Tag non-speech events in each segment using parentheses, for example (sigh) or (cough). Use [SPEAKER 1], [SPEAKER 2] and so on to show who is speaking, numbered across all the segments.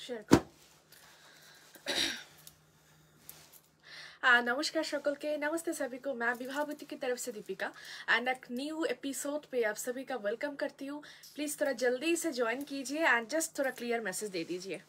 [SPEAKER 1] Share করো आ, नमस्कार सकल के नमस्ते सभी को मैं विभावती की तरफ से दीपिका एंड एक न्यू एपिसोड पे आप सभी का वेलकम करती हूँ प्लीज़ थोड़ा जल्दी से ज्वाइन कीजिए एंड जस्ट थोड़ा क्लियर मैसेज दे दीजिए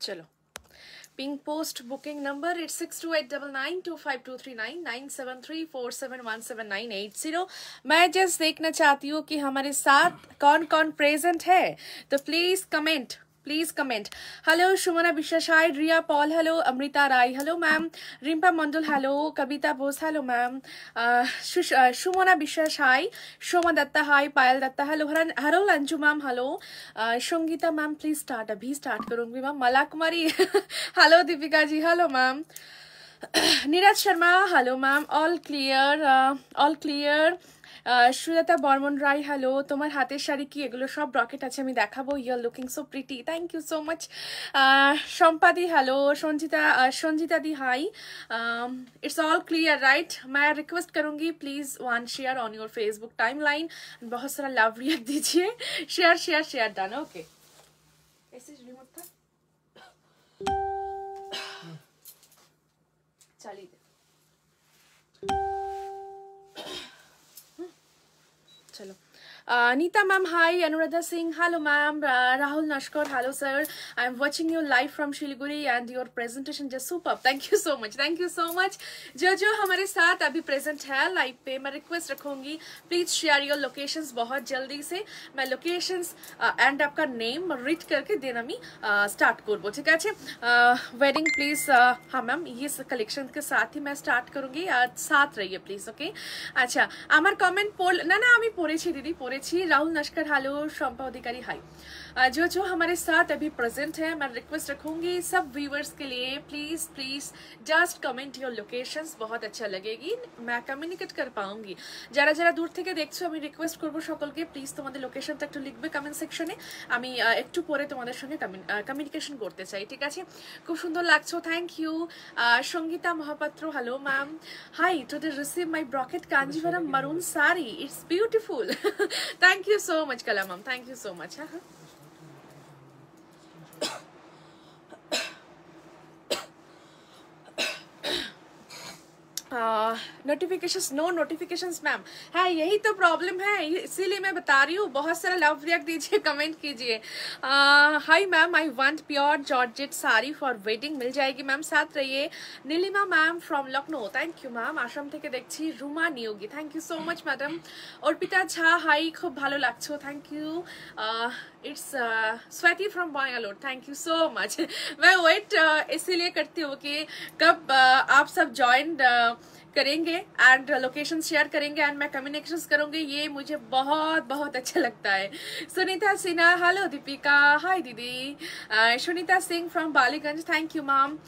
[SPEAKER 1] चलो pink post booking number it's six two eight double nine two five two three nine nine seven three four seven one seven nine eight zero मैं just देखना चाहती हूँ कि हमारे साथ कौन कौन प्रेजेंट है। तो please comment please comment hello Sumana विश्वासाय Riya Paul hello Amrita Roy hello ma'am Rimpa Mondal hello Kavita Bose hello ma'am Sumana Biswas hi Shoma Dutta hi Payal Dutta hello हरो Anju ma'am hello Sangeeta ma'am please start अभी start करूँगी ma'am मला Kumari hello Deepika ji hello ma'am Neeraj Sharma hello ma'am all clear all clear Sujata Barman Roy hello তোমার হাতের শাড়ি কি এগুলো সব rocket আছে আমি দেখাবো you're looking so pretty thank you so much সম্পাদি hello Sanjita Sanjita the hi it's all clear right मैं request करूंगी please one share on your Facebook timeline बहुत सारा लव रिएक्ट दीजिए share share share done okay remote था चलिए चलो Neeta ma'am hi Anuradha Singh hello ma'am Rahul Naskar hello sir I am watching you live from Siliguri and your presentation just super thank you so much thank you so much जो जो हमारे साथ अभी present है live पे मैं request रखूंगी please share your locations बहुत जल्दी से मैं लोकेशंस एंड आपका नेम रीड करके देना मी स्टार्ट করবো ঠিক আছে वेडिंग प्लीज हाँ मैम ये कलेक्शन के साथ ही मैं स्टार्ट करूंगी साथ रहिए प्लीज ओके अच्छा আমার কমেন্ট পড় না না আমি পড়েছি দিদি করেছি। Rahul Naskar hello Sampa Adhikari hi. जो जो हमारे साथ अभी प्रेजेंट है मैं रिक्वेस्ट रखूंगी सब व्यूवर्स के लिए please please just comment your locations बहुत अच्छा लगेगी मैं কমিউনিকেট कर পাউঙ্গি যারা যারা দূর থেকে দেখছো আমি রিকোয়েস্ট করবো সকলকে প্লিজ তোমাদের লোকেশনটা একটু লিখবে কমেন্ট সেকশনে আমি একটু পরে তোমাদের সঙ্গে কমিউনিকেশন করতে চাই ঠিক আছে খুব সুন্দর লাগছো thank you Sangeeta Mahapatra hello ma'am hi today receive my brocade Kanjivaram maroon sari it's beautiful thank you so much Kala ma'am thank you so much হ্যাঁ नोटिफिकेशन नो नोटिफिकेशन मैम हाँ यही तो प्रॉब्लम है इसीलिए मैं बता रही हूँ बहुत सारा लव रिएक्ट दीजिए कमेंट कीजिए hi ma'am I want pure georgette sari for wedding मिल जाएगी मैम साथ रहिए Neelima ma'am from Lucknow thank you ma'am Ashram থেকে দেখছি Ruma Niyogi thank you so much madam Arpita Jha hi খুব ভালো লাগছো thank you it's Sweti from Bangalore thank you so much मैं wait uh, इसीलिए करती हूँ कि कब uh, आप सब ज्वाइन uh, करेंगे एंड लोकेशन शेयर करेंगे एंड मैं कम्युनिकेशन करूँगी ये मुझे बहुत बहुत अच्छा लगता है। सुनीता सिन्हा हेलो दीपिका। हाय दीदी। Sunita Singh from Ballygunge. Thank you ma'am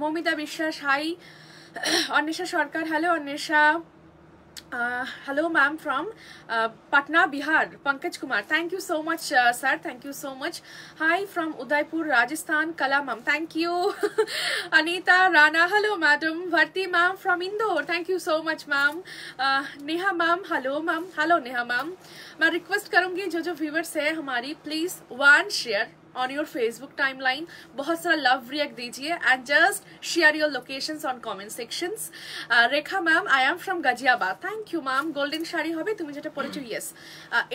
[SPEAKER 1] Moumita Biswas hi Anwesha Sarkar hello Anwesha Uh, hello ma'am from Patna Bihar Pankaj Kumar thank you so much sir thank you so much hi from Udaipur Rajasthan Kala ma'am thank you Anita Rana hello madam Bharti ma'am from Indore thank you so much ma'am Neha ma'am hello ma'am hello Neha ma'am मैं request करूँगी जो जो viewers है हमारी please one share on your Facebook timeline बहुत सारा love react दीजिए and just share your location on comment section Rekha ma'am I am from Ghaziabad thank you ma'am golden sari হবে তুমি যেটা পরেছো ইয়েস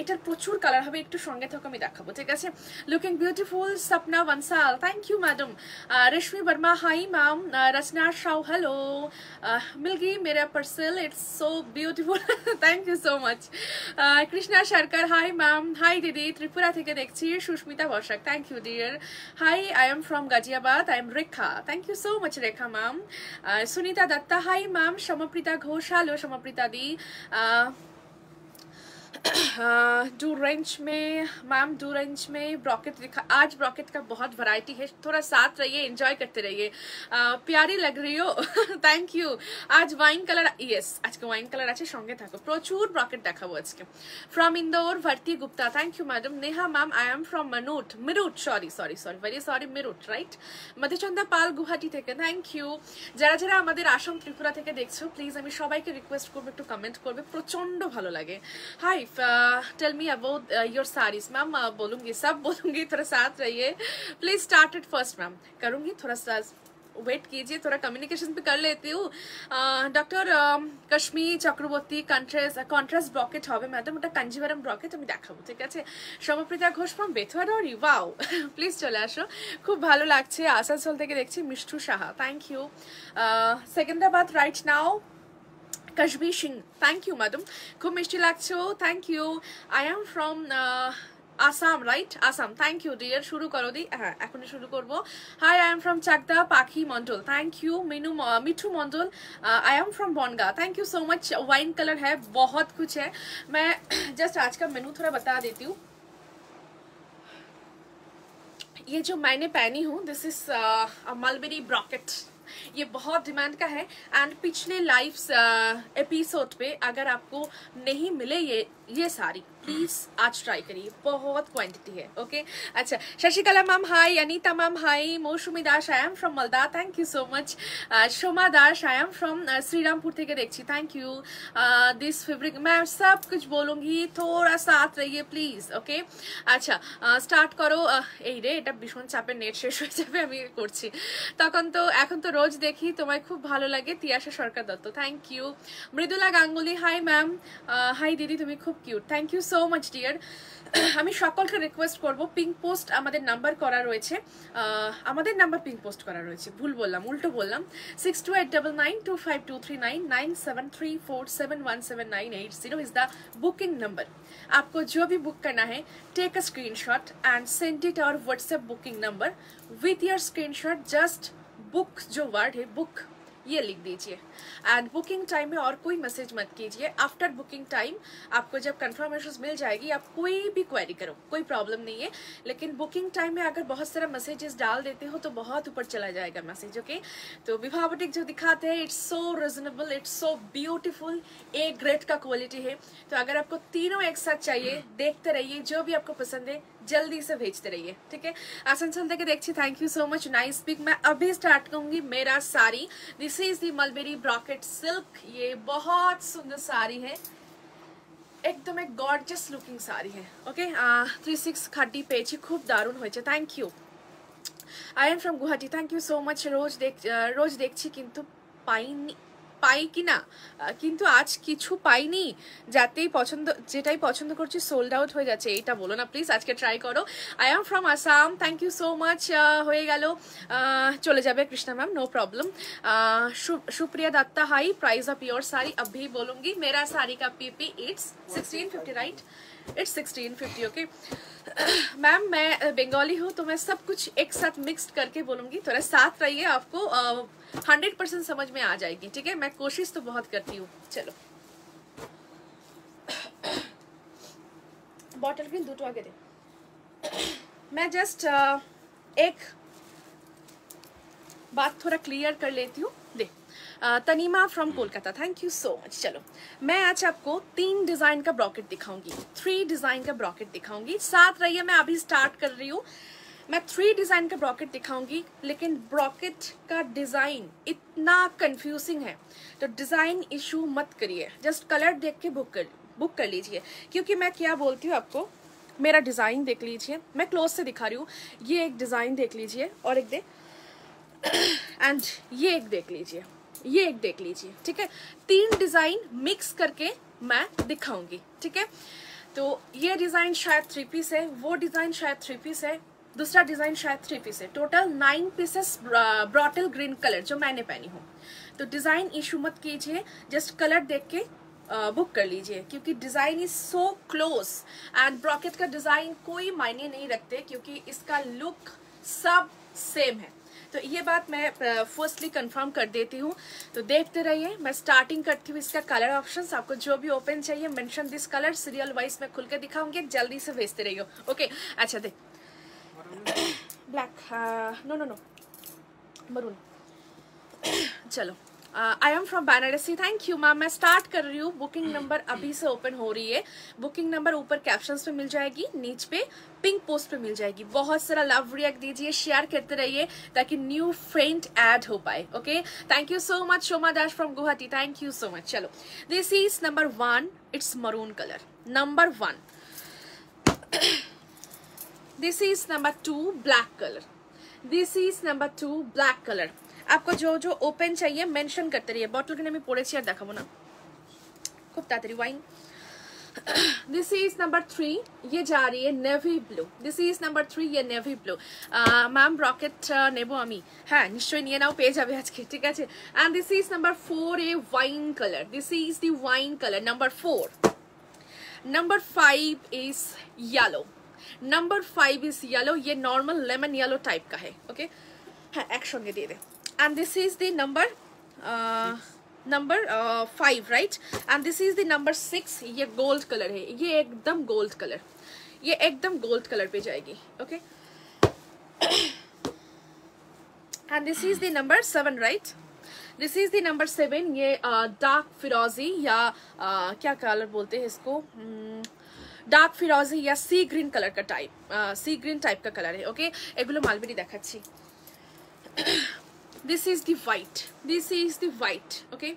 [SPEAKER 1] এটার প্রচুর কালার হবে একটু সঙ্গে থাকো আমি দেখাবো ঠিক আছে looking beautiful Sapna Bansal thank you madam Reshmi Verma hi ma'am Rachna Shaw hello মিলগি Mera parcel it's so beautiful thank you so much Krishna Sarkar hi ma'am hi দিদি ত্রিপুরা থেকে দেখছি Susmita বর্ষাক thank you dear hi i am from gajiabad i am rekha thank you so much rekha ma'am uh, sunita datta hi ma'am shamaprita ghosh hello shamaprita di uh, (coughs) do wrench में ma'am do wrench में brocade दिखा आज ब्रॉकेट का बहुत variety है थोड़ा साथ रहिए एंजॉय करते रहिए uh, प्यारी लग रही हो (laughs) थैंक यू आज वाइन कलर यस आज का वाइन कलर আছে সঙ্গে থাকো প্রচুর ব্রকেট দেখাবো আজকে from Indore Bharti Gupta thank you madam Neha ma'am I am from মনুট Meerut sorry sorry sorry very sorry Meerut right Madhuchanda Pal Guwahati থেকে থ্যাংক ইউ যারা যারা আমাদের আসাম ত্রিপুরা থেকে দেখছো প্লিজ আমি সবাইকে রিকোয়েস্ট করবো একটু কমেন্ট করবে প্রচন্ড ভালো লাগে high tell me about your saris ma'am बोलूंगी सब बोलूंगी थोड़ा साथ रहिए please start it first ma'am करूंगी थोड़ा सा ওয়েট कीजिए थोड़ा कम्युनिकेशन भी कर लेती हूँ doctor Kashmir Chakraborty contrast contrast brocade হবে ম্যাডাম ওটা কাঞ্জিভারাম ব্রকেট আমি দেখাবো ঠিক আছে Samprita Ghosh from Bethuadahari wow please চলে আসো খুব ভালো লাগছে আসানসোল থেকে দেখছি Mishtu Saha thank you Secunderabad right now Kashbi Singh. Thank you, madam. Khub mishti lagcho. Thank you. I am from uh, Assam right Assam thank you dear শুরু করো দি হ্যাঁ এখনই শুরু করব hi I am from Chakdah Pakhi Mondal thank you Minu Mithu Mondal I am from Bongaon thank you so much wine colour है बहुत कुछ है मैं जस्ट आज का मेनू थोड़ा बता देती हूँ ये जो मैंने पहनी हूँ दिस इज़ मलबेरी ब्रॉकेट ये बहुत डिमांड का है। एंड पिछले लाइव एपिसोड पे अगर आपको नहीं मिले ये ये सारी। प्लीज आज ट्राई करिए बहुत क्वांटिटी है ओके अच्छा Shashikala ma'am hi Anita ma'am hi Mousumi Das I am from Malda thank you so much Shoma Das I am from Srirampur থেকে দেখছি থ্যাংক ইউ দিস ফেব্রিক मैं सब कुछ बोलूंगी थोड़ा साथ रहिए প্লিজ ওকে আচ্ছা স্টার্ট করো এই রে এটা ভীষণ চাপের নেট শেষ হয়ে যাবে আমি করছি তখন তো এখন তো রোজ দেখি তোমায় খুব ভালো লাগে Tiasha Sarkar Dutta thank you Mridula Ganguly hi ma'am hi দিদি তুমি খুব cute thank you so much dear আমি সকলকে রিকোয়েস্ট করব পিঙ্ক পোস্ট আমাদের নাম্বার করা রয়েছে আমাদের নাম্বার পিঙ্ক পোস্ট করা রয়েছে ভুল বললাম উল্টো বললাম six two eight double nine two five two three nine nine seven three four seven one seven nine eight zero is the booking number आपको जो भी बुक करना है take a screenshot and send it और WhatsApp booking number with your screenshot just book जो word है book ये लिख दीजिए एंड बुकिंग टाइम में और कोई मैसेज मत कीजिए। आफ्टर बुकिंग टाइम आपको जब कन्फर्मेशन मिल जाएगी, आप कोई भी क्वेरी करो, कोई प्रॉब्लम नहीं है। लेकिन बुकिंग टाइम में अगर बहुत सारा मैसेजेस डाल देते हो तो बहुत ऊपर चला जाएगा मैसेज ओके तो विवाह बुटिक जो दिखाते हैं it's so reasonable it's so beautiful a great का क्वालिटी है। तो अगर आपको तीनों एक साथ चाहिए, देखते रहिए, जो भी आपको पसंद है, जल्दी से भेजते रहिए, ठीक है? आसनसन देखे देखिए thank you so much nice pic मैं अभी स्टार्ट करूँगी मेरा sari. This is the mulberry ब्रॉकेट silk ये बहुत सुंदर साड़ी है একদম এক গর্জাস লুকিং শাড়ি হ্যাঁ ওকে থ্রি সিক্স খাড্ডি পেয়েছি খুব দারুণ হয়েছে thank you I am from Guwahati thank you so much রোজ দেখ রোজ দেখছি কিন্তু পাইনি পাই কি না কিন্তু আজ কিছু পাইনি যাতেই পছন্দ যেটাই পছন্দ করছি সোল্ড আউট হয়ে যাচ্ছে এইটা বলো না প্লিজ আজকে ট্রাই করো I am from Assam thank you so much হয়ে গেল চলে যাবে Krishna ma'am no problem Supriya Datta hi price of your sari अभी बोलूंगी मेरा साड़ी का PP it's sixteen fifty right it's sixteen fifty okay ma'am मैं बंगाली हूँ तो मैं सब कुछ एक साथ मिक्स्ड करके बोलूँगी। थोड़ा साथ रहिए, आपको हंड्रेड परसेंट समझ में आ जाएगी, ठीक है? मैं कोशिश तो बहुत करती हूँ। चलो। बॉटल भी दूटो आगे दे। मैं जस्ट एक बात थोड़ा क्लियर कर लेती हूँ। Tanima from Kolkata. Thank you so much चलो, मैं आज आपको तीन डिज़ाइन का ब्रॉकेट दिखाऊँगी। थ्री डिज़ाइन का ब्रॉकेट दिखाऊँगी। साथ रहिए, मैं अभी स्टार्ट कर रही हूँ। मैं थ्री डिज़ाइन का ब्रॉकेट दिखाऊँगी, लेकिन ब्रॉकेट का डिज़ाइन इतना कंफ्यूजिंग है। तो डिज़ाइन इशू मत करिए। जस्ट कलर देख के बुक कर बुक कर लीजिए। क्योंकि मैं क्या बोलती हूँ आपको, मेरा डिज़ाइन देख लीजिए। मैं क्लोज से दिखा रही हूँ। ये एक डिज़ाइन देख लीजिए और एक दे (coughs) एंड ये एक देख लीजिए। ये एक देख लीजिए, ठीक है? तीन डिज़ाइन मिक्स करके मैं दिखाऊँगी, ठीक है? तो ये डिज़ाइन शायद थ्री पीस है, वो डिज़ाइन शायद थ्री पीस है, दूसरा डिज़ाइन शायद थ्री पीस है। Total nine pieces bottle green colour जो मैंने पहनी हूँ। तो डिज़ाइन इशू मत कीजिए जस्ट कलर देख के बुक कर लीजिए, क्योंकि design is so close and brocade का डिज़ाइन कोई मायने नहीं रखते, क्योंकि इसका लुक सब सेम है। तो ये बात मैं फर्स्टली कंफर्म कर देती हूँ। तो देखते रहिए, मैं स्टार्टिंग करती हूँ इसका कलर ऑप्शंस आपको जो भी ओपन चाहिए mention this colour serial wise मैं खुल के दिखाऊँगी, जल्दी से भेजते रहिए ओके अच्छा देख। Black no no no maroon चलो। I am from Banarasi thank you ma'am मैं स्टार्ट कर रही हूँ. बुकिंग नंबर अभी से ओपन हो रही है. बुकिंग नंबर ऊपर कैप्शन पे मिल जाएगी, नीच पे पिंक पोस्ट पे मिल जाएगी. बहुत सारा लव रिएक्ट दीजिए शेयर करते रहिए, ताकि न्यू फ्रेंड ऐड हो पाए okay thank you so much Shoma Das from Guwahati thank you so much चलो this is number one it's maroon colour number one this is number two black colour this is number two black colour आपको जो जो open चाहिए mention करते रहिए bottle के पड़े আর দেখাবো না খুব তাড়াতাড়ি wine this is number three ये जा रही है navy blue this is number three ये नेवी ब्लू मैम रॉकेट নেব আমি হ্যাঁ নিশ্চয়ই নিয়ে নাও পেয়ে যাবে আজকে ঠিক আছে and this is number four a wine colour this is the wine colour number four number five is yellow number five is yellow ये नॉर्मल लेमन येलो टाइप का है ओके हाँ एक संगे दे दे and this is the number uh, number five right and this is the number six. ये gold colour है. ये एकदम गोल्ड कलर ये एकदम गोल्ड कलर पे जाएगी. Okay? (coughs) And this is the number seven right? This is the number seven ये dark dark फिरोजी या uh, क्या कलर बोलते हैं इसको? Hmm. डार्क फिरोजी या सी ग्रीन कलर का टाइप सी ग्रीन टाइप का कलर है. ओके एगुलो मालबेरी देखा this is the white this is the white okay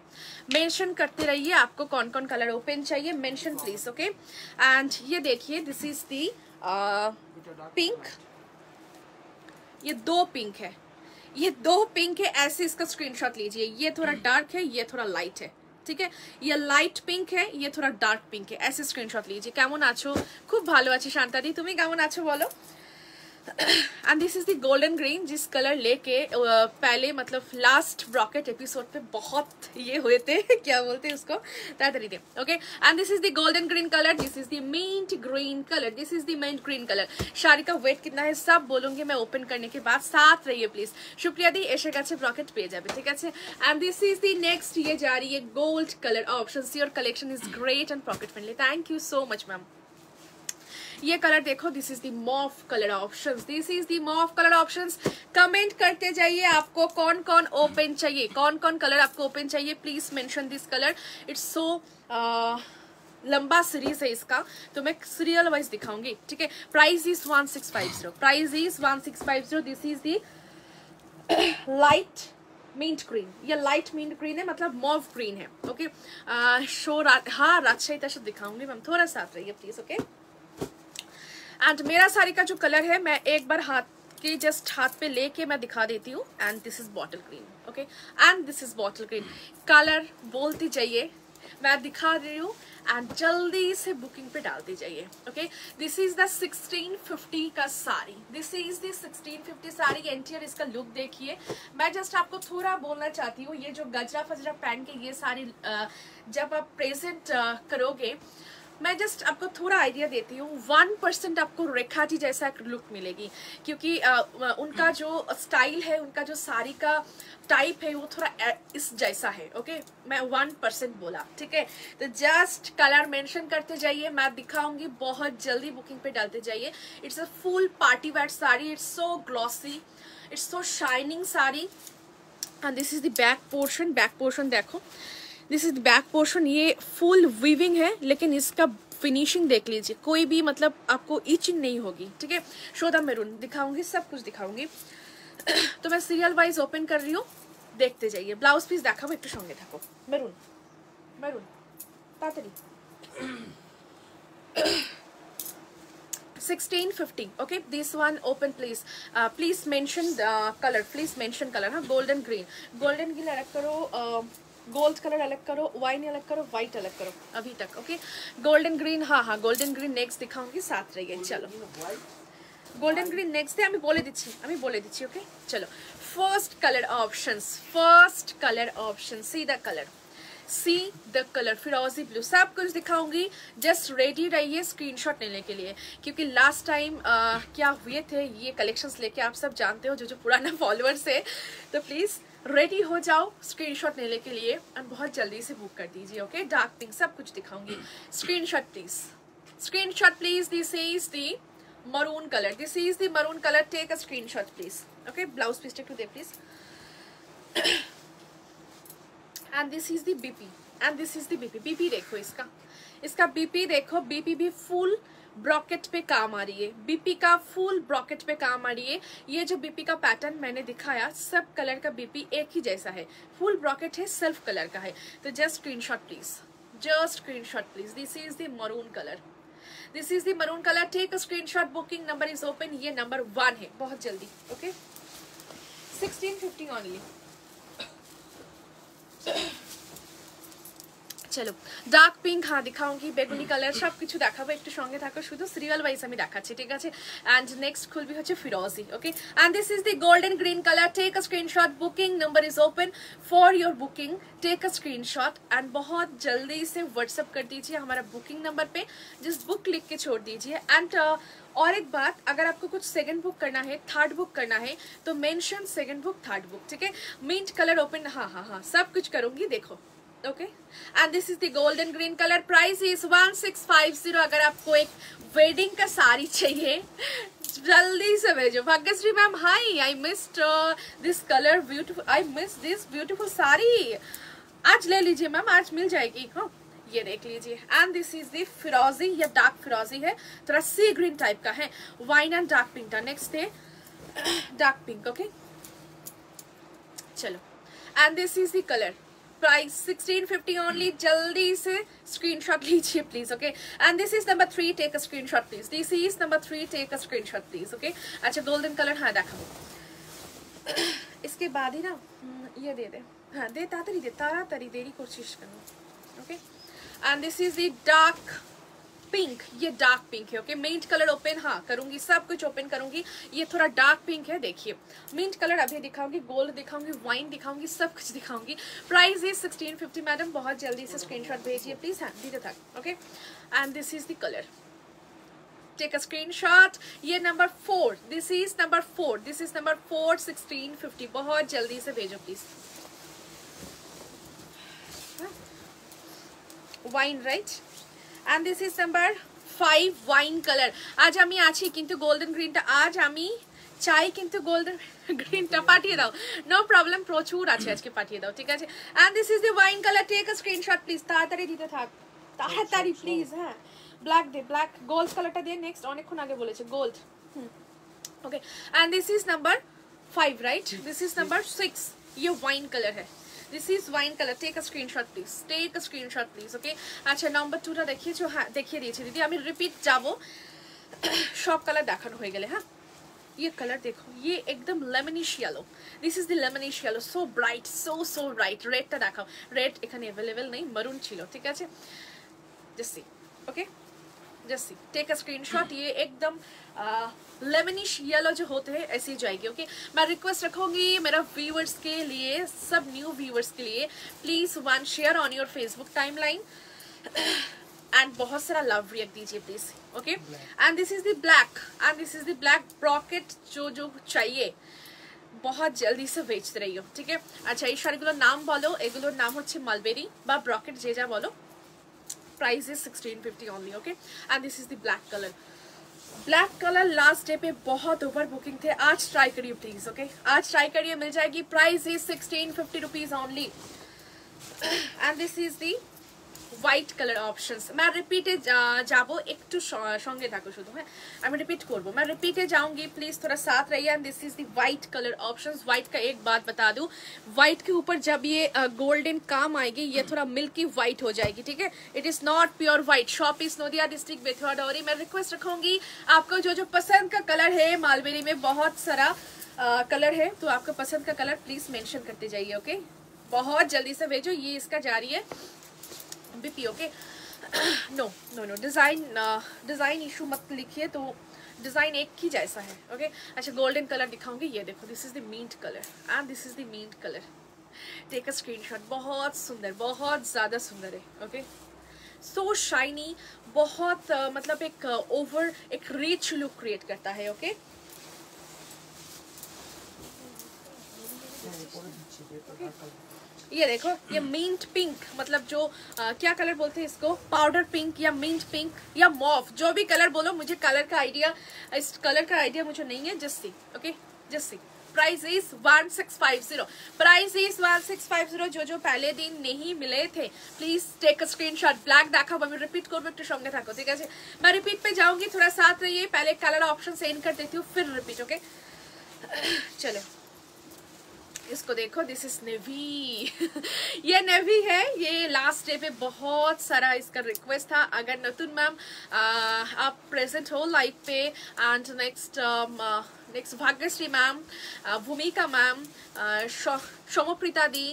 [SPEAKER 1] mention करते रहिए आपको कौन कौन कलर ओपन चाहिए मेंशन प्लीज ओके एंड ये देखिए दिस इज दी पिंक ये दो पिंक है ये दो पिंक है ऐसे इसका स्क्रीनशॉट लीजिए ये थोड़ा डार्क है ये थोड़ा लाइट है ठीक है ये लाइट पिंक है ये थोड़ा डार्क पिंक है ऐसे स्क्रीनशॉट लीजिए কেমন আছো খুব ভালো আছি শান্তাদি তুমি কেমন আছো বলো and this is the golden green जिस कलर लेके पहले मतलब लास्ट ब्रॉकेट एपिसोड पे बहुत ये हुए थे क्या (laughs) बोलते हैं उसको तरीके okay and this is the golden green colour this is the mint green colour this is the mint green colour sari का वेट कितना है सब बोलूंगी मैं ओपन करने के बाद साथ रहिए प्लीज शुक्रिया दी ऐसे কাছে ব্রকেট পেয়ে যাবে ঠিক আছে and this is the next ये जा रही है gold colour options your collection is great and pocket friendly thank you so much ma'am ये कलर देखो this is the mauve colour options this is the mauve colour options comment करते जाइए आपको कौन कौन ओपन चाहिए, कौन कौन कलर आपको ओपन चाहिए please mention this colour it's so लंबा सीरीज़ है इसका तो मैं सीरियल वाइज दिखाऊँगी, ठीक है? Price is one six five zero price is one six five zero this is the light mint green ये लाइट मिंट ग्रीन है मतलब मॉव ग्रीन है ओके शो हाँ राजशाही तक दिखाऊँगी, मैम, थोड़ा साथ रहिए प्लीज़ ओके एंड मेरा साड़ी का जो कलर है, मैं एक बार हाथ के जस्ट हाथ पे लेके मैं दिखा देती हूँ। And this is bottle green okay and this is bottle green colour बोलती जाइए। मैं दिखा रही हूँ। एंड जल्दी से बुकिंग पे डालती जाइए ओके दिस इज़ द 1650 का साड़ी। दिस इज़ द 1650 साड़ी एंटियर इसका लुक देखिए। मैं जस्ट आपको थोड़ा बोलना चाहती हूँ, ये जो गजरा फजरा पहन के ये साड़ी जब आप प्रेजेंट करोगे मैं जस्ट आपको थोड़ा आइडिया देती हूँ। वन परसेंट आपको रेखा जी जैसा एक लुक मिलेगी। क्योंकि आ, उनका जो स्टाइल है उनका जो साड़ी का टाइप है वो थोड़ा इस जैसा है ओके मैं वन परसेंट बोला ठीक है? तो जस्ट कलर मेंशन करते जाइए। मैं दिखाऊँगी बहुत जल्दी बुकिंग पे डालते जाइए। It's a full party wear sari. It's so glossy it's so shining sari. And this is the back portion back portion देखो। दिस इज बैक पोर्शन ये फुल वीविंग है लेकिन इसका फिनिशिंग देख लीजिए कोई भी मतलब आपको ईचिंग नहीं होगी ठीक है शोधा मेरून दिखाऊंगी सब कुछ दिखाऊंगी (coughs) तो मैं सीरियल वाइज ओपन कर रही हूँ देखते जाइए ब्लाउज পিস দেখাবো একটু সঙ্গে থাকো মেরুন মেরুন তাড়াতাড়ি 1650 okay this one open please uh, please mention the color please mention color huh? golden green golden green अलग करो uh, गोल्ड कलर अलग करो वाइन अलग करो व्हाइट अलग करो अभी तक ओके गोल्डन ग्रीन हाँ हाँ गोल्डन ग्रीन नेक्स्ट दिखाऊंगी साथ रहिए चलो গোল্ডেন গ্রিন নেক্সট ডে আমি বলে দিচ্ছি আমি বলে দিচ্ছি ওকে চলো first colour options first colour option see the colour see the colour फिरोजी ब्लू सब कुछ दिखाऊंगी जस्ट रेडी रहिए स्क्रीनशॉट लेने के लिए क्योंकि लास्ट टाइम क्या हुए थे ये कलेक्शंस लेके आप सब जानते हो जो जो पुराना फॉलोअर्स (laughs) है तो प्लीज़ रेडी हो जाओ स्क्रीनशॉट लेने के लिए एंड बहुत जल्दी से बुक कर दीजिए ओके डार्क पिंक सब कुछ दिखाऊँगी। Screenshot please screenshot please this is the maroon color. This is the maroon color, take a screenshot please, okay? Blouse piece, take to there please. And this is the BP and this is the BP BP देखो इसका। इसका BP देखो BP भी full ब्रॉकेट पे काम आ रही है। BP का फुल ब्रॉकेट पे काम आ रही है। ये जो बीपी का पैटर्न मैंने दिखाया, सब कलर का बीपी एक ही जैसा है। फुल ब्रॉकेट है, सेल्फ कलर का है। तो just screenshot please just screenshot please this is the maroon colour this is the maroon colour take screenshot booking number is open ये नंबर वन है। बहुत जल्दी। ओके सिक्सटीन फिफ्टी ऑनली চলো dark pink হ্যাঁ দেখাউঙ্গি বেগুনি কালার সব কিছু দেখাবো একটু সঙ্গে থাকো শুধু সিরিয়াল ওয়াইজ আমি দেখাচ্ছি ঠিক আছে অ্যান্ড নেক্সট খুলবি হচ্ছে ফিরোজি okay and this is the golden green colour take a screenshot booking number is open for your booking take a screenshot and बहुत जल्दी से व्हाट्सअप कर दीजिए हमारा बुकिंग नंबर पे जिस बुक लिख के छोड़ दीजिए एंड और एक बात अगर आपको कुछ सेकंड बुक करना है थर्ड बुक करना है तो mention second book third book ठीक है मिंट कलर ओपन हाँ हाँ हाँ सब कुछ करूंगी देखो Is the golden green colour price is one six five zero अगर आपको एक वेडिंग का साड़ी चाहिए, जल्दी से भेजो। Bhagyashree ma'am hi I missed this colour beautiful I miss this beautiful sari. आज ले लीजिए मैम, आज मिल जाएगी। हाँ ये देख लीजिए। एंड दिस इज़ दी फिरोजी या डार्क फिरोजी है। थोड़ा सी ग्रीन टाइप का है। वाइन एंड डार्क पिंक का नेक्स्ट है डार्क पिंक ओके चलो। And this is the colour price 1650 only जल्दी से स्क्रीनशॉट लीजिए please okay and this is number three take a screenshot please this is number three take a screenshot please okay अच्छा golden colour हाँ देखो इसके बाद ही ना ये दे दे। हाँ दे तातरी दे तारा तरी देरी कोशिश करूँ okay and this is the dark pink, ये डार्क पिंक है ओके मिंट कलर ओपन हाँ करूँगी, सब कुछ ओपन करूँगी। ये थोड़ा डार्क पिंक है, देखिए। मिंट कलर अभी दिखाऊँगी गोल्ड दिखाऊँगी वाइन दिखाऊँगी, सब कुछ दिखाऊँगी। Price is sixteen fifty madam बहुत जल्दी से स्क्रीनशॉट भेजिए प्लीज़ हाँ धीरे तक okay and this is the colour take a screenshot ये number four this is number four this is number four sixteen fifty बहुत जल्दी से भेजो please wine right right? and this is number five wine colour আজ আমি আছি কিন্তু golden গ্রিনটা আজ আমি চাই কিন্তু গোল্ডেন গ্রিনটা পাঠিয়ে দাও নো প্রবলেম প্রচুর আছে আজকে পাঠিয়ে দাও ঠিক আছে and this is the wine colour take a screenshot please তাড়াতাড়ি দিতে থাক তাড়াতাড়ি প্লিজ হ্যাঁ ব্ল্যাক দে ব্ল্যাক গোল্ড কালারটা দিয়ে নেক্সট অনেকক্ষণ আগে বলেছে gold okay and this is number five right this is number six ये वाइन कलर है this is wine colour take a screenshot please take a screenshot please okay আচ্ছা number টুটা দেখিয়েছো হ্যাঁ দেখিয়ে দিয়েছি দিদি আমি রিপিট যাব সব কালার দেখানো হয়ে গেলে হ্যাঁ ये कलर देखो ये एकदम lemonish yellow this is the lemonish yellow so bright so so bright रेडটা দেখাও রেড এখানে अवेलेबल নেই মরুন ছিল ঠিক আছে just see okay just see take a screenshot ये एकदम लेमनिश येलो जो होते हैं ऐसे ही जाएगी ओके मैं रिक्वेस्ट रखूंगी मेरा व्यूअर्स के लिए सब न्यू व्यूअर्स के लिए please one share on your Facebook timeline and बहुत सारा लव रिएक्ट दीजिए please okay and this is the black and this is the black brocade जो जो चाहिए बहुत জলদি সে বেচতে রহিও ঠিক আছে আচ্ছা এই শাড়িগুলোর নাম বলো এগুলোর নাম হচ্ছে মালবেরি বা ব্রকেট যে যা বলো Price is sixteen fifty only okay and this is the black colour black colour last day पे बहुत ओवर बुकिंग थे। आज ट्राई करिए प्लीज़ ओके आज ट्राई करिए, मिल जाएगी। Price is sixteen fifty rupees only and this is the white colour options मैं रिपीटे जाबो একটু সঙ্গে থাকো শুধু হ্যাঁ আমি रिपीट করবো मैं रिपीटे जाऊंगी प्लीज थोड़ा साथ रहिए and this is the white colour options white का एक बात बता दूं व्हाइट के ऊपर जब ये गोल्डन काम आएगी ये थोड़ा मिल्की व्हाइट हो जाएगी ठीक है it is not pure white shop is Nadia district Bethuadahari मैं रिक्वेस्ट रखूंगी आपको जो जो पसंद का कलर है मालबेरी में बहुत सारा कलर है तो आपका पसंद का कलर प्लीज मेंशन करते जाइए ओके बहुत जल्दी से भेजो ये इसका जारी है BP okay no no no design design issue मत लिखिए तो डिज़ाइन एक ही जैसा है ओके okay? अच्छा गोल्डन कलर दिखाऊँगी ये देखो this is the meat colour and this is the meat colour take a screenshot बहुत सुंदर बहुत ज़्यादा सुंदर है ओके सो शाइनी बहुत uh, मतलब एक ओवर uh, एक रिच लुक क्रिएट करता है ओके okay? ये देखो ये मिंट पिंक मतलब जो आ, क्या कलर बोलते हैं इसको पाउडर पिंक या मिंट पिंक या मॉफ जो भी कलर बोलो मुझे कलर का आइडिया इस कलर का आइडिया मुझे नहीं है just see okay just see price is one six five zero price is one six five zero जो जो पहले दिन नहीं मिले थे please take screenshot black देखा আমি रिपीट করবো একটু সঙ্গে থাকো ঠিক আছে मैं रिपीट पे जाऊंगी थोड़ा साथ रहिए पहले कलर ऑप्शन सेंड कर देती हूँ फिर रिपीट ओके (clears throat) चलो इसको देखो दिस इज नेवी ये नेवी है ये लास्ट डे पे बहुत सारा इसका रिक्वेस्ट था अगर नतुन मैम आप प्रेजेंट हो लाइव पे and next next Bhagyashree ma'am Bhumika ma'am Samprita the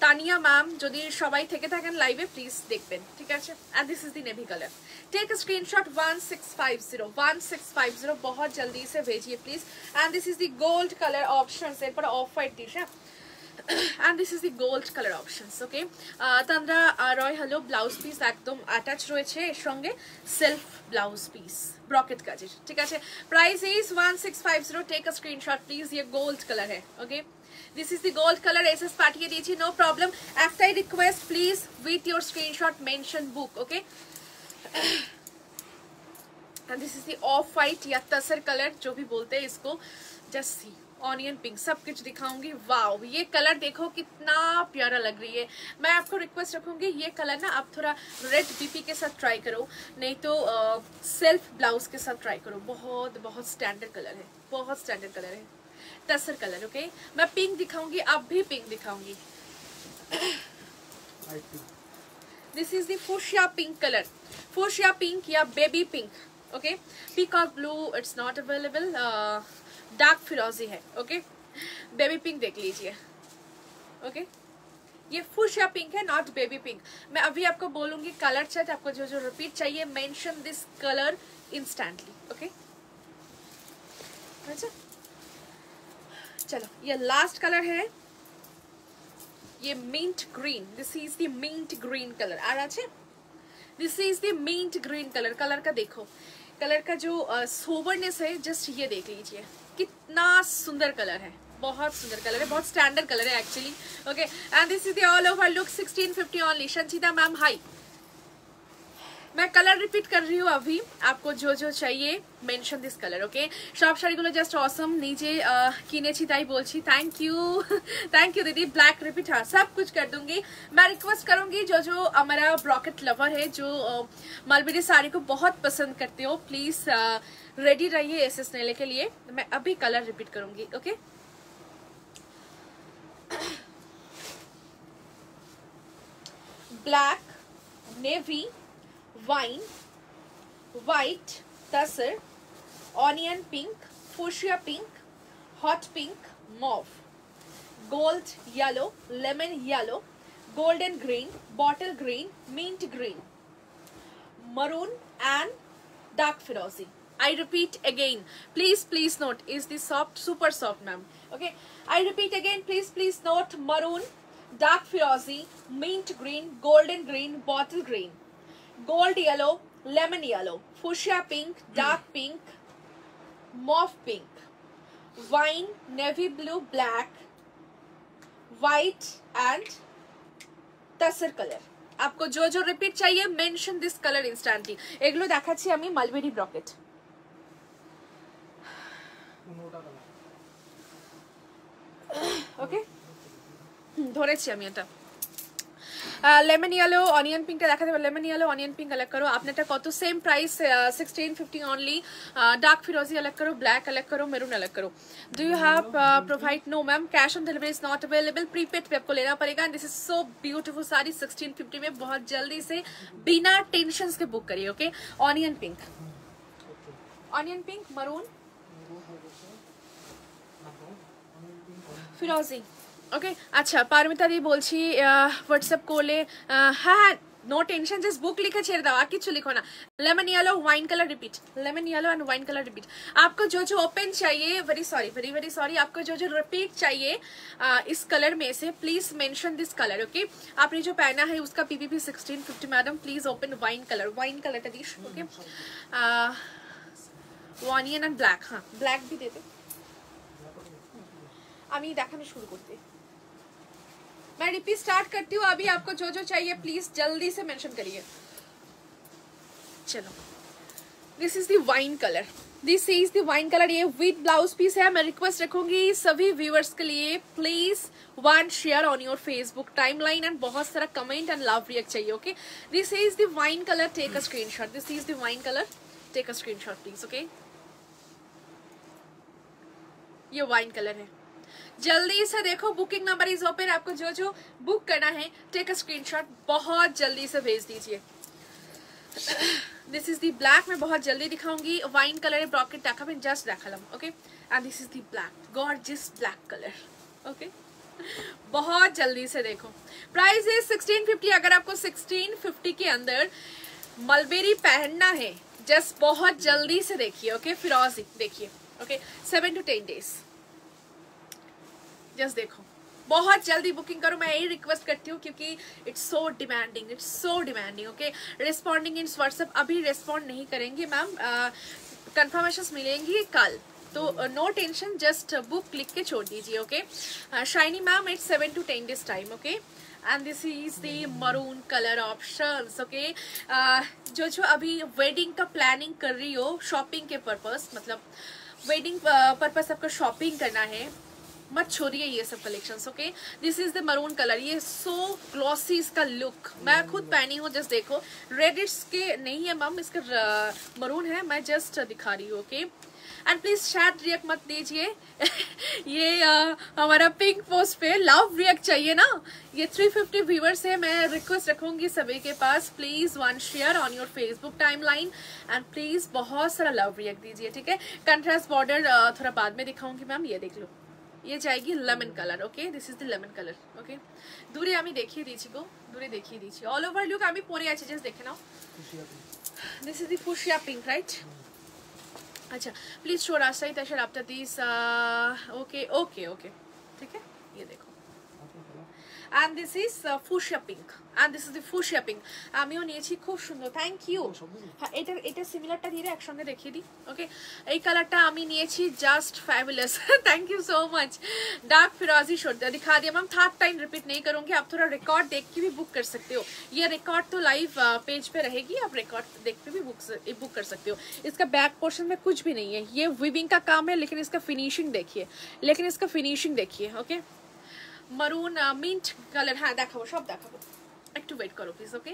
[SPEAKER 1] Tania ma'am যদি সবাই থেকে থাকেন লাইভে প্লিজ দেখবেন ঠিক আছে and this is the navy colour take screenshot 1650 1650 बहुत जल्दी से भेजिए please and this is the gold colour options এরপর অফ হোয়াইট দিস হ্যাঁ and this is the gold colour options okay Tandra Roy হলো ব্লাউজ পিস একদম attach রয়েছে এর সঙ্গে সেলফ ব্লাউজ পিস ব্রকেট কাজের ঠিক আছে price is one six five zero take a screenshot please ये गोल्ड कलर है okay this is the gold colour S पाठिए दीजिए no problem after I request please with your screenshot mention book okay and this is the off white या tussar colour जो भी बोलते हैं इसको। जस्ट सी ऑनियन पिंक सब कुछ दिखाऊँगी। वाओ ये कलर देखो कितना प्यारा लग रही है। मैं आपको रिक्वेस्ट रखूँगी ये कलर ना आप थोड़ा रेड बीपी के साथ ट्राई करो। नहीं तो आ, सेल्फ ब्लाउज के साथ ट्राई करो। बहुत बहुत स्टैंडर्ड कलर है। बहुत स्टैंडर्ड कलर है। तसर कलर ओके मैं पिंक दिखाऊँगी आप भी पिंक दिखाऊँगी। This is the fuchsia pink colour fuchsia pink या baby pink okay peacock blue it's not available dark फिरोजी है ओके बेबी पिंक देख लीजिए ओके ये फुशिया पिंक है नॉट बेबी पिंक मैं अभी आपको बोलूँगी कलर चार्ट आपको जो जो रिपीट चाहिए mention this colour instantly okay अच्छा? चलो, ये लास्ट कलर है। ये mint green this is the mint green colour आ रहा this is the mint green colour colour का देखो। कलर का जो सोबरनेस है जस्ट ये देख लीजिए। कितना सुंदर कलर है, बहुत सुंदर कलर है, बहुत स्टैंडर्ड कलर है actually okay and this is the all over look 1650 only Sanchita ma'am hi मैं कलर रिपीट कर रही हूँ अभी आपको जो जो चाहिए মেনশন দিস কালার ওকে সব শাড়িগুলো জাস্ট অসম নিজে কিনেছি তাই বলছি थैंक यू थैंक यू दीदी ब्लैक रिपीट हाँ सब कुछ कर दूंगी मैं रिक्वेस्ट करूंगी जो जो हमारा ब्रॉकेट लवर है जो मलबेरी साड़ी को बहुत पसंद करते हो प्लीज रेडी रहिए एस एस नेले के लिए मैं अभी कलर रिपीट करूंगी okay black navy wine, white, tasser, onion pink, fuchsia pink, hot pink, mauve, gold yellow, lemon yellow, golden green, bottle green, mint green, maroon and dark firozi. I repeat again, please, please note, is this soft, super soft ma'am. Okay, I repeat again, please, please note, maroon, dark firozi, mint green, golden green, bottle green. gold yellow, lemon yellow, fuchsia pink, dark pink, mauve pink, wine, navy blue, black, white and tussar colour आपको जो जो repeat चाहिए mention this colour instantly এগুলো দেখাচ্ছি আমি mulberry ব্রকেট ওকে ধরেছি আমি এটা লেমন ইয়েলো অনিয়ন পিঙ্কটা দেখা যাবে লেমন ইয়েলো অনিয়ন পিঙ্ক अलग करो আপনারটা কত सेम प्राइस 1650 ओनली डार्क फिरोजी अलग करो ब्लैक अलग करो मेरून अलग करो do you have provide no ma'am cash on delivery is not available prepaid पे आपको लेना पड़ेगा and this is so beautiful sari 1650 में बहुत जल्दी से बिना टेंशन के बुक करिए okay onion pink onion pink maroon फिरोजी ওকে আচ্ছা পারমিতা দি বলছি হোয়াটসঅ্যাপ করলে হ্যাঁ হ্যাঁ नो टेंशन जस्ट बुक लिखे ছেড়ে দাও আর কিছু লিখো না lemon yellow wine colour repeat lemon yellow and wine colour repeat आपको जो जो ओपन चाहिए very sorry very very sorry आपको जो जो रिपीट चाहिए आ, इस कलर में से please mention this colour okay आपने जो पहना है उसका PPP 1650 madam please open wine colour wine colour तदीश okay ওয়ানিয়ন and black হ্যাঁ ব্ল্যাক भी दे दो আমি দেখানো শুরু করতে मैं रिपीट स्टार्ट करती हूँ, अभी आपको जो जो चाहिए प्लीज़ जल्दी से मेंशन करिए। चलो। This is the wine colour this is the wine colour ये विद ब्लाउज पीस है। मैं रिक्वेस्ट रखूँगी सभी व्यूअर्स के लिए please one share on your Facebook timeline and बहुत सारा कमेंट एंड लव रिएक्ट चाहिए okay this is the wine colour take a screenshot this is the wine colour take a screenshot please okay ये wine colour है। जल्दी से देखो booking number is open आपको जो जो बुक करना है टेक अ स्क्रीनशॉट बहुत जल्दी से भेज दीजिए। दिस इज़ दी ब्लैक मैं बहुत जल्दी दिखाऊँगी। वाइन कलर ब्रॉकेट देखा मैं just देखालाम okay and this is the black gorgeous black colour okay बहुत जल्दी से देखो। प्राइस इज़ सिक्सटीन फिफ्टी अगर आपको सिक्सटीन फिफ्टी के अंदर मलबेरी पहनना है जस्ट बहुत जल्दी से देखिए ओके फिरोजी देखिए okay seven to ten days just देखो। बहुत जल्दी बुकिंग करो, मैं यही रिक्वेस्ट करती हूँ क्योंकि it's so demanding it's so demanding okay responding in WhatsApp अभी रिस्पॉन्ड नहीं करेंगे मैम कंफर्मेशन मिलेंगी कल। तो नो टेंशन जस्ट बुक लिख के छोड़ दीजिए okay shiny ma'am it's seven to ten days time okay and this is the maroon colour option okay जो जो अभी वेडिंग का प्लानिंग कर रही हो शॉपिंग के पर्पस मतलब वेडिंग पर्पस आपको शॉपिंग करना है मत छोड़िए ये सब collections okay this is the maroon colour ये सो ग्लॉसी इसका लुक मैं खुद पहनी हूँ जस्ट देखो। रेड के नहीं है मैम इसका मरून है। मैं जस्ट दिखा रही हूँ ओके एंड प्लीज़ शायद रिएक्ट मत दीजिए। (laughs) ये uh, हमारा पिंक पोस्ट पे लव रिएक्ट चाहिए ना? ये 350 व्यूवर्स है मैं रिक्वेस्ट रखूँगी सभी के पास। Please one share on your Facebook timeline and please बहुत सारा लव रिएक्ट दीजिए ठीक है? कंट्रास्ट बॉर्डर uh, थोड़ा बाद में दिखाऊँगी मैम ये देख लो। ये जाएगी lemon colour okay this is the lemon colour okay দূরে আমি দেখিয়ে দিয়েছি গো দূরে দেখিয়ে দিয়েছি অল ওভার লুক আমি পরে আছি জাস্ট দেখে নাও this is the fuchsia pink right अच्छा प्लीज शो रास्ता tussar after this okay okay okay ठीक है ये देखो and this is fuchsia pink and this is the fuchsia pink আমিও নিয়েছি খুব সুন্দর থ্যাংক ইউ হ্যাঁ এটা এটা সিমিলারটা ধীরে একসঙ্গে দেখিয়ে দিই ওকে এই কালারটা আমি নিয়েছি just fabulous thank you so much dark फिरोजी शोर दिखा दिया मैम थर्ड टाइम रिपीट नहीं करूंगी आप थोड़ा रिकॉर्ड देख के भी बुक कर सकते हो ये रिकॉर्ड तो लाइव पेज पे रहेगी आप रिकॉर्ड देख के भी बुक बुक कर सकते हो इसका बैक पोर्शन में कुछ भी नहीं है ये विविंग का काम है लेकिन इसका फिनिशिंग देखिए लेकिन इसका फिनिशिंग देखिए ओके मरून मिंट कलर हाँ देखाबो सब देखाबो একটু वेट करो प्लीज ओके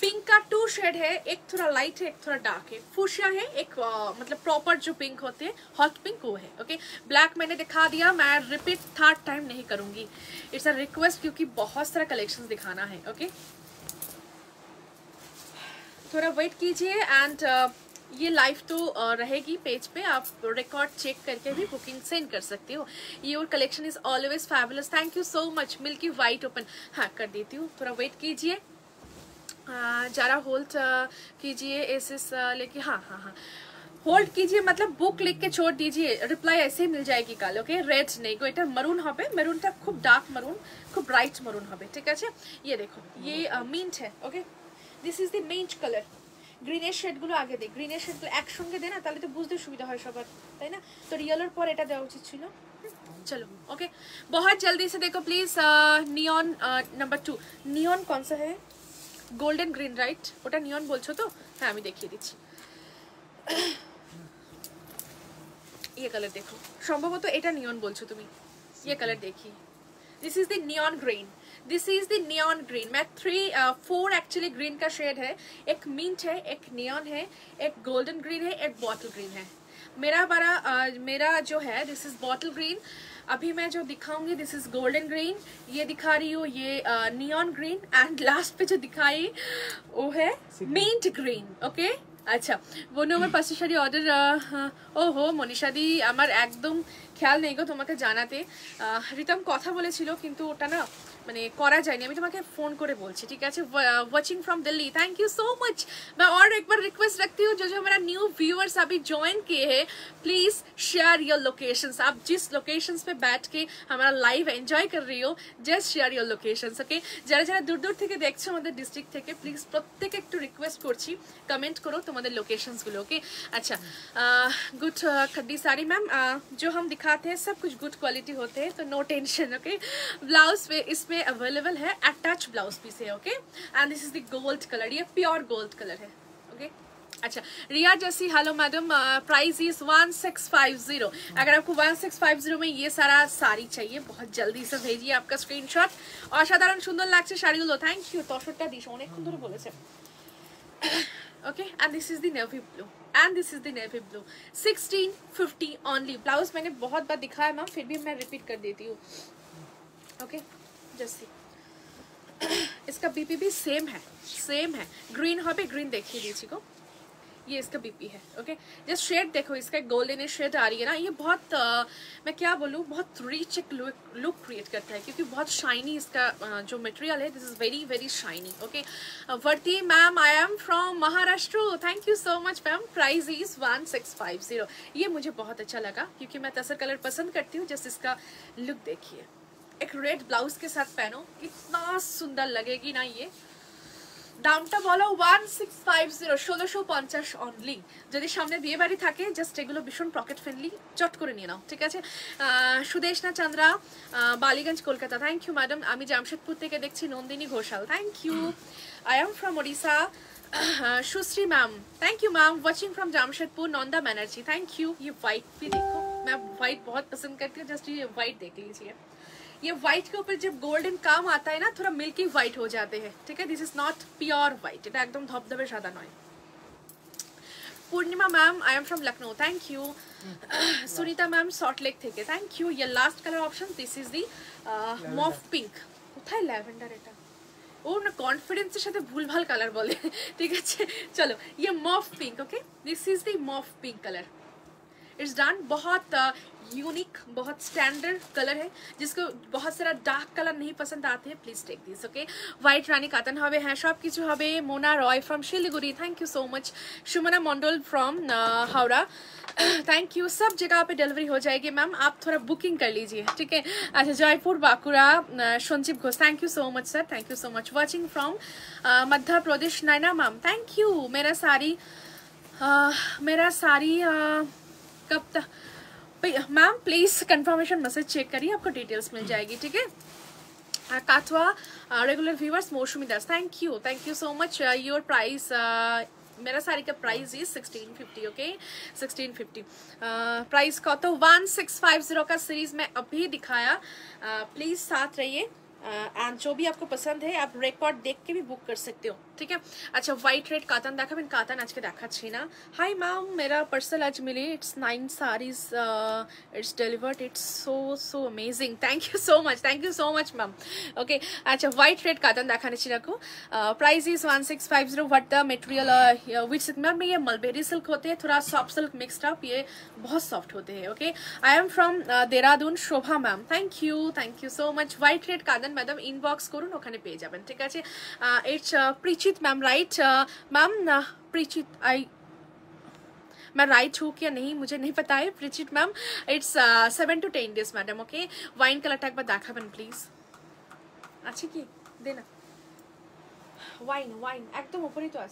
[SPEAKER 1] पिंक का टू शेड है एक थोड़ा लाइट है एक थोड़ा डार्क है फुशिया है एक आ, मतलब प्रॉपर जो पिंक होते हैं हॉट पिंक वो है ओके ब्लैक मैंने दिखा दिया मैं रिपीट थर्ड टाइम नहीं करूंगी इट्स अ रिक्वेस्ट क्योंकि बहुत सारा कलेक्शन दिखाना है ओके थोड़ा वेट कीजिए एंड ये लाइव तो रहेगी पेज पे आप रिकॉर्ड चेक करके भी बुकिंग सेंड कर सकते हो your collection is always fabulous thank you so much milky white open हाँ कर देती हूँ थोड़ा वेट कीजिए जरा होल्ड कीजिए एस एस लेके हाँ हाँ हाँ হোল্ড कीजिए मतलब বুক লিখ के छोड़ दीजिए रिप्लाई ऐसे ही मिल जाएगी কাল ওকে রেড নেই গো এটা মেরুন হবে মেরুনটা খুব ডার্ক মেরুন খুব ব্রাইট মেরুন হবে ঠিক আছে ये देखो ये মিন্ট है okay this is the mint colour গ্রিনের শেডগুলো আগে দে গ্রিনের শেডগুলো একসঙ্গে দে না তাহলে তো বুঝতে সুবিধা হয় সবার তাই না তো রিয়েলোর পর এটা দেওয়া উচিত ছিল चलो ओके बहुत जल्दी से देखो please neon number two neon कौन सा है গোল্ডেন গ্রিন রাইট ওটা নিয়ন বলছো তো হ্যাঁ আমি দেখিয়ে দিচ্ছি ये कलर देखो সম্ভবত এটা নিয়ন বলছো তুমি ये कलर देखिए this is the neon green this is the neon green मैं थ्री फोर एक्चुअली ग्रीन का शेड है एक मिंट है एक नियॉन है एक गोल्डन ग्रीन है एक बॉटल ग्रीन है मेरा बड़ा uh, मेरा जो है दिस इज बॉटल ग्रीन अभी मैं जो दिखाऊंगी दिस इज गोल्डन ग्रीन ये दिखा रही हूँ ये नियॉन ग्रीन एंड लास्ट पे जो दिखाई वो है मिंट ग्रीन ओके আচ্ছা বনু আমার পাঁচটা শাড়ি অর্ডার ও হো মনীষাদি আমার একদম খেয়াল নেই গো তোমাকে জানাতে রিতম কথা বলেছিল কিন্তু ওটা না মানে করা যায়নি আমি তোমাকে फोन করে বলছি ঠিক আছে watching from Delhi thank you so much मैं और एक बार रिक्वेस्ट रखती हूँ जो जो हमारा न्यू व्यूअर्स अभी ज्वाइन किए हैं प्लीज शेयर योर लोकेशंस आप जिस लोकेशंस पे बैठ के हमारा लाइव एंजॉय कर रही हो just share your locations okay যারা যারা দূর দূর থেকে দেখছো আমাদের ডিস্ট্রিক্ট থেকে প্লিজ প্রত্যেকে একটু রিকোয়েস্ট করছি কমেন্ট করো তোমাদের লোকেশনসগুলো ওকে अच्छा गुड खड्डी साड़ी मैम जो हम दिखाते हैं सब कुछ गुड क्वालिटी होते हैं तो नो टेंशन ओके ब्लाउज पे इसमें अवेलेबल है अटैच ब्लाउज पीस है okay and this is the gold colour ये प्योर गोल्ड कलर है ओके अच्छा रिया जैसी hello madam price is one six five zero अगर आपको वन सिक्स फाइव जीरो में ये सारा साड़ी चाहिए बहुत जल्दी से भेजिए आपका स्क्रीनशॉट অসাধারণ সুন্দর লাগছে শাড়িগুলো থ্যাংক ইউ তসরটা দিস অনেকক্ষণ ধরে বলেছে okay and this is the navy blue and this is the navy blue 1650 only blouse मैंने बहुत बार दिखाया मैम फिर भी मैं रिपीट कर देती हूँ ओके जैसे। इसका बीपी भी सेम है सेम है। ग्रीन হবে ग्रीन देखिए दीजिए को। ये इसका बीपी है ओके जस्ट शेड देखो इसका गोल्डन शेड आ रही है ना। ये बहुत आ, मैं क्या बोलूँ बहुत रिच एक लुक क्रिएट करता है क्योंकि बहुत शाइनी इसका आ, जो मटेरियल है this is very very shiny okay वर्ती ma'am I am from Maharashtra thank you so much ma'am price is one six five zero ये मुझे बहुत अच्छा लगा क्योंकि मैं तसर कलर पसंद करती हूँ जस्ट इसका लुक देखिए। एक रेड ब्लाउज के साथ पहनो कितना सुंदर लगेगी ना ये দামটা বলো ওয়ান সিক্স ফাইভ জিরো ষোলোশো পঞ্চাশ অনলি যদি সামনে বিয়ে বাড়ি থাকে জাস্ট এগুলো ভীষণ পকেট ফ্রেন্ডলি চট করে নিয়ে নাও ঠিক আছে Sudeshna Chandra Ballygunge Kolkata thank you madam আমি জামশেদপুর থেকে দেখছি Nandini Ghoshal thank you I am from Odisha Sushree ma'am thank you ma'am watching from Jamshedpur Nanda Banerjee thank you ये व्हाइट भी देखो मैं व्हाइट बहुत पसंद करती हूँ जस्ट ये व्हाइट देख लीजिए ये व्हाइट के ऊपर जब गोल्डन काम आता है ना थोड़ा मिल्की व्हाइट हो जाते हैं ठीक है this is not pure white এটা একদম ধবধবে সাদা নয় Purnima ma'am I am from Lucknow thank you Sunita ma'am Salt Lake থেকে thank you year last colour option this is the mauve pink কোথায় ল্যাভেন্ডার এটা ও না কনফিডেন্সের সাথে ভুলভাল কালার বলে ঠিক আছে চলো ये mauve pink okay this is the mauve pink colour it's done बहुत यूनिक बहुत स्टैंडर्ड कलर है जिसको बहुत सारा डार्क कलर नहीं पसंद आते हैं please take this okay white रानी कातन हवे हैं सब किचु हबे Mona Roy from Siliguri thank you so much Sumana Mondal from Howrah (clears throat) thank you सब जगह पे डिलीवरी हो जाएगी मैम आप थोड़ा बुकिंग कर लीजिए ठीक है? अच्छा Jaipur Bankura Sanjeev Ghosh thank you so much sir thank you so much watching from Madhya Pradesh Naina ma'am thank you मेरा सारी uh, मेरा सारी uh, कब तक? Ma'am please confirmation message check करिए, आपको डिटेल्स मिल जाएगी, ठीक है? काथवा regular viewers Moushumi Das thank you thank you so much your price मेरा साड़ी का price is sixteen fifty okay sixteen fifty price का तो वन सिक्स फाइव ज़ीरो का सीरीज़ मैं अभी दिखाया। प्लीज़ साथ रहिए। एंड जो भी आपको पसंद है, आप रिकॉर्ड देख के भी बुक कर सकते हो। ঠিক আছে আচ্ছা হোয়াইট রেড কাতান দেখাবেন কাতান আজকে দেখাচ্ছি না হাই ম্যাম মেরা পার্সেল আজ মিলে it's nine saris it's delivered it's so so amazing thank you so much thank you so much ma'am okay अच्छा व्हाइट रेड कातन दिखाने चाहिए को price is one six five zero what the material which ma'am ये mulberry silk होते हैं थोड़ा soft silk mixed up ये बहुत सॉफ्ट होते हैं okay I am from Dehradun Shobha ma'am thank you thank you so much white red কাদান madam inbox করুন ওখানে পেয়ে যাবেন ঠিক আছে it's Prichit ma'am right ma'am Prichit I मैं राइट हूँ क्या नहीं? मुझे नहीं पता है Prichit ma'am it's seven to ten days madam okay wine colour type का दाखा बन प्लीज़ अच्छी की? देना। वाइन वाइन एकदम ऊपर ही तो आ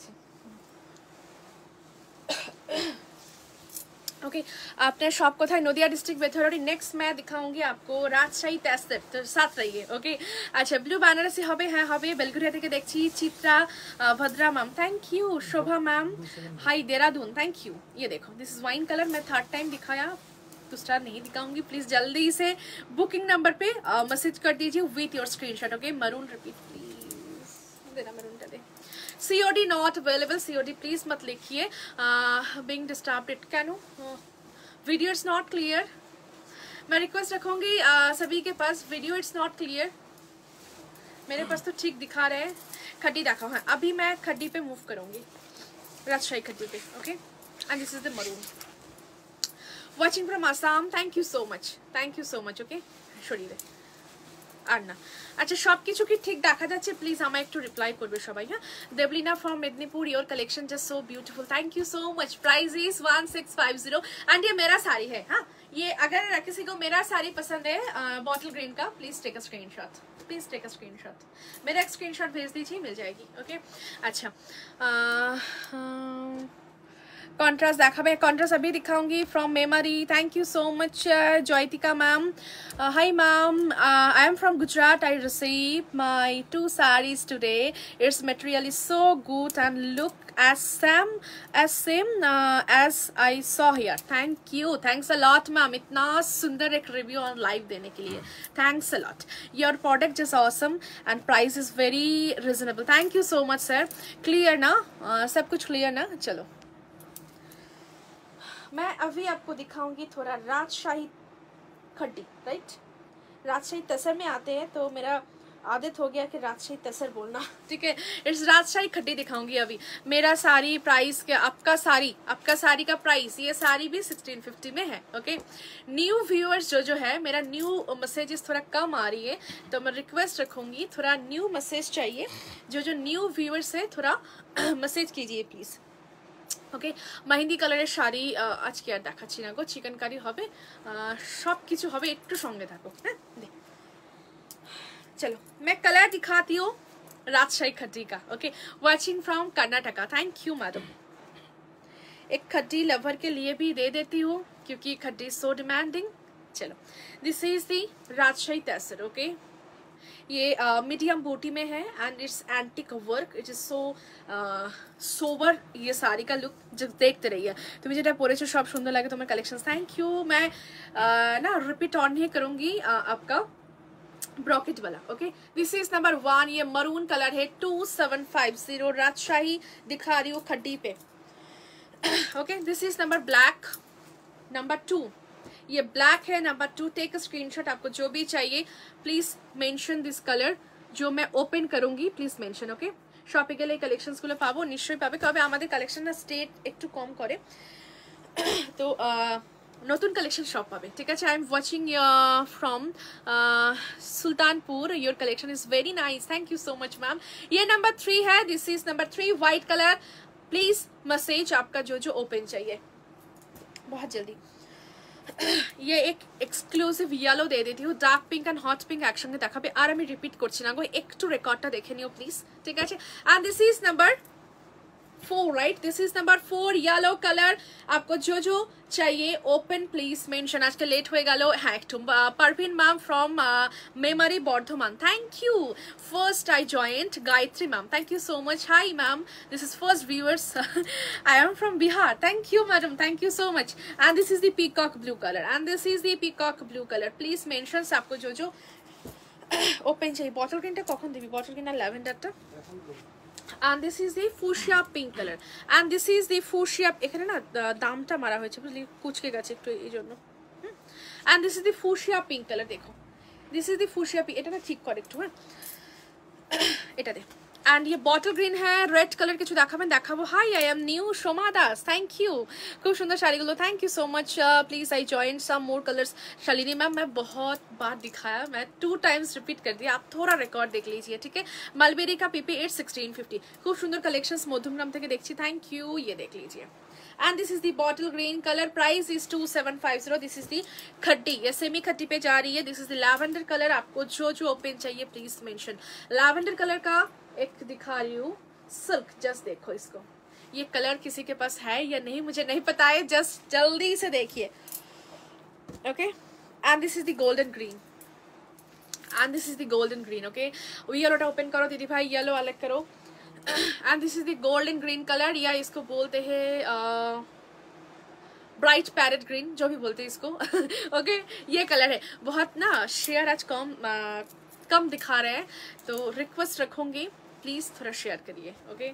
[SPEAKER 1] ओके आपने शॉप को था नोदिया डिस्ट्रिक्ट बेथरोडी नेक्स्ट मैं दिखाऊंगी आपको राजशाही तहसील तो साथ रहिए ओके अच्छा ब्लू बनारसी হবে হ্যাঁ হবে বেলগুড়িয়া থেকে দেখছি Chitra Bhadra ma'am thank you Shobha ma'am hi Dehradun thank you ये देखो दिस इज वाइन कलर मैं थर्ड टाइम दिखाया दूसरा नहीं दिखाऊंगी प्लीज जल्दी से बुकिंग नंबर पे मैसेज कर दीजिए with your screenshot okay maroon repeat please देना maroon they C O D not available C O D please मत लिखिए। Being disturb it can? Video it's not clear मैं रिक्वेस्ट रखूँगी uh, सभी के पास वीडियो इट्स नॉट क्लियर मेरे पास तो ठीक दिखा रहे हैं। खड्डी रखा है। अभी मैं खड्डी पे मूव करूँगी। राजशाही खड्डी पे okay and this is the maroon watching from Assam thank you so much thank you so much okay shorire আর না আচ্ছা সব কিছু কি ঠিক দেখা যাচ্ছে প্লিজ আমায় একটু রিপ্লাই করবে সবাই হ্যাঁ Debolina from Medinipur your collection just so beautiful thank you so much price is one six five zero and ये मेरा साड़ी है हाँ ये अगर किसी को मेरा साड़ी पसंद है बॉटल ग्रीन का please take a screenshot please take a screenshot मेरा एक स्क्रीनशॉट भेज दीजिए मिल जाएगी ओके अच्छा कॉन्ट्रास्ट देखा मैं कॉन्ट्रास्ट अभी दिखाऊँगी from Memari thank you so much ज्वैतिका ma'am hi ma'am I am from Gujarat I receive my two saris today it's material is so good and look as same as same as I saw here thank you thanks a lot ma'am इतना सुंदर एक review on live देने के लिए. Thanks a lot your product is awesome and price is very reasonable thank you so much sir clear ना? Uh, सब कुछ clear ना? चलो. मैं अभी आपको दिखाऊँगी थोड़ा राजशाही खड्डी राइट राजशाही तसर में आते हैं तो मेरा आदत हो गया कि राजशाही तसर बोलना। (laughs) ठीक है इट्स राजशाही खड्डी दिखाऊँगी अभी। मेरा सारी प्राइस के, आपका सारी आपका सारी का प्राइस ये सारी भी 1650 में है ओके न्यू व्यूअर्स जो जो है, मेरा न्यू मैसेजेस थोड़ा कम आ रही है तो मैं रिक्वेस्ट रखूँगी, थोड़ा न्यू मैसेज चाहिए। जो जो न्यू व्यूअर्स है, थोड़ा (clears throat) मैसेज कीजिए प्लीज़ ওকে মেহেন্দি কালারের শাড়ি আজকে আর দেখাচ্ছি না গো চিকেন কারি হবে সব কিছু হবে একটু সঙ্গে থাকো হ্যাঁ चलो मैं कलर दिखाती हूँ राजशाही खड्डी का okay watching from Karnataka thank you madam एक खड्डी लवर के लिए भी दे देती हूँ क्योंकि खड्डी सो डिमांडिंग चलो this is the Rajshahi tussar okay ये मीडियम बूटी में है and it's antique work it is so sober ये साड़ी का लुक जब देखते रहिए। तो मुझे जब पोरे शॉप सुंदर लगे तो मैं कलेक्शन थैंक यू मैं uh, ना रिपीट ऑन ही करूँगी uh, आपका ब्रॉकेट वाला okay this is number one ये मरून कलर है two seven five zero Rajshahi दिखा रही हूँ खड्डी पे। Okay this is number black number two ये ब्लैक है नंबर टू टेक स्क्रीनशॉट आपको जो भी चाहिए प्लीज मेंशन दिस कलर जो मैं ओपन करूंगी प्लीज मेंशन ओके শপে গেলে এই কালেকশনসগুলো পাবো নিশ্চয়ই পাবে তবে আমাদের কালেকশনটা স্টেট একটু কম করে (coughs) তো নতুন কালেকশন সব পাবে ঠিক আছে I am watching from Sultanpur your collection is very nice thank you so much ma'am ये नंबर थ्री है this is number three white colour please message आपका जो जो ओपन चाहिए बहुत जल्दी ये एक एक्सक्लूसिव येलो दे दी हूँ। Dark pink and hot pink एकसंगे देखा रिपीट करा गो एक तो रेकर्डा देखे नियो प्लिज ठीक है and this is number four right this is number four yellow colour आपको जो जो चाहिए ओपन प्लीज़ मेंशन आज के लेट हो गलो हैकटुम Parveen ma'am from Memari Bardhaman thank you first I joined Gayatri ma'am thank you so much hi ma'am this is first viewers I am from Bihar thank you madam thank you so much and this is the peacock blue colour and this is the peacock blue colour please mention आपको जो जो (coughs) open चाहिए. Bottle green टा कौन देवी? Bottle green lavender टा? And this is the fuchsia pink colour and this is the fuchsia এখানে না দামটা মারা হয়েছে বুঝলি, কুচকে গেছে একটু এই জন্য। And this is the fuchsia pink colour দেখো। This is the fuchsia pink এটা না ঠিক করে একটু হ্যাঁ? (coughs) এটা দেখ অ্যান্ড ইয়ে বটল গ্রিন হ্যাঁ রেড কালার কিছু দেখাবেন দেখাবো hi I am new Soma Das thank you খুব সুন্দর শাড়ीগুলো thank you so much please I join some more colours Shalini ma'am मैं बहुत बार दिखाया। मैं टू टाइम्स रिपीट कर दिया। आप थोड़ा रिकॉर्ड देख लीजिए, ठीक है? मालबेरी का पीपी एट सिक्सटीन फिफ्टी खूब सुंदर कलेक्शंस मधुमग्राम থেকে দেখছি থ্যাংক ইউ ये देख लीजिए। And this is the bottle green colour price is two seven five zero this is the खड्डी ये सेमी खड्डी पे जा रही है। This is the lavender colour आपको जो जो ओपन चाहिए प्लीज़ मेंशन लैवेंडर कलर का एक दिखा रही हूँ। सिल्क जस्ट देखो इसको। ये कलर किसी के पास है या नहीं, मुझे नहीं पता है। जस्ट जल्दी से देखिए। Okay and this is the golden green and this is the golden green okay येलोटा open करो, दीदी भाई येलो अलग करो। And this is the golden green colour या इसको बोलते हैं ब्राइट पैरेट ग्रीन जो भी बोलते हैं इसको। Okay (laughs) okay? ये कलर है। बहुत ना शेयर आज कम कम दिखा रहे हैं तो रिक्वेस्ट रखूंगी প্লিজ থোড়া শেয়ার করিয়ে ওকে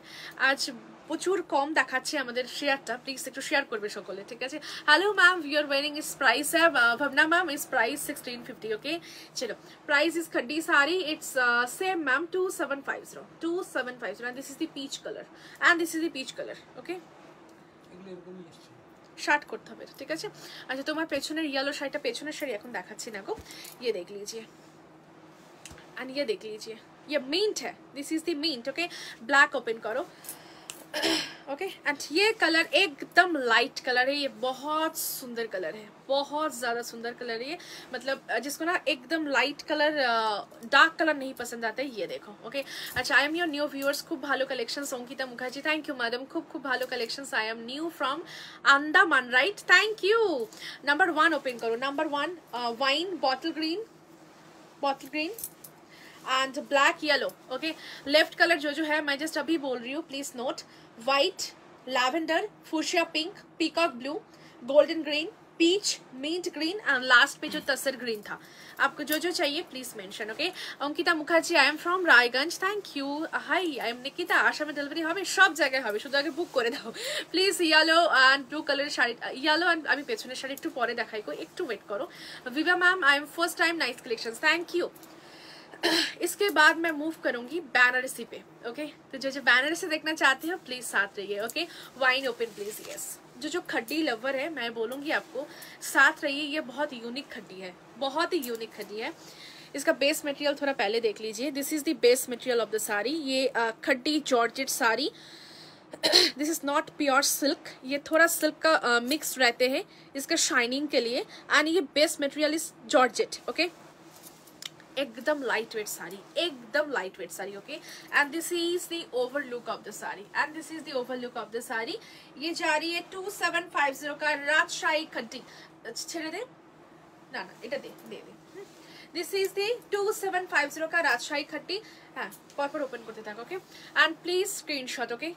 [SPEAKER 1] আজ প্রচুর কম দেখাচ্ছে আমাদের শেয়ারটা প্লিজ একটু শেয়ার করবে সকলে ঠিক আছে hello ma'am your wearing is price है भावना मैम इस प्राइस सिक्सटीन फिफ्टी ओके चलो प्राइस इस khaddi sari it's same ma'am two seven five zero two seven five zero this is the peach colour and this is the peach colour okay shirt করতে হবে ঠিক আছে আচ্ছা তোমার পেছনের yellow শাড়িটা পেছনের শাড়ি এখন দেখাচ্ছি না গো ইয়ে দেখ লিজিয়ে एंड ये देख लीजिए, ये मिंट है। This is the mint okay black open करो। (clears throat) ओके एंड ये कलर एकदम लाइट कलर है। ये बहुत सुंदर कलर है। बहुत ज़्यादा सुंदर कलर है ये। मतलब जिसको ना एकदम लाइट कलर डार्क कलर नहीं पसंद आता है ये देखो ओके अच्छा I am your new viewers खूब भालो collection Ankita Mukherjee. Thank you madam खूब खूब भालो collection I am new from Andaman right thank you number one open करो। Number one wine bottle green bottle green and black yellow okay left colour जो जो है मैं just अभी बोल रही हूँ please note white lavender fuchsia pink peacock blue golden green peach mint green and last पे जो तसर ग्रीन था आपको जो जो चाहिए please mention okay Ankita Mukherjee I am from Raiganj thank you hi I am Nikita আসামে delivery হবে সব জায়গায় হবে শুধু আগে বুক করে দাও প্লিজ ইয়েলো অ্যান্ড ব্লু কালারের শাড়ি ইয়েলো অ্যান্ড আমি পেছনের শাড়ি একটু পরে দেখাই গো একটু ওয়েট করো Viva ma'am I am first time nice collection thank you इसके बाद मैं मूव करूँगी बनारसी पे ओके तो जो जो बनारसी देखना चाहते हो प्लीज़ साथ रहिए okay wine open please yes जो जो खड्डी लवर है मैं बोलूँगी आपको साथ रहिए ये बहुत यूनिक खड्डी है बहुत ही यूनिक खड्डी है। इसका बेस मटेरियल थोड़ा पहले देख लीजिए। This is the base material of the sari ये खड्डी georgette sari this is not pure silk ये थोड़ा सिल्क का मिक्स uh, रहते हैं इसका शाइनिंग के लिए। एंड ये base material is georgette okay एकदम लाइट वेट साड़ी एकदम light weight sari okay and this is the over look of the sari and this is the over look of the sari ये जा रही है two seven five zero का राजशाही खड्डी ছেড়ে দে না না এটা দে দে দে this is the two seven five zero কা রাজশাহী খাট্টি হ্যাঁ পরপর ওপেন করতে থাকো okay and please screenshot okay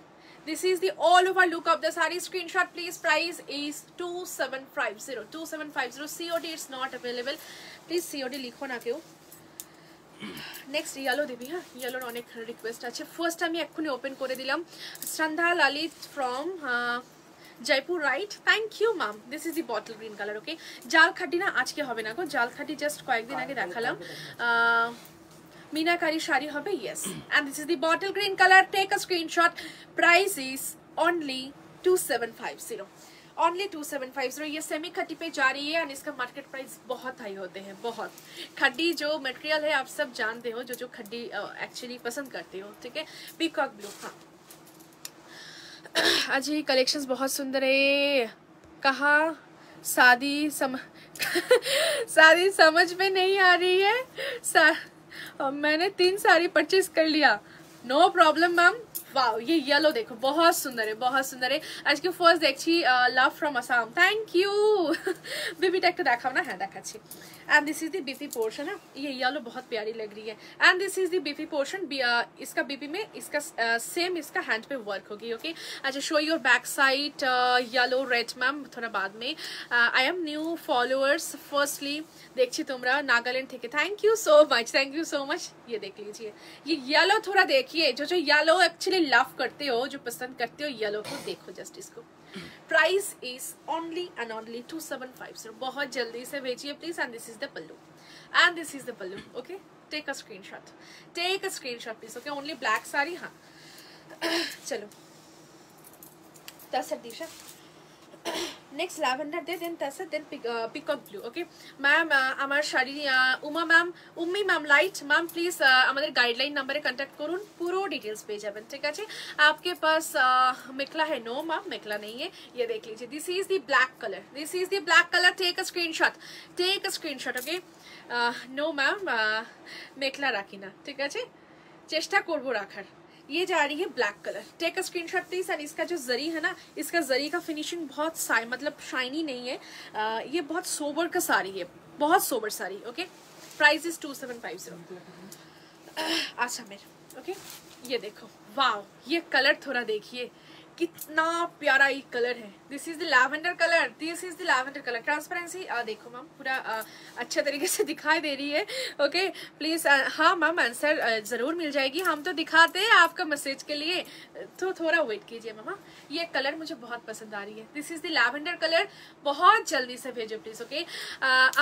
[SPEAKER 1] This is the all over look of the saree screenshot please price is 2750 2750 COD it's not available please COD লিখো না কেউ next yellow দিবি হ্যাঁ ইয়ালোর অনেক রিকোয়েস্ট আছে। ফার্স্ট আমি এক্ষুনি ওপেন করে দিলাম। Shraddha Lalit from Jaipur right thank you ma'am this is the bottle green colour okay জাল খাটি না আজকে হবে না গো। জাল খাটি জাস্ট কয়েকদিন আগে দেখালাম। মিনাকারি শাড়ি হবে yes and this is the bottle green colour take a screenshot price is only two seven five zero only two seven five zero ये सेमी खड्डी पे जा रही है एंड इसका मार्केट प्राइस बहुत हाई होते हैं, बहुत। खड्डी जो मटेरियल है, आप सब जानते हो, जो जो खड्डी एक्चुअली पसंद करते हो, ठीक है? पीकॉक ब्लू हाँ। (clears throat) आज ये कलेक्शंस बहुत सुंदर है। कहा? शादी सम (laughs) शादी समझ में नहीं आ रही है। सा... मैंने तीन साड़ी परचेज कर लिया। नो प्रॉब्लम मैम वाओ ये येलो देखो बहुत सुंदर है बहुत सुंदर है আজকে ফার্স্ট দেখছি love from Assam thank you বিপিটা একটু দেখাও না হ্যাঁ দেখাচ্ছি and this is the BP portion है ये येलो बहुत प्यारी लग रही है and this is the BP portion इसका बीपी में इसका सेम इसका हैंड पे वर्क होगी ओके अच्छा show your back side yellow red ma'am थोड़ा बाद में I am new followers firstly देखिए তোমরা नागालैंड থেকে thank you so much thank you so much ये देख लीजिए ये येलो थोड़ा देखिए जो जो येलो एक्चुअली लव करते हो, जो पसंद करते हो येलो को देखो जस्ट इसको price is only and only two seven five zero बहुत जल्दी से भेजिए please and this is the pallu and this is the pallu okay take a screenshot take a screenshot please okay only black sari हाँ चलो दस दिशा next lavender দে দেন তাসা দেন পিকক ব্লু ওকে ম্যাম আমার sari Uma ma'am Ummi ma'am light ma'am please আমাদের গাইডলাইন নাম্বারে কন্ট্যাক্ট করুন পুরো ডিটেলস পেয়ে যাবেন ঠিক আছে आपके পাস মেখলা है নো ম্যাম मेखला নেই है ये देख लीजिए this is the black colour this is the black colour take a screenshot take a screenshot no ma'am mekhela রাখি না ঠিক আছে চেষ্টা করব রাখার ये जा रही है black colour take a screenshot please and इसका जो जरी है ना इसका जरी का फिनिशिंग बहुत साई मतलब शाइनी नहीं है. आ, ये बहुत सोबर का साड़ी है. बहुत sober sari okay price is two seven five zero अच्छा मेरे ओके ये देखो. वाह ये कलर थोड़ा देखिए. कितना प्यारा ये कलर है। This is the lavender colour this is the lavender colour transparency देखो मैम पूरा अच्छे तरीके से दिखाई दे रही है। ओके प्लीज़ हाँ मैम आंसर ज़रूर मिल जाएगी। हम तो दिखाते हैं आपका मैसेज के लिए। तो थोड़ा वेट कीजिए मामा ये कलर मुझे बहुत पसंद आ रही है। This is the lavender colour बहुत जल्दी से भेजो प्लीज़ ओके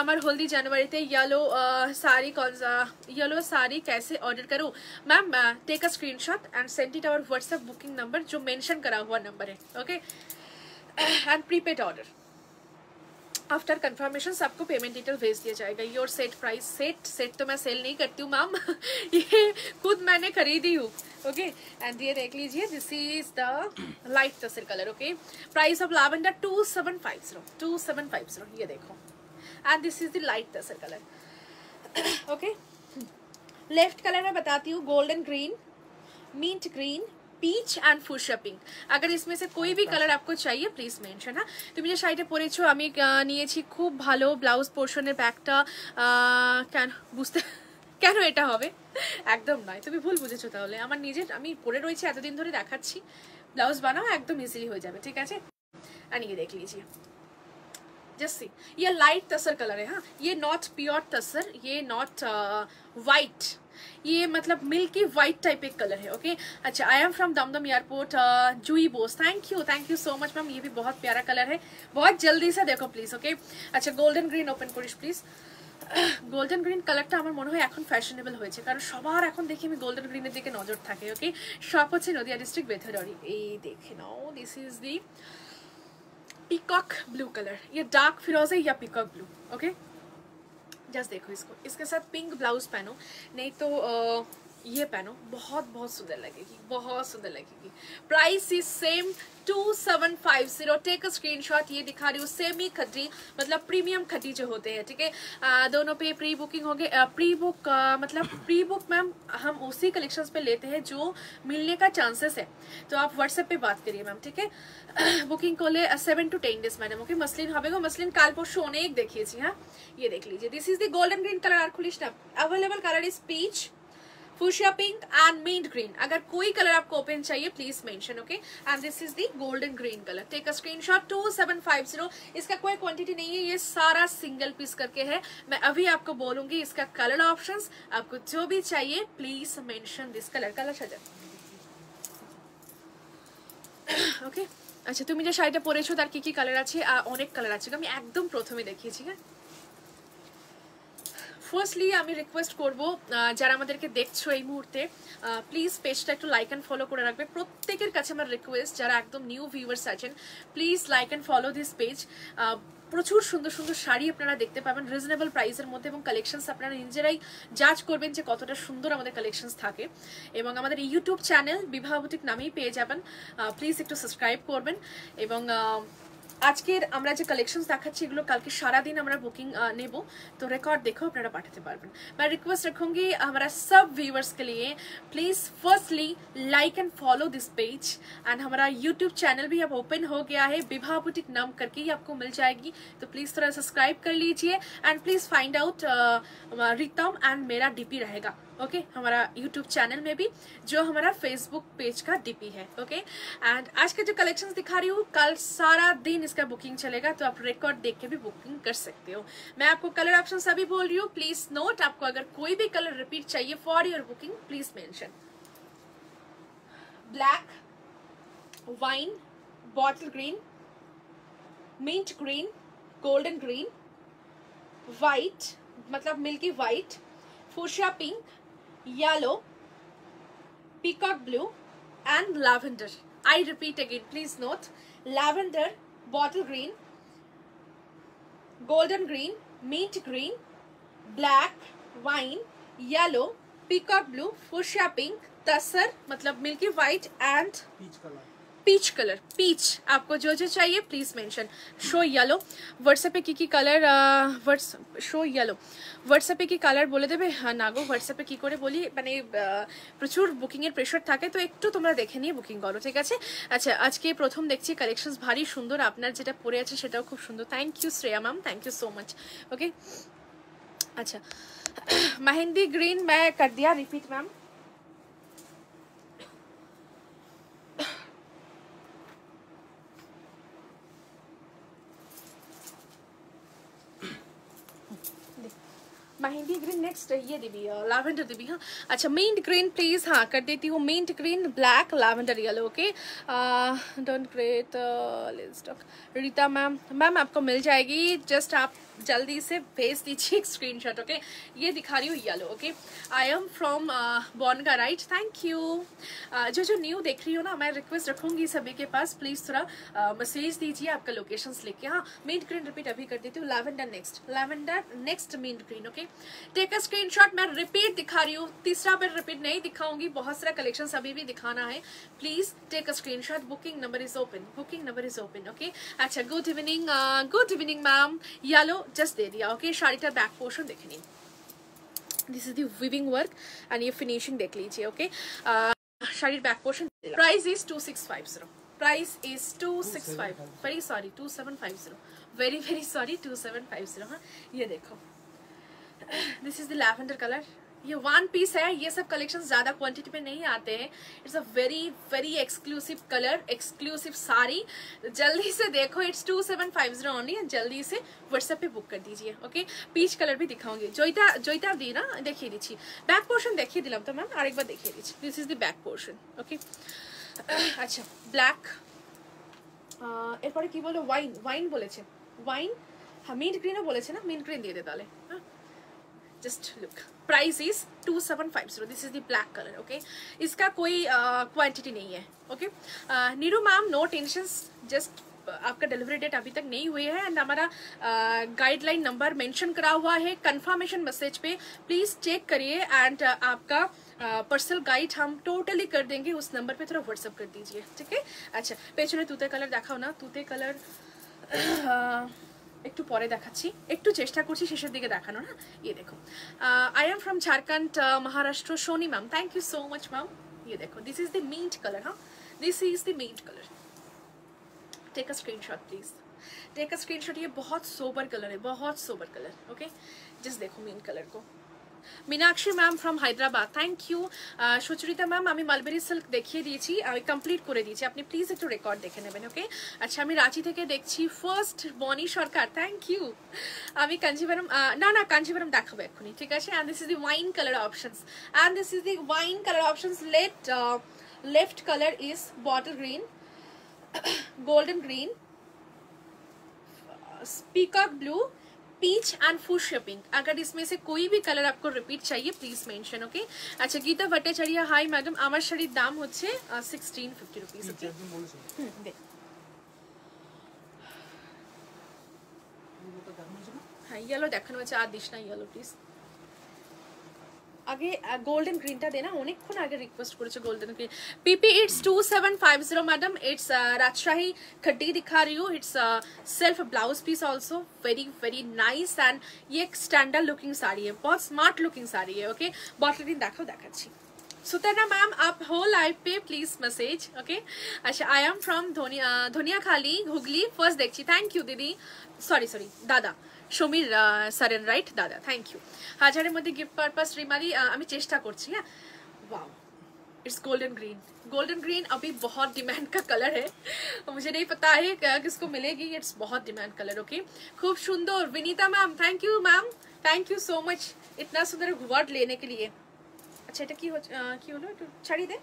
[SPEAKER 1] अमर होल्दी जनवरी थे येलो साड़ी कौन सा येलो साड़ी कैसे ऑर्डर करूँ? Ma'am take a screen and send it our WhatsApp booking number जो मैंशन करा हुआ नंबर है okay and prepaid order after confirmation सबको पेमेंट डिटेल भेज दिया जाएगा। Your set price set set तो मैं सेल नहीं करती हूँ मैम (laughs) ये खुद मैंने खरीदी हूँ ओके एंड ये देख लीजिए this is the light tasar colour okay price of lavender two seven five zero two seven five zero ये देखो। And this is the light tasar colour okay left colour मैं बताती हूँ golden green mint green peach and fuchsia pink अगर इसमें से कोई भी कलर প্লিজ মেনশন হ্যাঁ তুমি যে শাড়িটা পরেছো আমি নিয়েছি খুব ভালো ব্লাউজ পোর্শনের ব্যাগটা কেন বুঝতে কেন এটা হবে? একদম নয়। তুমি ভুল বুঝেছ তাহলে। আমার নিজের আমি পরে রয়েছি এতদিন ধরে দেখাচ্ছি। ব্লাউজ বানাও একদম ইজিলি হয়ে যাবে ঠিক আছে? আর নিয়ে দেখ লিজিয়ে जस्ट सी ये लाइट तसर कलर है। हाँ ये नॉट प्योर तसर ये नॉट ये मतलब मिल्की वाइट टाइप एक कलर है ओके अच्छा I am from Dumdum airport Jui Bose thank you thank you so much ma'am ये भी बहुत प्यारा कलर है बहुत जल्दी से देखो प्लीज ओके अच्छा গোল্ডেন গ্রিন ওপেন করিস প্লিজ গোল্ডেন গ্রিন কালারটা আমার মনে হয় এখন ফ্যাশনেবল হয়েছে কারণ সবার এখন দেখি আমি গোল্ডেন গ্রিনের দিকে নজর থাকে ওকে সব হচ্ছে নদিয়া ডিস্ট্রিক্ট বেথররি এই দেখে নাও this is the peacock blue colour ये डार्क फिरोज है या पिकॉक ब्लू ओके जस्ट देखो इसको। इसके साथ पिंक ब्लाउज पहनो नहीं तो ये पहनो बहुत बहुत सुंदर लगेगी बहुत सुंदर लगेगी। Price is same two seven five zero take a screenshot ये दिखा रही हूँ सेमी खड्डी मतलब प्रीमियम खड्डी जो होते हैं ठीक है? आ, दोनों पे प्री बुकिंग होगी। प्री बुक आ, मतलब प्री बुक मैम हम उसी कलेक्शंस पे लेते हैं जो मिलने का चांसेस है। तो आप व्हाट्सएप पे बात करिए मैम ठीक है? (clears throat) बुकिंग को ले seven to ten days madam okay muslin हबेगो muslin काल पोर्शो अनेक देखिए जी हाँ? ये देख लीजिए। This is the golden green colour are खुलिश available colour is peach fuchsia pink and mint green अगर कोई कलर आपको ओपन चाहिए please mention okay and this is the golden green colour take a screenshot two seven five zero इसका कोई quantity नहीं है ये सारा सिंगल पीस करके है मैं अभी आपको बोलूंगी इसका कलर ऑप्शंस आपको जो भी चाहिए please mention this colour colour सजा ওকে আচ্ছা তুমি যে শাড়িটা পরেছো তার কি কি কালার আছে অনেক কালার আছে আমি একদম প্রথমে দেখিয়েছি হ্যাঁ ফার্স্টলি আমি রিকোয়েস্ট করব যারা আমাদেরকে দেখছ এই মুহূর্তে প্লিজ পেজটা একটু লাইক অ্যান্ড ফলো করে রাখবে। প্রত্যেকের কাছে আমার রিকোয়েস্ট যারা একদম নিউ ভিউয়ার্স আছেন please like and follow this page প্রচুর সুন্দর সুন্দর শাড়ি আপনারা দেখতে পাবেন রিজনেবল প্রাইসের মধ্যে এবং কালেকশনস আপনারা নিজেরাই জাজ করবেন যে কতটা সুন্দর আমাদের কালেকশনস থাকে। এবং আমাদের ইউটিউব চ্যানেল বিবাহ নামেই পেয়ে যাবেন। প্লিজ একটু সাবস্ক্রাইব করবেন এবং আজকের আমরা যে কালেকশন দেখাচ্ছি এগুলো কালকে সারাদিন আমরা बुकिंग नेब तो रिकॉर्ड देखो अपना पाठाते पारबेन मैं रिक्वेस्ट रखूंगी हमारा सब व्यूवर्स के लिए please firstly like and follow this page and हमारा यूट्यूब चैनल भी अब ओपन हो गया है विवाह बुटीक नाम करके ही आपको मिल जाएगी तो प्लीज थोड़ा सब्सक्राइब कर लीजिए and please find out Ritam and मेरा डीपी रहेगा Okay okay? हमारा यूट्यूब चैनल में भी, जो हमारा फेसबुक पेज का डीपी है ओके okay? एंड आज का जो कलेक्शंस दिखा रही हूँ, कल सारा दिन इसका बुकिंग चलेगा तो आप रिकॉर्ड देख के भी बुकिंग कर सकते हो मैं आपको कलर ऑप्शन सभी बोल रही हूँ प्लीज़ नोट आपको अगर कोई भी कलर रिपीट चाहिए for your booking please mention black wine bottle green mint green golden green white मतलब milky white fuchsia pink yellow, peacock blue and lavender. I repeat again, please note, lavender, bottle green, golden green, mint green, black, wine, yellow, peacock blue, fuchsia pink, tasar, मतलब milky white and peach color. Peach colour peach आपको जो जो चाहिए please mention show yellow হোয়াটসঅ্যাপে কি কি colour show yellow হোয়াটসঅ্যাপে কি কালার বলে দেবে না গো হোয়াটসঅ্যাপে কি করে বলি মানে প্রচুর বুকিংয়ের প্রেশার থাকে তো একটু তোমরা দেখে নিয়ে বুকিং করো ঠিক আছে আচ্ছা আজকে প্রথম দেখছি কালেকশনস ভারী সুন্দর আপনার যেটা পরে আছে সেটাও খুব সুন্দর thank you Shreya ma'am thank you so much okay अच्छा (coughs) मेहंदी ग्रीन मैं कर दिया repeat ma'am mehndi green next ये दीदी लैवेंडर दीबी हाँ। अच्छा मेंट ग्रीन प्लीज़ हाँ कर देती हूँ। Mint green black lavender yellow okay don't great list Rita ma'am ma'am आपको मिल जाएगी। जस्ट आप जल्दी से भेज दीजिए एक स्क्रीनशॉट ओके ये दिखा रही हूँ yellow okay I am from Bongaon right thank you जो जो न्यू देख रही हो ना मैं रिक्वेस्ट रखूँगी सभी के पास प्लीज़ थोड़ा मैसेज uh, दीजिए आपका लोकेशन लिख के हाँ मिंट ग्रीन रिपीट अभी कर देती हूँ lavender next lavender next mint green okay take a screen मैं रिपीट दिखा रही हूँ तीसरा बार रिपीट नहीं दिखाऊँगी बहुत सारा कलेक्शन अभी भी दिखाना है। Please take a screen booking number is open booking number is open okay अच्छा good evening good evening ma'am yellow just दे दिया। ओके शाड़ीटार बैक पोर्शन देखनी this is the weaving work and ये फिनिशिंग देख लीजिए okay sari back portion price is two six five zero price is two six five very sorry two seven five zero very very sorry two seven five zero हाँ ये देखो। This is the lavender colour ये one piece है ये सब collection ज्यादा quantity में नहीं आते हैं it's a very very exclusive colour exclusive sari जल्दी से देखो it's two seven five zero only जल्दी से व्हाट्सएप पे बुक कर दीजिए ओके पीच कलर भी दिखाऊंगी जोईता जोईता दी ना देखिए दीची बैक पोर्शन देखिए दिलाम तो मैम और एक बार देखिए दीची this is the back portion okay আচ্ছা ব্ল্যাক এরপরে কি বলো ওয়াইন ওয়াইন বলেছে ওয়াইন হ্যাঁ মিন্ট গ্রিনও বলেছে না মিন্ট গ্রিন দিয়ে দে তাহলে হ্যাঁ Is two seven five zero this is the black colour okay इसका कोई क्वांटिटी uh, नहीं है okay Neeru ma'am no tension just आपका डिलीवरी डेट अभी तक नहीं हुई है एंड हमारा गाइडलाइन नंबर मेंशन करा हुआ है कंफर्मेशन मैसेज पे। प्लीज़ चेक करिए एंड uh, आपका पर्सनल uh, गाइड हम टोटली कर देंगे। उस नंबर पे थोड़ा व्हाट्सअप कर दीजिए ठीक है? अच्छा पेचने तूते कलर देखा हो ना तूते कलर একটু পরে দেখাচ্ছি। একটু চেষ্টা করছি শেষের দিকে দেখানো না ইয়ে দেখো। I am from Jharkhand Maharashtra Soni ma'am thank you so much ma'am ইয়ে দেখো this is the mint colour হ্যাঁ this is the mint colour take a screenshot please take a screenshot ইয়ে বহুত सोबर কালার হ্যাঁ বহুত sober colour okay just দেখো mint colour co Meenakshi ma'am from Hyderabad thank you Sucharita ma'am আমি mulberry silk দেখিয়ে দিয়েছি, আমি complete করে দিয়েছি। আপনি প্লিজ একটু রেকর্ড দেখে নেবেন ওকে আচ্ছা আমি রাঁচি থেকে দেখছি ফার্স্ট বনি সরকার। থ্যাংক ইউ আমি কাঞ্জিভারম না না কাঞ্জিভারম দেখাবো এক্ষুনি, ঠিক আছে? And this is the wine colour options and this is the wine colour options let left colour is bottle green golden green peacock blue peach and full shipping अगर इसमें से कोई भी कलर आपको रिपीट चाहिए प्लीज मेंशन ओके अच्छा Gita Bhattacharya high madam আমার শাড়ির দাম হচ্ছে 1650 রুপিস ওকে হ্যাঁ ইয়েলো দেখানো হচ্ছে আর দিস না ইয়েলো প্লিজ আগে গোল্ডেন গ্রিনটা দে না অনেকক্ষণ আগে রিকোয়েস্ট করেছে golden green PP it's two seven five zero madam it's Rajshahi खड्डी दिखा रही हूँ it's self blouse piece also very very nice and ये एक स्टैंडर्ड लुकिंग साड़ी है बहुत स्मार्ट लुकिंग साड़ी है ओके बॉटल देखाओ দেখাচ্ছি सुतरना मैम आप हो लाइव पे प्लीज मैसेज ओके अच्छा आई एम फ्रॉम धोनिया धोनिया खाली हुगली फर्स्ट देखी थैंक यू दीदी सॉरी सॉरी दादा সমীর সারেন রাইট দাদা থ্যাংক ইউ হাজারের মধ্যে গিফট পারপাস শ্রীমালি আমি চেষ্টা করছি হ্যাঁ wow it's golden green golden green अभी बहुत डिमांड का कलर है मुझे नहीं पता है किसको मिलेगी इट्स बहुत डिमांड कलर ओके खूब सुंदर Vinita ma'am thank you ma'am thank you so much इतना सुंदर वर्ड लेने के लिए अच्छा এটা কি কি হলো একটু ছাড়িয়ে দে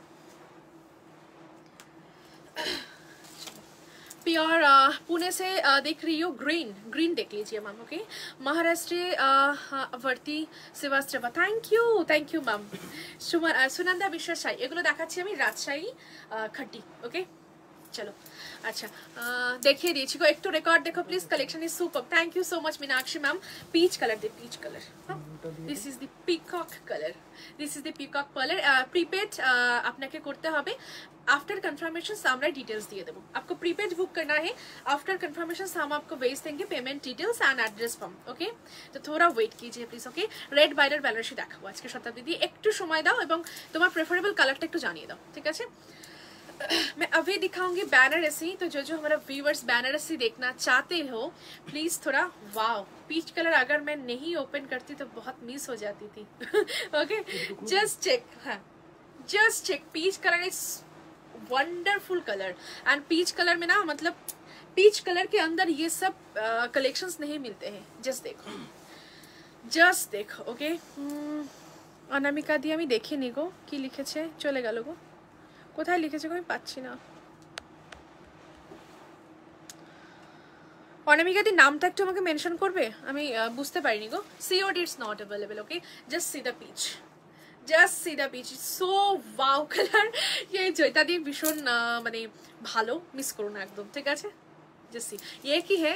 [SPEAKER 1] प्योर पुणे से देख रही हो ग्रीन ग्रीन देख लीजिए ma'am okay Maharashtra वर्ती Srivastava thank you thank you ma'am Sunanda Biswas সাই এগুলো দেখাচ্ছি আমি রাজশাহী খাটি ওকে চলো अच्छा देखिए दीजिए को एक तो रिकॉर्ड देखो please collection is super thank you so much Meenakshi ma'am peach colour they peach colour this is the peacock colour this is the peacock colour prepaid আপনাকে করতে হবে आफ्टर कन्फर्मेशन আমরা डिटेल्स দিয়ে দেবো आपको प्रीपेड बुक करना है after conformation हम आपको भेज देंगे payment details and address form okay তো থোড়া ওয়েট कीजिए প্লিজ ওকে রেড বাইরের বেনারসি দেখাবো আজকে শতাব্দী দিয়ে একটু সময় দাও এবং তোমার প্রেফারেবল কালারটা একটু জানিয়ে দাও ঠিক আছে मैं अभी दिखाऊंगी बैनरसी तो जो जो हमारा व्यूवर्स बैनरसी देखना चाहते हो प्लीज थोड़ा वाव पीच कलर अगर मैं नहीं ओपन करती तो बहुत मिस हो जाती थी ओके जस्ट चेक हाँ just check peach colour is wonderful colour and peach colour में ना मतलब पीच कलर के अंदर ये सब कलेक्शंस नहीं मिलते हैं जस्ट देखो जस्ट देखो ओके অনামিকা দিয়ে আমি দেখিনি গো কি লিখেছে চলে গেল গো কোথায় লিখেছে আমি পাচ্ছি না অনামিকাদি নামটা একটু আমাকে মেনশন করবে আমি বুঝতে পারিনি গো সিওড it's not available okay just see the peach just see the peach so wow colour ये জয়িতাদি ভীষণ মানে ভালো মিস করো না একদম ঠিক আছে जस्ट सी ये की है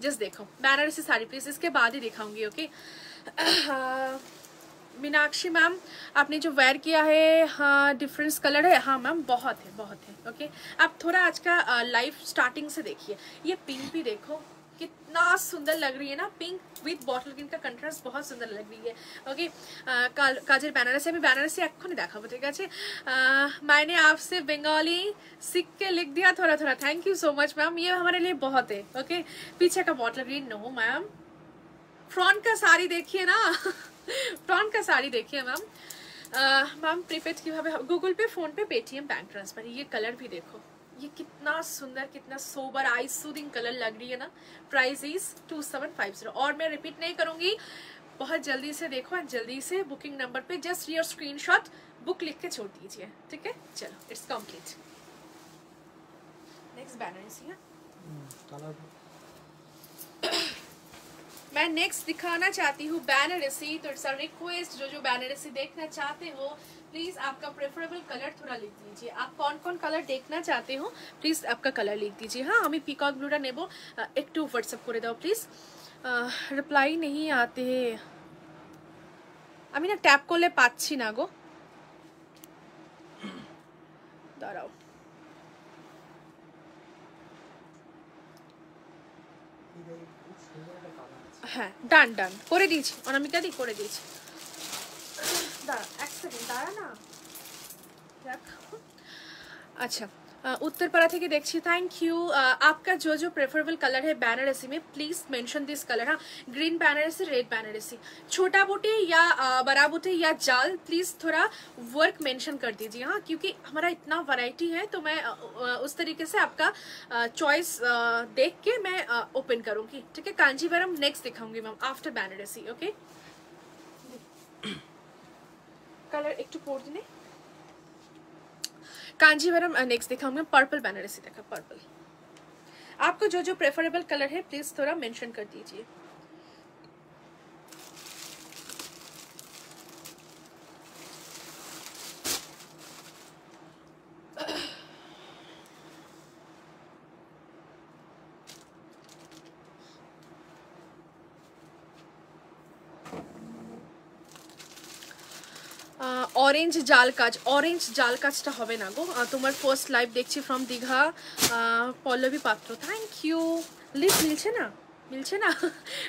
[SPEAKER 1] जस्ट देखो बनारसी साड़ी प्लीज इसके बाद ही दिखाऊंगी ओके (clears throat) मीनाक्षी मैम आपने जो वेयर किया है हाँ डिफरेंस कलर है हाँ मैम बहुत है बहुत है ओके आप थोड़ा आज का लाइव स्टार्टिंग से देखिए ये पिंक भी देखो कितना सुंदर लग रही है ना पिंक विथ बॉटल ग्रीन का कंट्रास्ट बहुत सुंदर लग रही है ओके काजल बनारसी আমি বেনারসি এক্ষুনি দেখাবো ঠিক আছে मैंने आपसे बंगाली सीख के लिख दिया थोड़ा थोड़ा thank you so much ma'am ये हमारे लिए बहुत है ओके पीछे का bottle green no ma'am front का साड़ी देखिए ना (laughs) फ्रंट का साड़ी देखिए मैम मैम प्रीपेड কিভাবে Google pay PhonePe Paytm bank transfer ये कलर भी देखो ये कितना सुंदर कितना सोबर आई सूदिंग कलर लग रही है ना price is two seven five zero और मैं रिपीट नहीं करूंगी बहुत जल्दी से देखो और जल्दी से बुकिंग नंबर पे जस्ट योर स्क्रीनशॉट बुक लिख के छोड़ दीजिए ठीक है चलो इट्स कंप्लीट नेक्स्ट बैनर इसी है मैं नेक्स्ट दिखाना चाहती हूँ बैनरसी तो इट्स अ रिक्वेस्ट जो जो बैनरसी देखना चाहते हो प्लीज आपका प्रेफरेबल कलर थोड़ा लिख दीजिए आप कौन कौन कलर देखना चाहते हो प्लीज आपका कलर लिख दीजिए हाँ আমি পিকক ব্লুটা নেব একটু হোয়াটসঅ্যাপ করে দাও প্লিজ রিপ্লাই নেই আতে আমি না ট্যাপ করলে পাচ্ছি না গো দাঁড়াও হ্যাঁ ডান ডান করে দিয়েছি অনামিকা দি করে দিয়েছি। দাঁড়া, এক সেকেন্ড দাঁড়া না। দেখ। আচ্ছা। उत्तरपाड़ा থেকে দেখছি थैंक यू आपका जो जो प्रेफरेबल कलर है बनारसी में प्लीज मेंशन दिस कलर हाँ ग्रीन बनारसी रेड बनारसी छोटा बूटी या बड़ा बूटी या जाल प्लीज थोड़ा वर्क मेंशन कर दीजिए हाँ क्योंकि हमारा इतना वैरायटी है तो मैं उस तरीके से आपका चॉइस देख के मैं ओपन करूंगी ठीक है कांजीवरम नेक्स्ट दिखाऊंगी ma'am after Banarasi okay colour एक टू पोर दिने कांजीवरम नेक्स्ट दिखाऊँगा पर्पल बनारसी देखा पर्पल आपको जो जो प्रेफरेबल कलर है प्लीज़ थोड़ा मेंशन कर दीजिए। অরেঞ্জ জাল কাজ অরেঞ্জ জাল কাজটা হবে না গো তোমার ফার্স্ট লাইভ দেখছি from Digha Pallavi Patra thank you lip মিলছে না मिलছে ना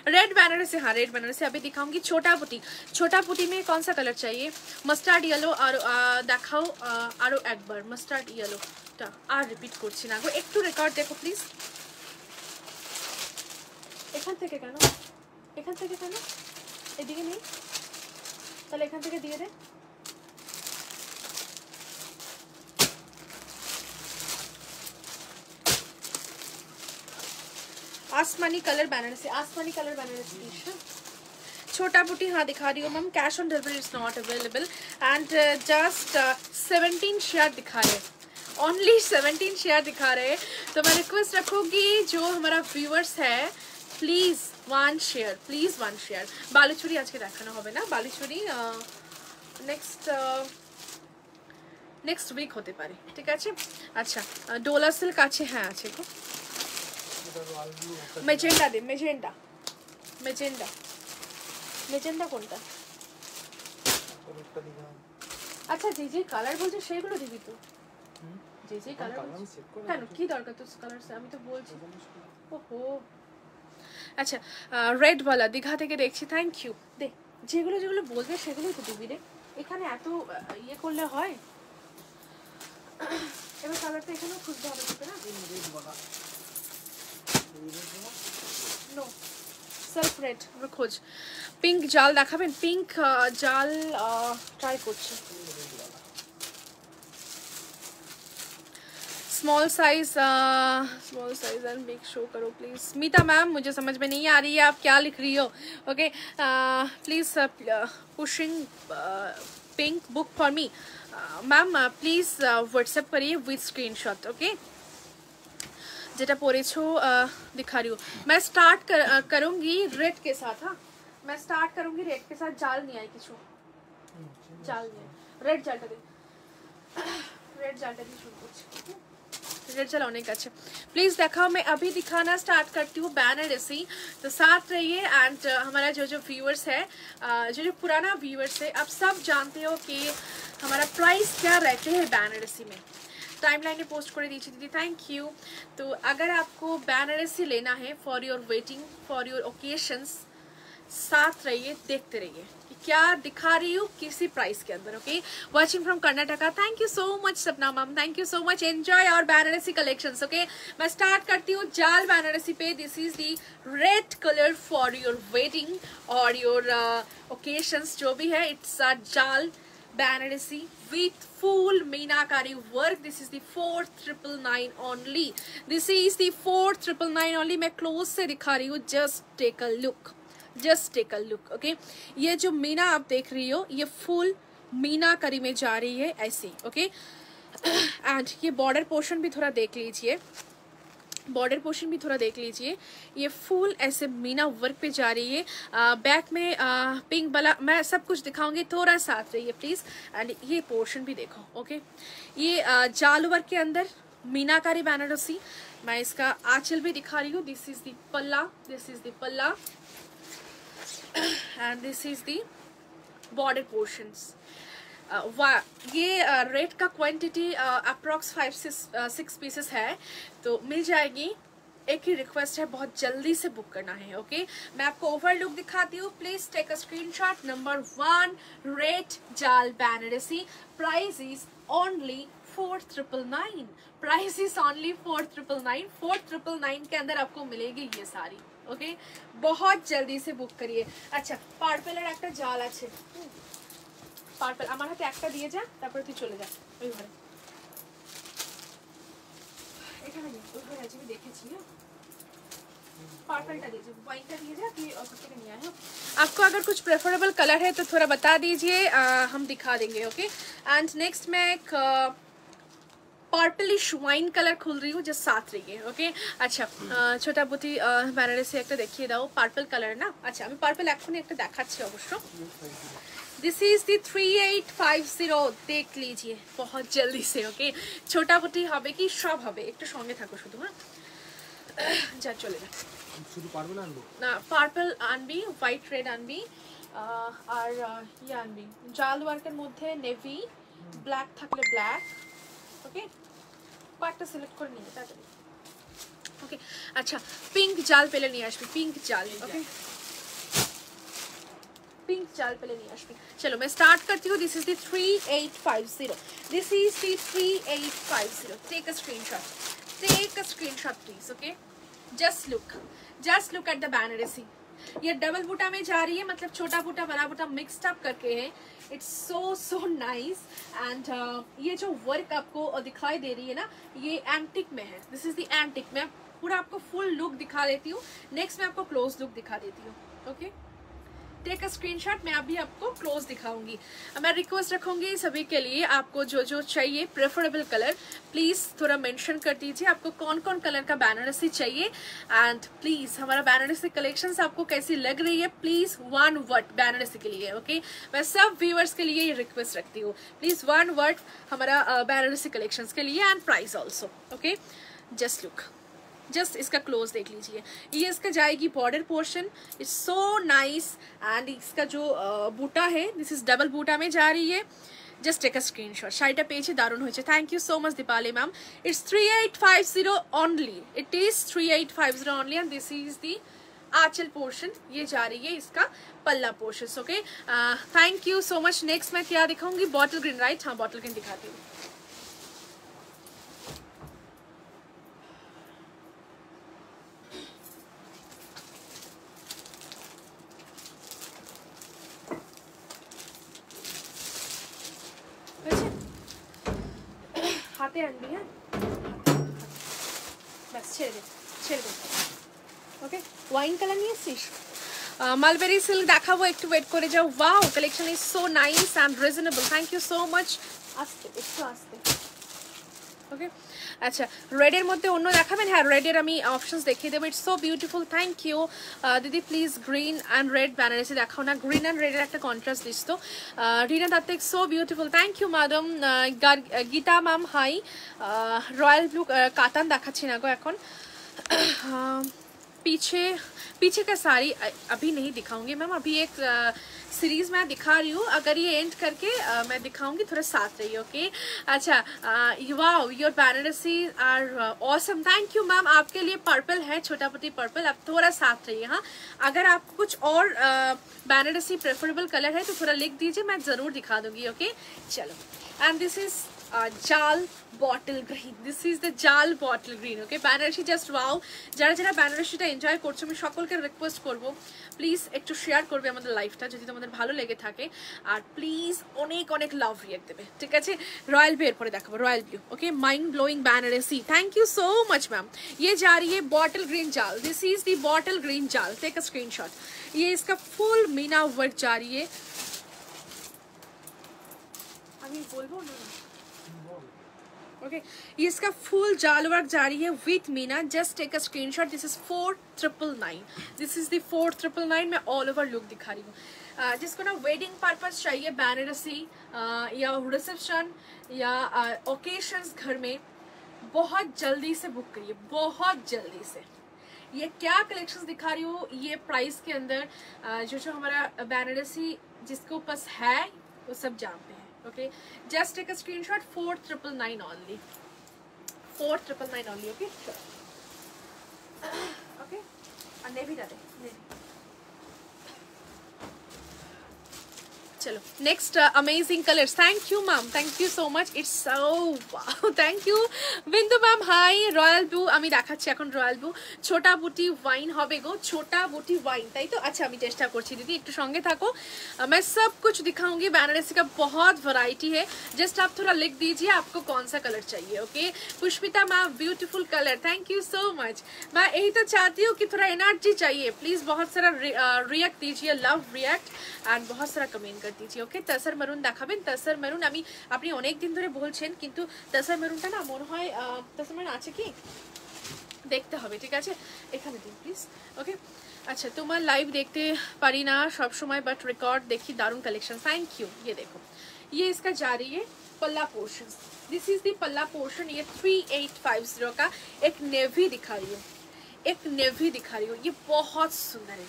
[SPEAKER 1] रेड बैनर से हाँ रेड बैनर से अभी दिखाऊँगी छोटा पुटी छोटा पुटी में कौन सा कलर चाहिए मस्टार्ड येलो और দেখাও আরও একবার মাস্টার্ড ইয়েলোটা আর রিপিট করছি না গো একটু রেকর্ড দেখো প্লিজ এখান থেকে কেন এখান থেকে কেন এদিকে নেই তাহলে এখান থেকে দিয়ে দে आसमानी कलर बैनर से आसमानी कलर बैनर से छोटा बुटी हाँ दिखा रही हूँ ma'am cash on delivery is not available and just seventeen share दिखा रहे ओनली सेवनटीन शेयर दिखा रहे तो मैं रिक्वेस्ट रखूँगी जो हमारा व्यूअर्स है please one share please one share Baluchari আজকে দেখানো হবে না বালুচুরি নেক্সট নেক্সট উইক হতে পারে ঠিক আছে আচ্ছা ডোলা সিল্ক আছে হ্যাঁ আছে গো মেজেন্ডা দে মেজেন্ডা মেজেন্ডা মেজেন্ডা কোনটা? আচ্ছা যে যে কালার বলছে সেগুলো দিবি তো। যে যে কালার কেন? কি দরকার তোর কালার আমি তো বলছি। ওহো। আচ্ছা রেড ওয়ালা দীঘা থেকে দেখছি থ্যাংক ইউ দে যেগুলো যেগুলো বলবে সেগুলোই তো দিবি রে। এখানে এত ইয়ে করলে হয়? এবার কালারটা এখানেও খুঁজতে হবে না? নো সেলফ রেড খোঁজ পিঙ্ক জাল দেখাবেন পিঙ্ক জাল ট্রাই করছি small size small size and big show करो प्लीज स्मिता मैम मुझे समझ में नहीं आ रही है आप क्या लिख रही हो okay please pushing pink book for me ma'am please WhatsApp करिए विथ स्क्रीनशॉट ओके যেটা পরেছো আহ, दिखा रही हूँ मैं स्टार्ट कर, अ, करूंगी रेड के साथ हाँ मैं स्टार्ट करूंगी रेड के साथ जाल नहीं आई কিছু জাল নিয়ে রেড জালটা দিই রেড জালটা দিয়ে শুরু করছি रेड जल होने का अच्छा प्लीज दिखाओ मैं अभी दिखाना स्टार्ट करती हूँ बैनर ऐसी तो साथ रहिए एंड हमारा जो जो व्यूअर्स है uh, जो जो पुराना व्यूअर्स है आप सब जानते हो कि हमारा प्राइस क्या रहते हैं बैनर ऐसी में टाइम लाइन में पोस्ट कर दीजिए दीदी। थैंक यू तो अगर आपको बैनरसी लेना है for your waiting for your occasions साथ रहिए, देखते रहिए कि क्या दिखा रही हूँ, किसी प्राइस के अंदर okay watching from Karnataka thank you so much Sapna ma'am thank you so much enjoy और बनारसी कलेक्शंस ओके मैं स्टार्ट करती हूँ जाल बनारसी पे. This is the red colour for your wedding और योर ओकेशंस जो भी है इट्स जाल Banarasi with full meenakari work this is the four triple nine only this is the four triple nine only मैं close से दिखा रही हूँ just take a look just take a look okay ये जो मीना आप देख रही हो ये full मीनाकारी में जा रही है ऐसे ओके एंड ये बॉर्डर पोर्शन भी थोड़ा देख लीजिए बॉर्डर पोर्शन भी थोड़ा देख लीजिए। ये फुल ऐसे मीना वर्क पे जा रही है। आ, बैक में आ, पिंक वाला मैं सब कुछ दिखाऊँगी थोड़ा साथ रहिए प्लीज़। एंड ये पोर्शन भी देखो ओके? ये आ, जाल वर्क के अंदर मीनाकारी बनारसी मैं इसका आंचल भी दिखा रही हूँ। दिस इज़ द पल्ला दिस इज़ द पल्ला। And this is the border portions. ये रेट का quantity approx five six pieces है। तो मिल जाएगी एक ही रिक्वेस्ट है बहुत जल्दी से बुक करना है ओके मैं आपको ओवर लुक दिखाती हूँ please take a screenshot number one red जाल Banarasi price is only four triple nine price is only four triple nine four triple nine के अंदर आपको मिलेगी ये सारी ओके बहुत जल्दी से बुक करिए अच्छा पार्पेलर একটা জাল আছে পার্পল আমার হাতে একটা দিয়ে যা তারপরে তুই চলে যা ওই ঘরে आपको अगर कुछ प्रेफरेबल कलर है तो थोड़ा बता दीजिए हम दिखा देंगे ओके एंड नेक्स्ट मैं एक पर्पलिश वाइन कलर खुल रही हूँ, जो साथ रही है ओके अच्छा छोटा बुटी मैंने से एक तो देखिए, दाओ पर्पल कलर ना? अच्छा हमें पर्पल एक्शन एक तो देखा अवश्य। this is the three eight five zero দেখ লিজিয়ে বহুত জলদি সে ওকে ছোটা বুটি হবে কি সব হবে একটু সঙ্গে থাকো শুধু হ্যাঁ যা চলে যা
[SPEAKER 2] শুধু পারবে না আনবো
[SPEAKER 1] না পার্পল আনবি হোয়াইট রেড আনবি আহ, আর আহ, ইয়ে আনবি জাল ওয়ার্কের মধ্যে নেভি ব্ল্যাক থাকলে ব্ল্যাক ওকে কয়েকটা সিলেক্ট করে নিয়ে তাড়াতাড়ি ওকে আচ্ছা পিঙ্ক জাল পেলে নিয়ে আসবি পিঙ্ক জাল ওকে पिंक चाल पहले नहीं अश्विन। चलो, मैं स्टार्ट करती हूँ। This is the three eight five zero this is the three eight five zero take a screen shot take a screen shot please okay just look just look at the Banarasi ये double बूटा में जा रही है मतलब छोटा बूटा, बड़ा बूटा mixed up करके है। It's so so nice and ये जो वर्क आपको दिखाई दे रही है ना, ये एंटिक में है। दिस इज़ द एंटिक मैं पूरा आपको फुल लुक दिखा देती हूँ। नेक्स्ट मैं आपको क्लोज लुक दिखा देती हूँ okay okay? Take a screenshot मैं अभी आपको क्लोज दिखाऊँगी। मैं रिक्वेस्ट रखूँगी सभी के लिए आपको जो जो चाहिए प्रेफरेबल कलर प्लीज़ थोड़ा मेंशन कर दीजिए आपको कौन कौन कलर का बैनरसी चाहिए। एंड प्लीज़ हमारा बैनरसी कलेक्शंस आपको कैसी लग रही है प्लीज़ वन वर्ड बैनरसी के लिए ओके मैं सब व्यूअर्स के लिए ये रिक्वेस्ट रखती हूँ। प्लीज़ वन वर्ड हमारा बैनरसी कलेक्शंस के लिए and price also okay just look just इसका क्लोज देख लीजिए ये इसका जाएगी border portion it's so nice and इसका जो अ, बूटा है दिस इज डबल बूटा में जा रही है জাস্ট টেক আ স্ক্রিনশট শাড়িটা পেয়েছে দারুণ হয়েছে thank you so much Dipali ma'am it's three eight five zero only it is three eight five zero only and this is the Aanchal portion ये जा रही है इसका पल्ला portion okay thank you so much next मैं क्या दिखाऊंगी bottle green right हाँ बॉटल ग्रीन दिखाती हूँ হাতে আনবি হ্যাঁ ব্যাস ছেড়ে দে ছেড়ে দে ওকে ওয়াইন কালার নিয়ে এসছিস মালবেরি সিল্ক দেখাবো একটু ওয়েট করে যাও wow collection is so nice and reasonable thank you so much আসতে একটু আসতে ওকে আচ্ছা রেডের মধ্যে অন্য দেখাবেন? হ্যাঁ রেডের আমি অপশনস দেখিয়ে দেবো। It's so beautiful thank you দিদি প্লিজ গ্রিন অ্যান্ড রেড ব্যানারসে দেখাও না। গ্রিন অ্যান্ড রেডের একটা কন্ট্রাস্ট দিস তো। Rina Dutta so beautiful thank you madam Geeta ma'am hi royal blue কাতান দেখাচ্ছি না গো এখন। पीछे पीछे का साड़ी अभी नहीं दिखाऊँगी। मैम अभी एक सीरीज़ मैं दिखा रही हूँ। अगर ये एंड करके आ, मैं दिखाऊँगी थोड़ा साथ रही ओके अच्छा युवा your Banarasi are awesome thank you ma'am आपके लिए पर्पल है छोटा पति पर्पल आप थोड़ा साथ रहिए हाँ? अगर आपको कुछ और बैनरसी प्रेफरेबल कलर है तो थोड़ा लिख दीजिए मैं ज़रूर दिखा दूँगी ओके चलो। एंड दिस इज़ জাল bottle green this is the জাল bottle green okay Banarasi just wow যারা যারা বেনারসিটা এনজয় করছো আমি সকলকে রিকোয়েস্ট করব প্লিজ একটু শেয়ার করবে আমাদের লাইফটা যদি তোমাদের ভালো লেগে থাকে আর প্লিজ অনেক অনেক লাভ রিয়েক্ট দেবে ঠিক আছে রয়্যাল ব্লু এরপরে দেখাবো royal blue okay mind blowing Banarasi thank you so much ma'am ये जा रही है बॉटल ग्रीन जाल this is the bottle green जाल टेक अ स्क्रीनशॉट ये इसका फुल मीना वर्क जा रही है আমি বলবো না ओके ये इसका फुल जाल वर्क जारी है with Meena just take a screenshot this is four triple nine this is the triple nine मैं ऑल ओवर लुक दिखा रही हूँ. uh, जिसको ना वेडिंग पर्पज चाहिए बैनरसी uh, या रिसेप्शन या ओकेशंस uh, घर में बहुत जल्दी से बुक करिए बहुत जल्दी से. ये क्या कलेक्शंस दिखा रही हूँ? ये प्राइस के अंदर जो जो हमारा बैनरसी जिसको पास है वो सब हैं okay? Just take a screenshot. 4999 only. 4999 only okay? Sure. (coughs) Okay? And navy navy चलो next amazing colours thank you ma'am thank you so much it's so thank you Bindu ma'am hi royal blue আমি দেখাচ্ছি এখন royal blue ছোটা বুটি wine হবে गो छोटा बूटी wine তাই তো अच्छा আমি চেষ্টা করছি दीदी একটু সঙ্গে থাকো मैं सब कुछ दिखाऊंगी बनारसी का बहुत वैरायटी है जस्ट आप थोड़ा लिख दीजिए आपको कौन सा कलर चाहिए okay Pushpita ma'am beautiful colour thank you so much मैं यही तो चाहती हूँ कि थोड़ा एनर्जी चाहिए प्लीज बहुत सारा रिएक्ट दीजिए लव रिएक्ट एंड बहुत सारा कमेंट कर দিয়েছি ওকে তাসার মেরুন দেখাবেন তাসার মেরুন আমি আপনি অনেক দিন ধরে বলছেন কিন্তু তাসার মেরুনটা না মনে হয় তাসার মেরুন আছে কি দেখতে হবে ঠিক আছে এখানে দিন প্লিজ ওকে আচ্ছা তোমার লাইভ দেখতে পারি না সব সময় বাট রেকর্ড দেখি দারুণ कलेक्शन थैंक यू ये देखो ये इसका जा रही है पल्ला पोर्शन दिस इज दी पल्ला पोर्शन ये थ्री एट फाइव जीरो का एक नेवी दिखा रही हूँ एक नेवी दिखा रही हूँ ये बहुत सुंदर है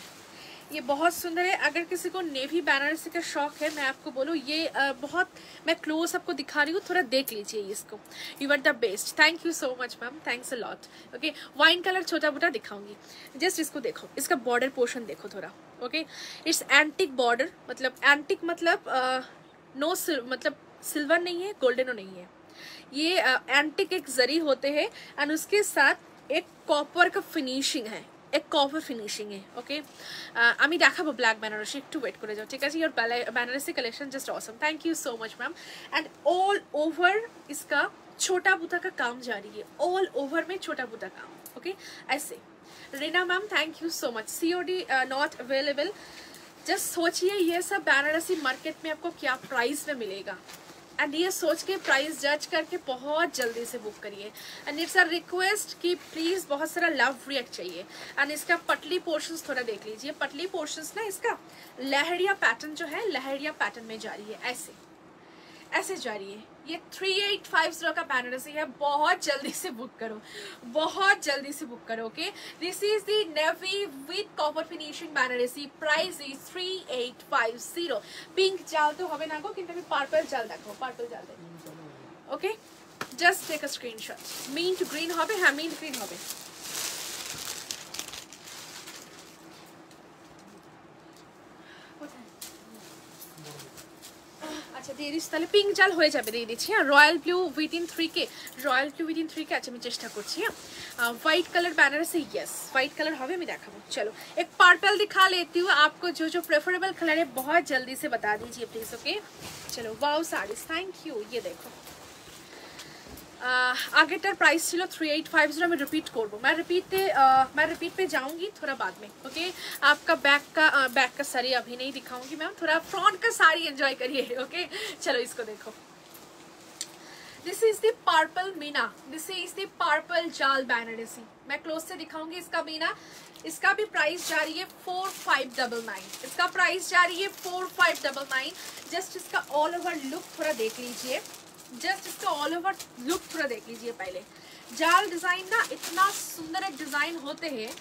[SPEAKER 1] ये बहुत सुंदर है। अगर किसी को नेवी बनारसी का शौक है मैं आपको बोलूँ ये आ, बहुत मैं क्लोज आपको दिखा रही हूँ थोड़ा देख लीजिए इसको। You are the best thank you so much ma'am thanks a lot okay wine colour छोटा मोटा दिखाऊँगी। जस्ट इसको देखो। इसका बॉर्डर पोर्शन देखो थोड़ा। ओके इट्स एंटिक बॉर्डर मतलब एंटिक मतलब नो मतलब सिल्वर नहीं है गोल्डनो नहीं है। ये एंटिक एक जरी होते हैं एंड उसके साथ एक कॉपर का फिनिशिंग है। এক কভার ফিনিশিং এ ওকে আমি দেখাবো ব্ল্যাক বেনারসি একটু ওয়েট করে যাও ঠিক আছে your Banarasi collection just awesome thank you so much ma'am and all over इसका छोटा बूटा का काम जारी है ऑल ओवर में छोटा बूटा काम ओके ऐसे Reena ma'am thank you so much C O D not available just सोचिए ये सब बनारसी मार्केट में आपको क्या प्राइस में मिलेगा एंड ये सोच के प्राइस जज करके बहुत जल्दी से बुक करिए। एंड इट्स अ रिक्वेस्ट कि प्लीज़ बहुत सारा लव रिएक्ट चाहिए। एंड इसका पटली पोर्शंस थोड़ा देख लीजिए। पटली पोर्शंस ना इसका लहरिया पैटर्न जो है, लहरिया पैटर्न में जा रही है, ऐसे। ऐसे जा रही है ये थ्री एट फाइव जीरो का बनारसी है बहुत जल्दी से बुक करो बहुत जल्दी से बुक करो okay this is the navy with copper finishing Banarasi price is three eight five zero pink জাল তো হবে না গো কিন্তু আমি পার্পল জাল দেখো পার্পল জাল দেখো okay just take a screenshot mint green হবে হ্যাঁ মিন্ট গ্রিন হবে আচ্ছা দিয়ে দিচ্ছি তাহলে পিঙ্ক জাল হয়ে যাবে দিয়ে দিচ্ছি হ্যাঁ royal blue within three K royal blue within three K अच्छा আমি চেষ্টা করছি হ্যাঁ व्हाइट कलर बैनर से यस व्हाइट कलर হবে আমি দেখাবো चलो एक पर्पल दिखा लेती हूँ आपको जो जो प्रेफरेबल कलर है बहुत जल्दी से बता दीजिए प्लीज ओके चलो वाओ साड़ीज थैंक यू ये देखो আগেরটার প্রাইস ছিল थ्री एट फाइव जीरो मैं रिपीट করবো मैं रिपीट पे मैं रिपीट पे जाऊंगी थोड़ा बाद में ओके आपका बैक का बैक का साड़ी अभी नहीं दिखाऊंगी मैम थोड़ा फ्रंट का साड़ी एंजॉय करिए ओके चलो इसको देखो this is the purple Meena this is the purple जाल बैनरसी मैं क्लोज से दिखाऊंगी इसका मीना इसका भी प्राइस जा रही है फोर फाइव डबल नाइन इसका प्राइस जा रही है four five double nine just इसका ऑल ओवर लुक थोड़ा देख लीजिए जस्ट इसका ऑल ओवर लुक थोड़ा देख लीजिए पहले। जाल डिज़ाइन ना इतना सुंदर एक डिज़ाइन होते हैं।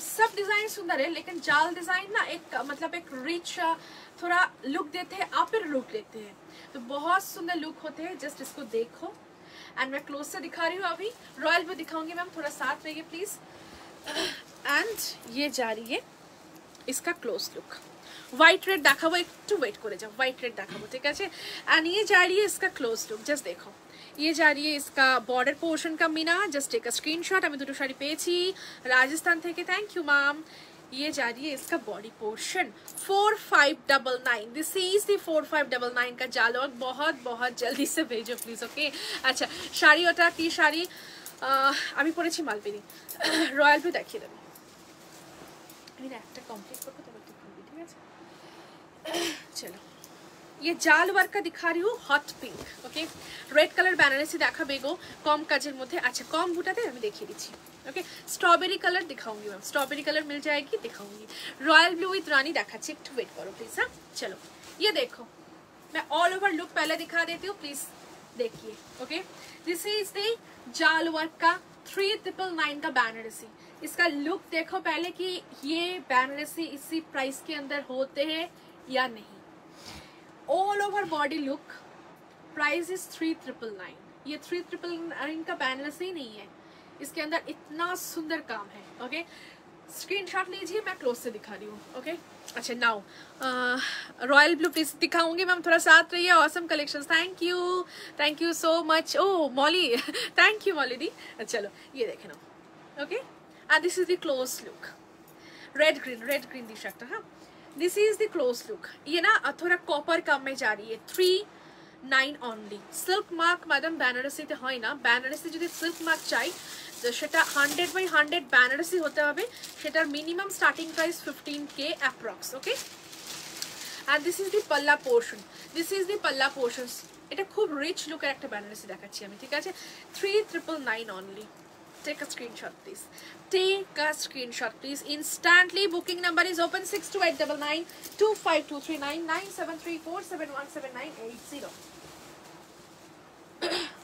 [SPEAKER 1] सब डिज़ाइन सुंदर है, लेकिन जाल डिज़ाइन ना एक मतलब एक रिच थोड़ा लुक देते हैं, आप लुक देते हैं। तो बहुत सुंदर लुक होते हैं जस्ट इसको देखो। एंड मैं क्लोज से दिखा रही हूँ अभी। रॉयल भी दिखाऊँगी मैम, थोड़ा साथ रहिए प्लीज़ एंड ये जा रही है इसका क्लोज लुक হোয়াইট রেড দেখাবো একটু ওয়েট করে যাও হোয়াইট রেড দেখাবো ঠিক আছে एंड ये जा रही है इसका क्लोज लुक जस्ट देखो ये जा रही है इसका बॉर्डर पोर्शन का मीना जस्ट एक स्क्रीनशॉट আমি দুটো শাড়ি পেয়েছি রাজস্থান থেকে থ্যাংক ইউ ম্যাম ये जा रही है इसका body portion four five double nine this is the four five double nine का जालो और बहुत बहुत जल्दी से भेजो प्लीज ओके अच्छा শাড়ি ওটা কি শাড়ি আমি পরেছি মালবেরি রয়্যাল ব্লু দেখিয়ে দেবো আমি একটা কমপ্লিট করবো তারপর তুই করবি ঠিক আছে चलो। ये जाल वर्क का दिखा रही हूँ hot pink okay red colour बैनारे से देखा बेगो, कम কাজের मध्य अच्छा कम বুটাতে हमें देखिए दीची ओके स्ट्रॉबेरी कलर दिखाऊँगी मैम। स्ट्रॉबेरी कलर मिल जाएगी, दिखाऊँगी। रॉयल ब्लू विथ रानी देखा एक वेट करो प्लीज़ हाँ? चलो, ये देखो। मैं ऑल ओवर लुक पहले दिखा देती हूँ प्लीज़ देखिए ओके दिस इज़ द जाल वर्क का थ्री ट्रिपल नाइन का बैनरसी इसका लुक देखो पहले कि ये बैनरसी इसी प्राइस के अंदर होते हैं। या नहीं। All over body look price is three triple nine ये थ्री ट्रिपल नाइन का बैनरसी नहीं है। इसके अंदर इतना सुंदर काम है ओके स्क्रीनशॉट लीजिए, मैं क्लोज से दिखा रही हूँ ओके अच्छा नाउ रॉयल ब्लू प्लीज़ दिखाऊँगी मैम, थोड़ा साथ रहिए awesome collection thank you thank you so much oh Molly thank you Molly दी चलो, ये देखे ना okay this is the close look red green red green दी सकता हाँ? this is the close look ये ना थोड़ा कॉपर कम में जा रही है three nine only silk mark madam বেনারসিতে হয় না বেনারসি যদি সিল্ক মার্ক চাই তো সেটা হান্ড্রেড বাই হান্ড্রেড বেনারসি হতে হবে সেটার minimum starting price fifteen K approx okay and this is the পাল্লা পোর্শন দিস ইজ দি পাল্লা পোর্শন এটা খুব রিচ লুকের একটা বেনারসি দেখাচ্ছি আমি ঠিক আছে three triple nine only take a screenshot please take a screenshot please. Instantly booking number is open 6289 25239 9734 717980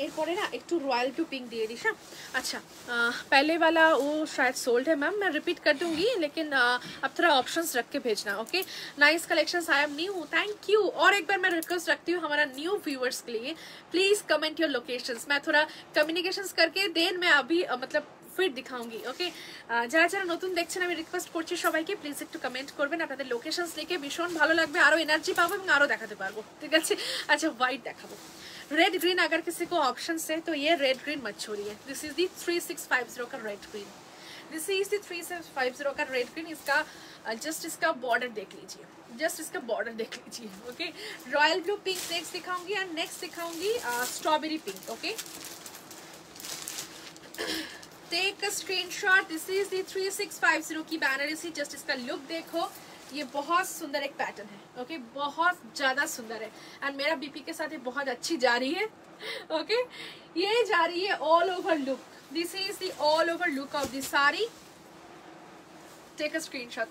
[SPEAKER 1] एरपरे ना एक तो रॉयल टू पिंक दिए दिशा अच्छा आ, पहले वाला वो शायद सोल्ड है मैम मैं रिपीट कर दूंगी लेकिन आ, अब थोड़ा ऑप्शंस रख के भेजना okay nice collection I am new thank you और एक बार मैं रिक्वेस्ट रखती हूँ हमारा न्यू व्यूअर्स के लिए प्लीज कमेंट योर लोकेशंस मैं थोड़ा कम्युनिकेशंस करके देन मैं अभी आ, मतलब ফিট দেখাউঙ্গি ওকে যারা যারা নতুন দেখছেন আমি রিকোয়েস্ট করছি সবাইকে প্লিজ একটু কমেন্ট করবেন আপনাদের লোকেশনস লিখে ভীষণ ভালো লাগবে আরও এনার্জি পাবো এবং আরও দেখাতে পারবো ঠিক আছে আচ্ছা হোয়াইট দেখাবো रेड ग्रीन अगर किसी को ऑप्शन है तो ये रेड ग्रीन मत है this is the three six five zero का red green this is the three six five zero का रेड ग्रीन इसका जस्ट इसका बॉर्डर देख लीजिए। जस्ट इसका बॉर्डर देख लीजिए okay royal blue pink next दिखाऊँगी एंड नेक्स्ट दिखाऊँगी strawberry pink okay take a screenshot this is the three six five zero की बैनर इसी जस्ट इसका लुक देखो। ये बहुत सुंदर एक पैटर्न है ओके बहुत ज़्यादा सुंदर है। एंड मेरा बीपी के साथ ये बहुत अच्छी जा रही है ओके ये जा रही है all over look this is the all over look of this sari. Take a screenshot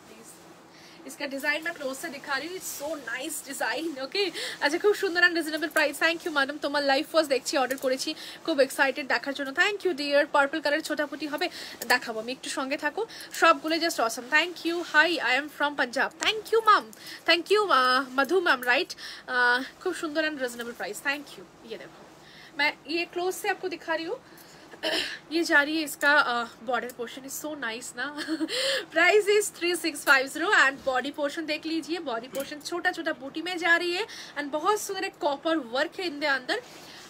[SPEAKER 1] इसका डिजाइन मैं क्लोज से दिखा रही हूँ it's so nice design okay আচ্ছা খুব সুন্দর and reasonable price thank you madam তোমার লাইফ ফার্স্ট দেখছি অর্ডার করেছি খুব এক্সাইটেড দেখার জন্য thank you dear purple colour ছোটাপুটি হবে দেখাবো আমি একটু সঙ্গে থাকো সবগুলো just awesome thank you hi I am from Punjab thank you ma'am thank you Madhu ma'am right खूब सुंदर and reasonable price thank you ये देखो मैं ये क्लोज से आपको दिखा रही हूँ ये जा रही है इसका border portion is so nice ना। Price is three six five zero and body portion देख लीजिए बॉडी पोर्शन छोटा छोटा बूटी में जा रही है। एंड बहुत सुंदर कॉपर वर्क है इनके अंदर।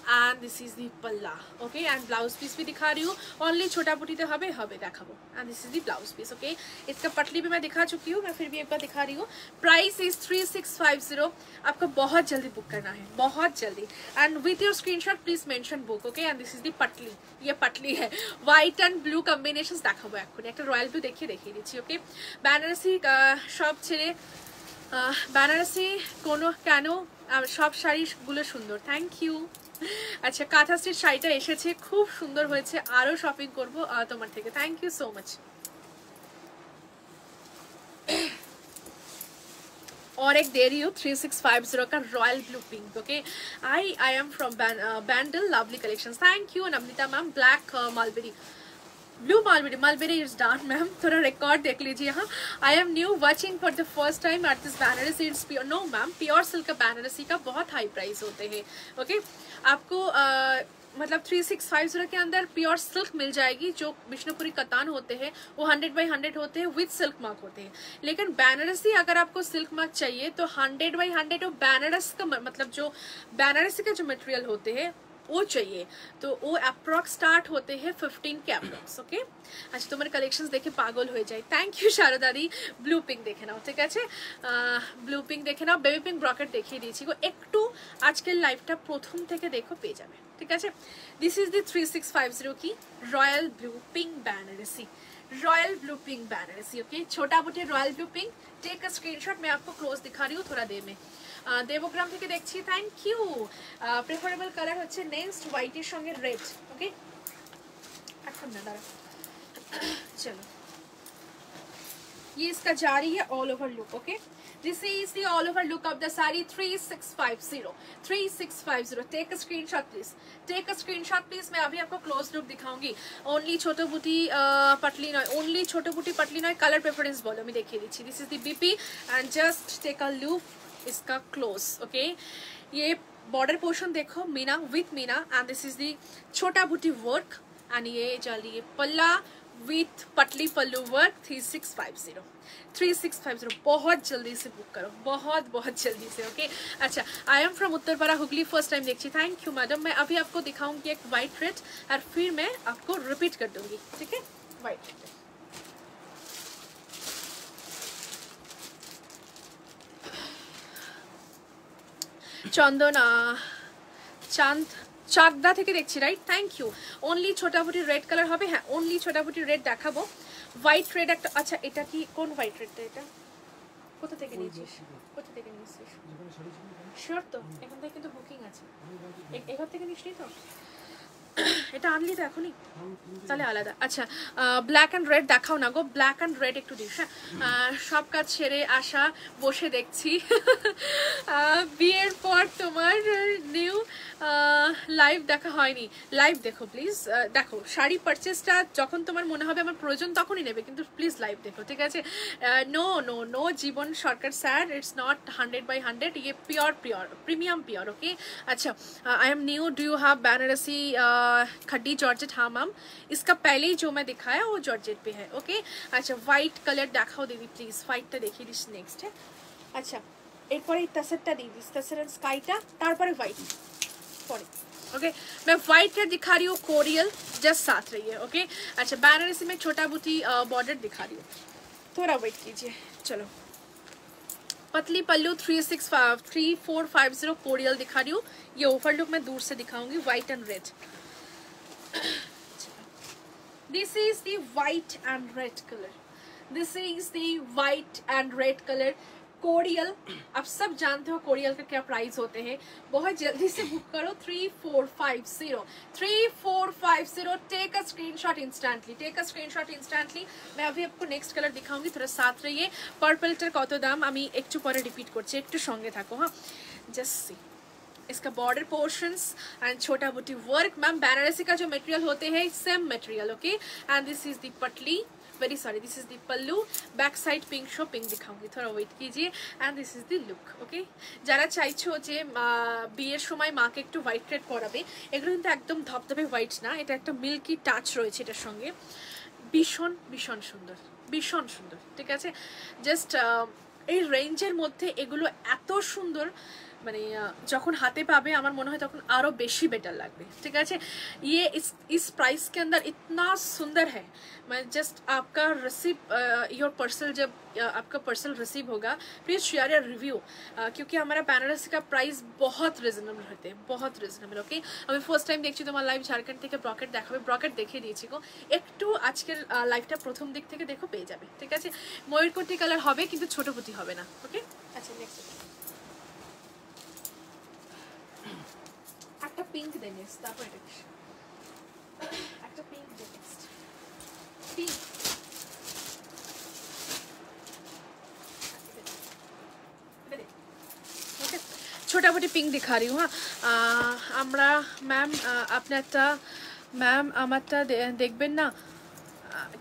[SPEAKER 1] एंड दिस इज दी पल्ला ओके एंड ब्लाउज पीस भी दिखा रही हूँ ओनली छोटा बुटीते हबे हबे देखाबो and this is the blouse piece okay इसका पटली भी मैं दिखा चुकी हूँ मैं फिर भी एक बार दिखा रही हूँ price is three six five zero आपको बहुत जल्दी बुक करना है बहुत जल्दी and with your screenshot please mention book okay and this is the पटली ये पटली है হোয়াইট অ্যান্ড ব্লু কম্বিনেশন দেখাবো এখন একটা রয়্যাল ব্লু দেখিয়ে দেখিয়ে দিচ্ছি ওকে বেনারসি সব ছেড়ে আহ, বেনারসি কোনো কেন আহ, সব শাড়িগুলো সুন্দর থ্যাংক ইউ আচ্ছা কাঁথা স্ট্রিট শাড়িটা এসেছে খুব সুন্দর হয়েছে আরও শপিং করবো আহ, তোমার থেকে থ্যাংক ইউ সো মাচ और एक दे रही हूँ थ्री सिक्स फाइव जीरो का royal blue pink okay I I am from Bandel lovely collection thank you Namrata ma'am black mulberry blue mulberry mulberry is done ma'am थोड़ा record देख लीजिए यहाँ। I am new watching for the first time at this Banarasi it's pure no ma'am pure silk Banarasi का बहुत high price होते हैं okay okay? आपको uh, मतलब थ्री सिक्स फाइव ज़ीरो के अंदर प्योर सिल्क मिल जाएगी जो विष्णुपुरी कतान होते हैं वो हंड्रेड बाई हंड्रेड होते हैं विद सिल्क मार्क होते हैं। लेकिन बैनरसी अगर आपको सिल्क मार्क चाहिए तो हंड्रेड बाई हंड्रेड वो बैनरस का मतलब जो बनारसी का जो मटेरियल होते हैं वो चाहिए तो वो अप्रॉक्स स्टार्ट होते हैं फिफ्टीन के अप्रॉक्स ओके আচ্ছা তোমার কালেকশন দেখে পাগল হয়ে যায় থ্যাংক ইউ শারদাদি ব্লু পিঙ্ক দেখে নাও ঠিক আছে ব্লু পিঙ্ক দেখে নাও বেবি পিঙ্ক ব্রকেট দেখিয়ে দিয়েছি গো একটু আজকের লাইভটা প্রথম থেকে দেখো পেয়ে যাবে ঠিক আছে this is the three six five zero কি royal blue pink Banarasi royal blue pink Banarasi okay छोटा मोटे royal blue pink take a screenshot मैं आपको क्लोज दिखा रही हूँ थोड़ा देर में আহ, দেবগ্রাম থেকে দেখছি থ্যাংক ইউ প্রেফারেবল কালার হচ্ছে নেক্সট হোয়াইটের সঙ্গে রেড ওকে এখন না দাঁড়া चलो ये इसका जारी है all over look okay this is the all over look of the sari 3650 3650 take a screenshot please take a screenshot please मैं अभी आपको क्लोज लुक दिखाऊंगी ओनली छोटो बुटी पटली नॉय ओनली छोटो बुटी पटली नॉय कलर प्रेफरेंस बोलो मैं देखिए दीजिए this is the BP and just take a look इसका क्लोज ओके ये बॉर्डर पोर्शन देखो meena with meena and this is the छोटा बुटी वर्क एंड ये चलिए पल्ला विथ पटली pallu work three six five zero three six five zero बहुत जल्दी से बुक करो, बहुत बहुत जल्दी से ओके अच्छा I am from Uttarpara Hooghly first time देखिए थैंक यू मैडम मैं अभी आपको दिखाऊँगी एक वाइट रेड और फिर मैं आपको रिपीट कर दूँगी, ठीक है? वाइट रेड চন্দন চাঁদ চাকদা থেকে দেখছি রাইট থ্যাংক ইউ অনলি ছোটাফুটি রেড কালার হবে। হ্যাঁ অনলি ছোটাফুটি রেড দেখাবো। হোয়াইট রেড একটা আচ্ছা এটা কি কোন হোয়াইট রেডটা এটা? কোথা থেকে নিয়েছিস? কোথা থেকে নিয়েছিস? শিওর তো এখান থেকে কিন্তু বুকিং আছে। এখান থেকে নিস তো? এটা আনলি তো এখনই? তাহলে আলাদা। আচ্ছা ব্ল্যাক অ্যান্ড রেড দেখাও না গো। ব্ল্যাক অ্যান্ড রেড একটু দিস হ্যাঁ? সব কাজ সেরে আসা, বসে দেখছি। (laughs) বিয়ের পর তোমার নিউ লাইভ দেখা হয়নি। লাইভ দেখো প্লিজ দেখো, শাড়ি পারচেসটা যখন তোমার মনে হবে আমার প্রয়োজন তখনই নেবে, কিন্তু প্লিজ লাইভ দেখো, ঠিক আছে? No no no Jeevan Sarkar sir it's not hundred by hundred ইয়ে pure pure premium pure okay আচ্ছা I am new do you have Banarasi खड्डी georgette हाँ मैम इसका पहले ही जो मैं दिखाया वो जॉर्जेट पे है ओके अच्छा হোয়াইট কালার দেখাও দিদি প্লিজ হোয়াইটটা দেখিয়ে দিস নেক্সট হ্যাঁ আচ্ছা এরপরে এই তাসেরটা দিয়ে দিস তাসের স্কাইটা তারপরে হোয়াইট पड़े ओके मैं व्हाइट रेड दिखा रही हूँ कोरियल जस्ट साथ रही है ओके अच्छा बनारसी में छोटा बूटी बॉर्डर दिखा रही हूँ थोड़ा वेट कीजिए चलो पतली पल्लू three six five three four five zero chorial दिखा रही हूँ ये ओवर लुक मैं दूर से दिखाऊंगी white and red this is the white and red color. This is the white and red color. Chorial आप सब जानते हो कोरियल का क्या प्राइस होते हैं? बहुत जल्दी से बुक करो three four five zero three four five zero take a screenshot instantly take a screenshot instantly मैं अभी आपको नेक्स्ट कलर दिखाऊँगी, थोड़ा साथ रहिए। पर्पल कत दाम एक रिपीट कर संगे थको हाँ जस्ट सी इसका बॉर्डर पोर्शंस एंड छोटा बूटी वर्क मैम बनारसी का जो मटेरियल होते हैं same material okay and this is the पटली very sorry this is the pallu back side pink show pink दिखाऊंगी थोड़ा वेट कीजिए and this is the look okay যারা চাইছো যে মা- বিয়ের সময় মাকে একটু হোয়াইট রেড পরাবে এগুলো কিন্তু একদম ধপধপে হোয়াইট না এটা একটা মিল্কি টাচ রয়েছে এটার সঙ্গে ভীষণ ভীষণ সুন্দর ভীষণ সুন্দর ঠিক আছে জাস্ট এই রেঞ্জের মধ্যে এগুলো এত সুন্দর মানে আহ, যখন হাতে পাবে আমার মনে হয় তখন আরো বেশি বেটার লাগবে ঠিক আছে ये इस इस प्राइस के अंदर इतना सुंदर है मैं जस्ट आपका रिसीव योर पर्सल जब अ, आपका पर्सल रिसीव होगा प्लीज शेयर योर रिव्यू क्योंकि हमारा बनारसी का प्राइस बहुत রিজনেবল হতে বহুত রিজনেবল ওকে আমি ফার্স্ট টাইম দেখছি তোমার লাইভ ঝাড়খণ্ড থেকে ব্রকেট দেখাবে ব্রকেট দেখিয়ে দিয়েছি গো একটু আজকের লাইভটা প্রথম দিক থেকে দেখো পেয়ে যাবে ঠিক আছে ময়ূরকটি কালার হবে কিন্তু ছোট পুঁতি হবে না ওকে আচ্ছা নেক্সট পিঙ্ক দে নেক্সট তারপর এটা একটা পিঙ্ক দে নেক্সট পিঙ্ক छोटा मोटी पिंक दिखा रही हूँ हाँ আহ, আমরা ম্যাম আপনি একটা ম্যাম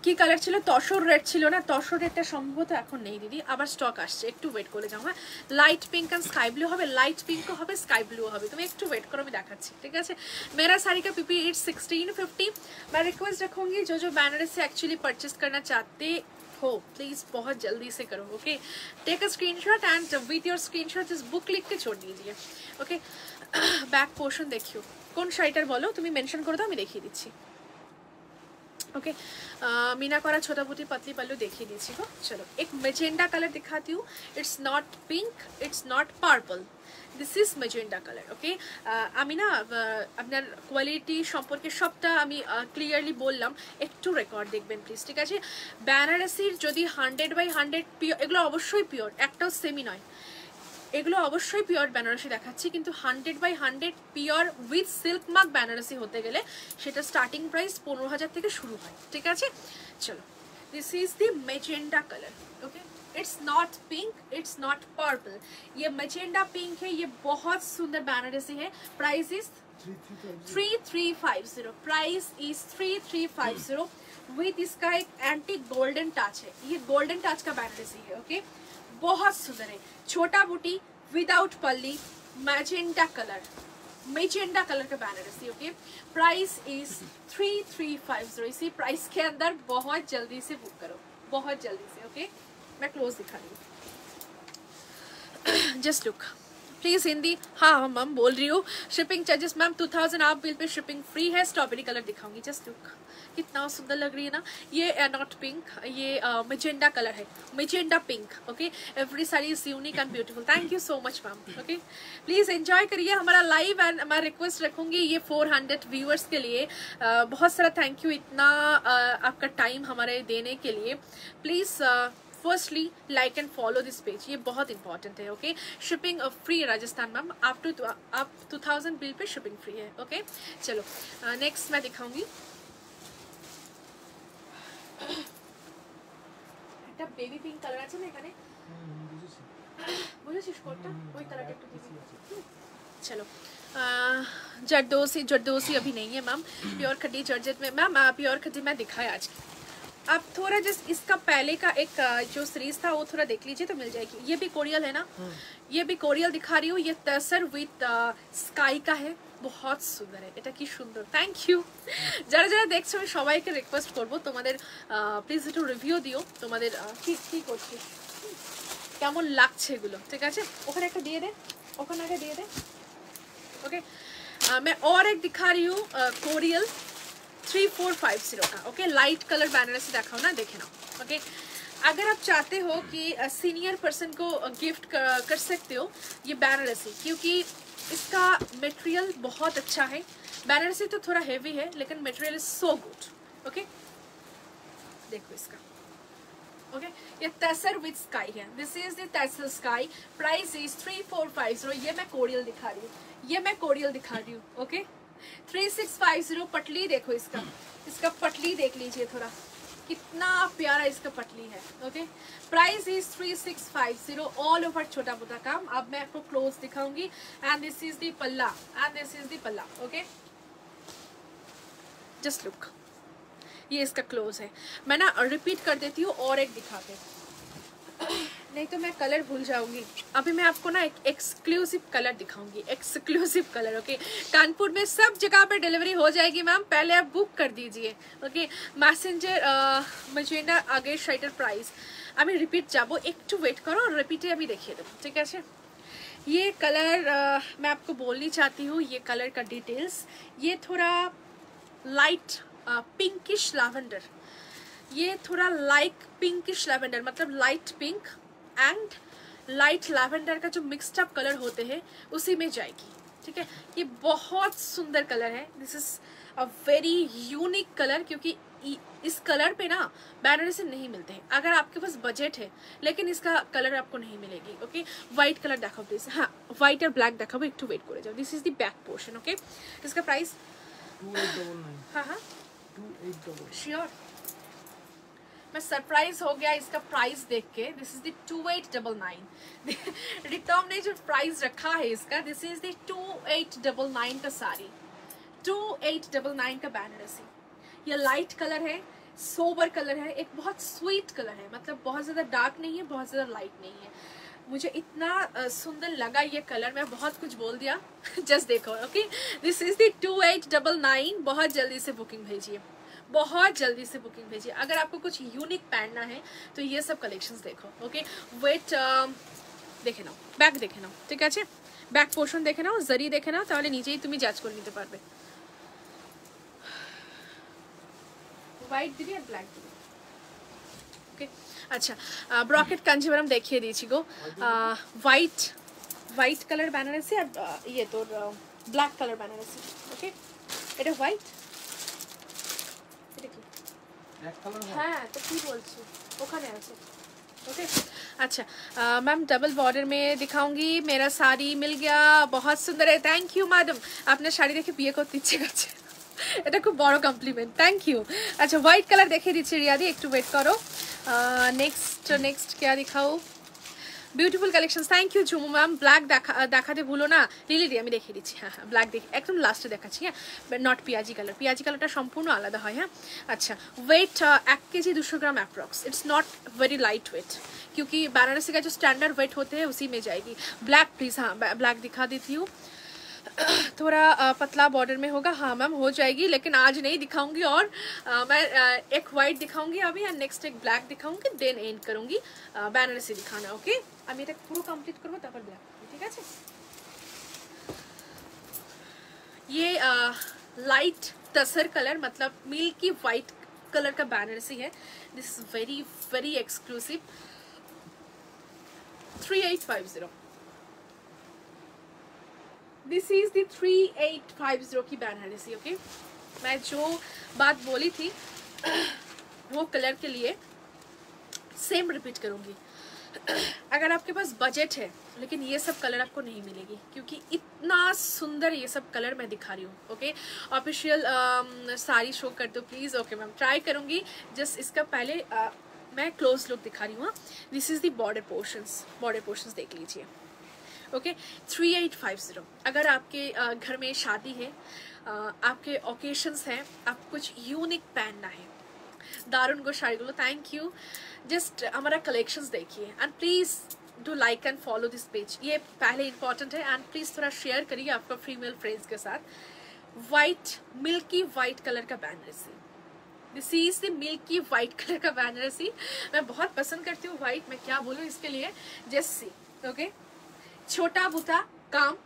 [SPEAKER 1] কি কালার ছিল? তসর রেড ছিল না। তসর রেডটা সম্ভবত এখন নেই, দিদি। আবার স্টক আসছে। একটু ওয়েট করে যাও হ্যাঁ? Light pink and sky blue হবে। লাইট পিঙ্কও হবে স্কাই ব্লু হবে। তুমি একটু ওয়েট করো, আমি দেখাচ্ছি, ঠিক আছে? মেরা sari PP PP sixteen fifty fifty request request रखूँगी जो जो অ্যাকচুয়ালি পারচেস एक्चुअली परचेस करना चाहते हो प्लीज़ बहुत जल्दी से करो okay take a screenshot and with your screenshot इस बुक लिख के छोड़ दीजिए ओके बैक पोर्शन देखियो কোন শাড়িটার বলো তুমি মেনশন করে দাও আমি দেখিয়ে দিচ্ছি ओके मीना करा छोटा बूटी पतली पल्लू देखिए दीजिए को चलो एक मेजेंडा कलर दिखाती हूँ it's not pink it's not purple this is magenta colour okay আমি না আহ, আপনার কোয়ালিটি সম্পর্কে সবটা আমি ক্লিয়ারলি বললাম একটু রেকর্ড দেখবেন প্লিজ ঠিক আছে বেনারসির যদি হান্ড্রেড বাই হান্ড্রেড পিওর এগুলো অবশ্যই পিওর একটাও সেমি নয় এগুলো অবশ্যই পিওর বেনারসি দেখাচ্ছি কিন্তু hundred by hundred pure with silk mark Banarasi হতে গেলে সেটা স্টার্টিং প্রাইস পনেরো হাজার থেকে শুরু হয় ঠিক আছে চলো this is the magenta colour okay it's not pink it's not purple ये मेजेंडा पिंक है ये बहुत सुंदर बेनारसी है price is three three five zero price is three three five zero with इसका एक एंटी गोल्डन टच है ये गोल्डन टच का बेनारसी है ओके बहुत सुंदर है। छोटा बूटी विदाउट पल्ली मैजेंडा कलर मेजेंडा कलर का Banarasi okay price is three three five zero इसी प्राइस के अंदर बहुत जल्दी से बुक करो। बहुत जल्दी से ओके मैं क्लोज दिखा रही हूँ। जस्ट लुक प्लीज़ हिंदी हाँ हाँ मैम बोल रही हूँ। Shipping charges ma'am two thousand आप बिल पे शिपिंग फ्री है स्ट्रॉबेरी कलर दिखाऊँगी। जस्ट लुक कितना सुंदर लग रही है ना? ये नॉट पिंक ये मेजेंडा कलर है। Magenta pink okay every sari is unique and beautiful thank you so much ma'am okay please enjoy करिए हमारा लाइव एंड मैं रिक्वेस्ट रखूँगी ये 400 व्यूअर्स के लिए। Uh, बहुत सारा थैंक यू इतना uh, आपका टाइम हमारे देने के लिए। Please firstly like and follow this page ये बहुत इंपॉर्टेंट है okay shipping free Rajasthan ma'am आप टू आप टू थाउज़ेंड बिल पे शिपिंग फ्री है ओके okay? चलो नेक्स्ट uh, मैं दिखाऊँगी। একটা বেবি পিঙ্ক কালার আছে না এখানে বুঝেছিস কোনটা ওই কালারটা একটু দিবি चलो अह, जरदोसी जरदोसी अभी नहीं है मैम प्योर खड्डी जर्जेट में मैम प्योर खड्डी मैं दिखाया आज आप थोड़ा जिस इसका पहले का एक अह, जो सीरीज था वो थोड़ा देख लीजिए तो मिल जाएगी ये भी कोरियल है ना ये भी कोरियल दिखा रही हूँ ये तसर विथ स्काई का है বহুত সুন্দর এটা কি সুন্দর থ্যাংক ইউ যারা যারা দেখছো আমি সবাইকে রিকোয়েস্ট করবো তোমাদের প্লিজ একটু রিভিউ দিও তোমাদের আহ, কি কি করছিস কেমন লাগছে এগুলো ঠিক আছে ওখানে একটা দিয়ে দে ওখানে একটা দিয়ে দে ओके मैं और एक दिखा रही हूँ korial three four five zero का ओके लाइट कलर बैनर से दिखाओ ना देखे ना ओके अगर आप चाहते हो कि सीनियर पर्सन को गिफ्ट कर, कर सकते हो ये बनारसी क्योंकि इसका मटेरियल बहुत अच्छा है। बनारसी तो थोड़ा हेवी है, लेकिन material is so good okay देखो इसका ओके ये तसर विद स्काई है। This is the tussar sky price is three four five zero ये मैं कोरियल दिखा रही हूँ। ये मैं कोरियल दिखा रही हूँ okay three six five zero पटली देखो इसका। इसका पटली देख लीजिए थोड़ा। कितना प्यारा इसका पटली है okay price is three six five zero all over छोटा मोटा काम। अब मैं आपको क्लोज दिखाऊँगी। एंड दिस इज़ दी पल्ला। एंड दिस इज़ दी पल्ला ओके जस्ट लुक ये इसका क्लोज है। मैं ना रिपीट कर देती हूँ और एक दिखा के नहीं तो मैं कलर भूल जाऊंगी अभी मैं आपको ना एक एक्सक्लूसिव कलर दिखाऊंगी एक्सक्लूसिव कलर ओके कानपुर में सब जगह पे डिलीवरी हो जाएगी मैम पहले आप बुक कर दीजिए ओके मैसेंजर मजेंडा आगे शाइटर प्राइस আমি রিপিট যাবো একটু ওয়েট করো और रिपीटे अभी देखिए देबो ठीक है ये कलर अ, मैं आपको बोलनी चाहती हूँ ये कलर का डिटेल्स ये थोड़ा लाइट पिंकिश लैवेंडर ये थोड़ा लाइक पिंकिश लैवेंडर मतलब light pink and light lavender का जो मिक्सड अप कलर होते हैं उसी में जाएगी। ठीक है? ये बहुत सुंदर कलर है। This is a very unique colour क्योंकि इस कलर पे ना बनारसी नहीं मिलते हैं। अगर आपके पास बजट है लेकिन इसका कलर आपको नहीं मिलेगी ओके व्हाइट कलर देखो प्लीज़ हाँ व्हाइट और ब्लैक देखा एक टू वेट कर जाओ। This is the back portion okay इसका प्राइस हाँ हाँ। श्योर मैं सरप्राइज़ हो गया इसका प्राइस देख के। This is the eight double nine return ने जो प्राइस रखा है इसका this is the eight double nine का sari. Two eight double nine का बनारसी ये लाइट कलर है सोबर कलर है, एक बहुत स्वीट कलर है। मतलब बहुत ज़्यादा डार्क नहीं है, बहुत ज़्यादा लाइट नहीं है। मुझे इतना सुंदर लगा ये कलर मैं बहुत कुछ बोल दिया। (laughs) जस्ट देखो okay this is the eight double nine बहुत जल्दी से बुकिंग भेजिए। बहुत जल्दी से बुकिंग भेजिए अगर आपको कुछ यूनिक पहनना है तो ये सब कलेक्शंस देखो ओके वेट দেখে নাও ব্যাক দেখে নাও ঠিক আছে ব্যাক পোর্শন দেখে নাও জারি দেখে নাও তাহলে নিজেই তুমি জাজ করে নিতে পারবে হোয়াইট দিবি আর ব্ল্যাক দিবি ওকে আচ্ছা ব্রকেট কাঞ্জিভারাম দেখিয়ে দিয়েছি গো হোয়াইট হোয়াইট কালার বেনারসি আর আহ, ইয়ে তোর ব্ল্যাক কালার বেনারসি ওকে এটা হোয়াইট এটা কি
[SPEAKER 2] एक कलर है
[SPEAKER 1] हाँ तो की বলছি ওখানে আছে ओके अच्छा मैम डबल बॉर्डर में दिखाऊंगी मेरा साड़ी मिल गया बहुत सुंदर है थैंक यू मैडम আপনার শাড়ি দেখে বিয়ে করতে ইচ্ছে করছে এটা খুব বড় কমপ্লিমেন্ট থ্যাংক ইউ আচ্ছা হোয়াইট কালার দেখিয়ে দিচ্ছি রিয়াদি একটু ওয়েট করো নেক্সট নেক্সট क्या दिखाओ beautiful collection thank you Jhumu ma'am black দেখা দেখাতে ভুলো না লিলি দি আমি দেখিয়ে দিচ্ছি হ্যাঁ হ্যাঁ ব্ল্যাক দেখি একদম লাস্টে দেখাচ্ছি হ্যাঁ নট পেঁয়াজি কালার পেঁয়াজি কালারটা সম্পূর্ণ আলাদা হয় হ্যাঁ अच्छा वेट एक के जी दूसरा gram approx it's not very light weight क्योंकि बनारसी का जो स्टैंडर्ड वेट होते हैं उसी में जाएगी ब्लैक प्लीज़ हाँ ब्लैक दिखा देती हूँ थोड़ा अ, पतला बॉर्डर में होगा हाँ मैम हो जाएगी लेकिन आज नहीं दिखाऊंगी और अ, मैं अ, एक वाइट दिखाऊंगी अभी और नेक्स्ट एक ब्लैक दिखाऊंगी देन एंड करूंगी बैनरसी दिखाना ओके আমি এটা পুরো কমপ্লিট করবো তারপর ব্ল্যাক ঠিক আছে ये लाइट तसर कलर मतलब मिल्की वाइट कलर का बनारसी है this is very very exclusive three eight five zero this is the three eight five zero की बनारसी ओके मैं जो बात बोली थी वो कलर के लिए सेम रिपीट करूँगी। अगर आपके पास बजट है लेकिन ये सब कलर आपको नहीं मिलेगी क्योंकि इतना सुंदर ये सब कलर मैं दिखा रही हूँ ओके ऑफिशियल साड़ी शो कर दो प्लीज़ ओके मैम ट्राई करूँगी जस्ट इसका पहले अ, मैं क्लोज लुक दिखा रही हूँ this is the border portions border portions देख लीजिए। Okay? Three eight five zero. अगर आपके घर में शादी है आपके ओकेशंस हैं, आप कुछ यूनिक पहनना है, दारुण गो शाड़ीগুলো थैंक यू जस्ट हमारा कलेक्शंस देखिए। And please do like and follow this page ये पहले इंपॉर्टेंट है। एंड प्लीज़ थोड़ा शेयर करिए आपका फीमेल फ्रेंड्स के साथ। वाइट मिल्की वाइट कलर का Banarasi this is the milky white colour का बैनर सी मैं बहुत पसंद करती हूँ वाइट मैं क्या बोलूँ इसके लिए? जस्ट सी ओके छोटा बुता काम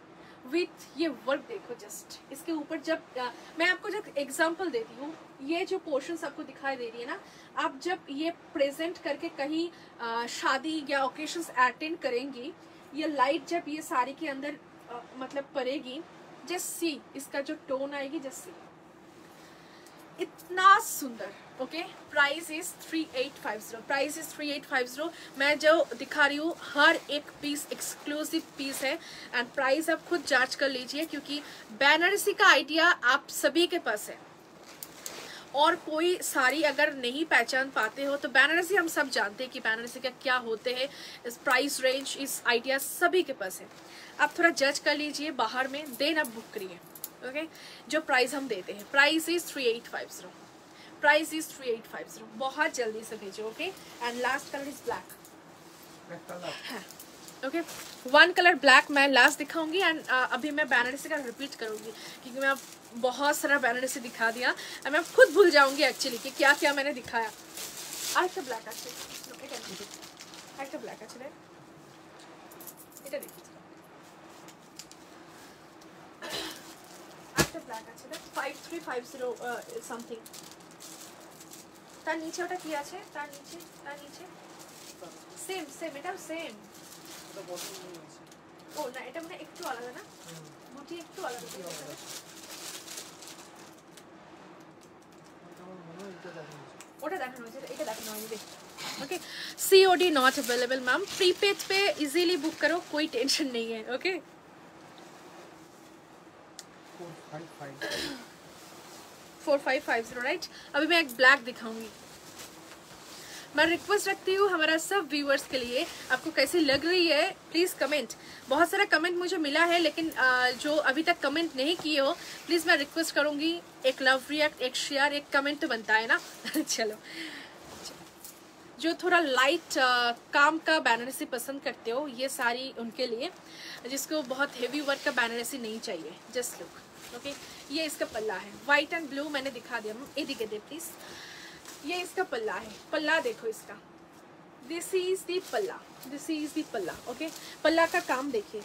[SPEAKER 1] विथ ये वर्क देखो जस्ट इसके ऊपर जब अ, मैं आपको जब एग्जांपल देती हूँ ये जो पोर्शंस आपको दिखाई दे रही है ना आप जब ये प्रेजेंट करके कहीं अ, शादी या ओकेशंस अटेंड करेंगी ये लाइट जब ये साड़ी के अंदर अ, मतलब पड़ेगी जस्ट सी इसका जो टोन आएगी जस्ट सी इतना सुंदर। Okay price is three eight five zero price is three eight five zero मैं जो दिखा रही हूँ, हर एक पीस एक्सक्लूसिव पीस है। एंड प्राइस आप खुद जाँच कर लीजिए क्योंकि बैनरसी का आइडिया आप सभी के पास है। और कोई साड़ी अगर नहीं पहचान पाते हो तो बनारसी हम सब जानते हैं कि बनारसी का क्या होते हैं। इस प्राइस रेंज इस आइडिया सभी के पास है। आप थोड़ा जज कर लीजिए बाहर में, देन आप बुक करिए। ओके जो प्राइस हम देते हैं। Price is three eight five zero Price is three eight five zero बहुत जल्दी से भेजो okay and last colour is black
[SPEAKER 2] एक colour
[SPEAKER 1] okay one colour black मैं लास्ट दिखाऊंगी एंड अभी मैं बनारसी का रिपीट करूंगी क्योंकि मैं अब बहुत सारा बनारसी दिखा दिया and मैं खुद भूल जाऊंगी एक्चुअली कि क्या क्या मैंने दिखाया আরেকটা ব্ল্যাক আছে No, এটা নেই। আরেকটা ব্ল্যাক আছে রে এটা দেখি আরেকটা ব্ল্যাক আছে রে five three five zero something তার নিচে ওটা কি আছে তার নিচে তার নিচে সেম সেম এটাও সেম ও না এটা মানে একটু আলাদা না গুটি একটু আলাদা
[SPEAKER 2] ওটা
[SPEAKER 1] দেখানো হয়েছে এটা দেখানো হয়নি দেখ okay C O D not available ma'am prepaid पे इजीली बुक करो कोई टेंशन नहीं है
[SPEAKER 2] okay okay?
[SPEAKER 1] Four five five zero right अभी मैं एक ब्लैक दिखाऊँगी। मैं रिक्वेस्ट रखती हूँ हमारा सब व्यूअर्स के लिए, आपको कैसी लग रही है प्लीज़ कमेंट बहुत सारा कमेंट मुझे मिला है, लेकिन जो अभी तक कमेंट नहीं किए हो प्लीज़ मैं रिक्वेस्ट करूँगी एक लव रिएक्ट एक शेयर एक कमेंट तो बनता है ना? (laughs) चलो। जो थोड़ा लाइट काम का बैनरसी पसंद करते हो, ये सारी उनके लिए, जिसको बहुत हेवी वर्क का बैनरसी नहीं चाहिए जस्ट लुक ओके ये इसका पल्ला है वाइट एंड ब्लू मैंने दिखा दिया ये दिखे दे प्लीज ये इसका पल्ला है पल्ला देखो इसका दिस इज दी पल्ला दिस इज दी पल्ला ओके पल्ला का काम देखिए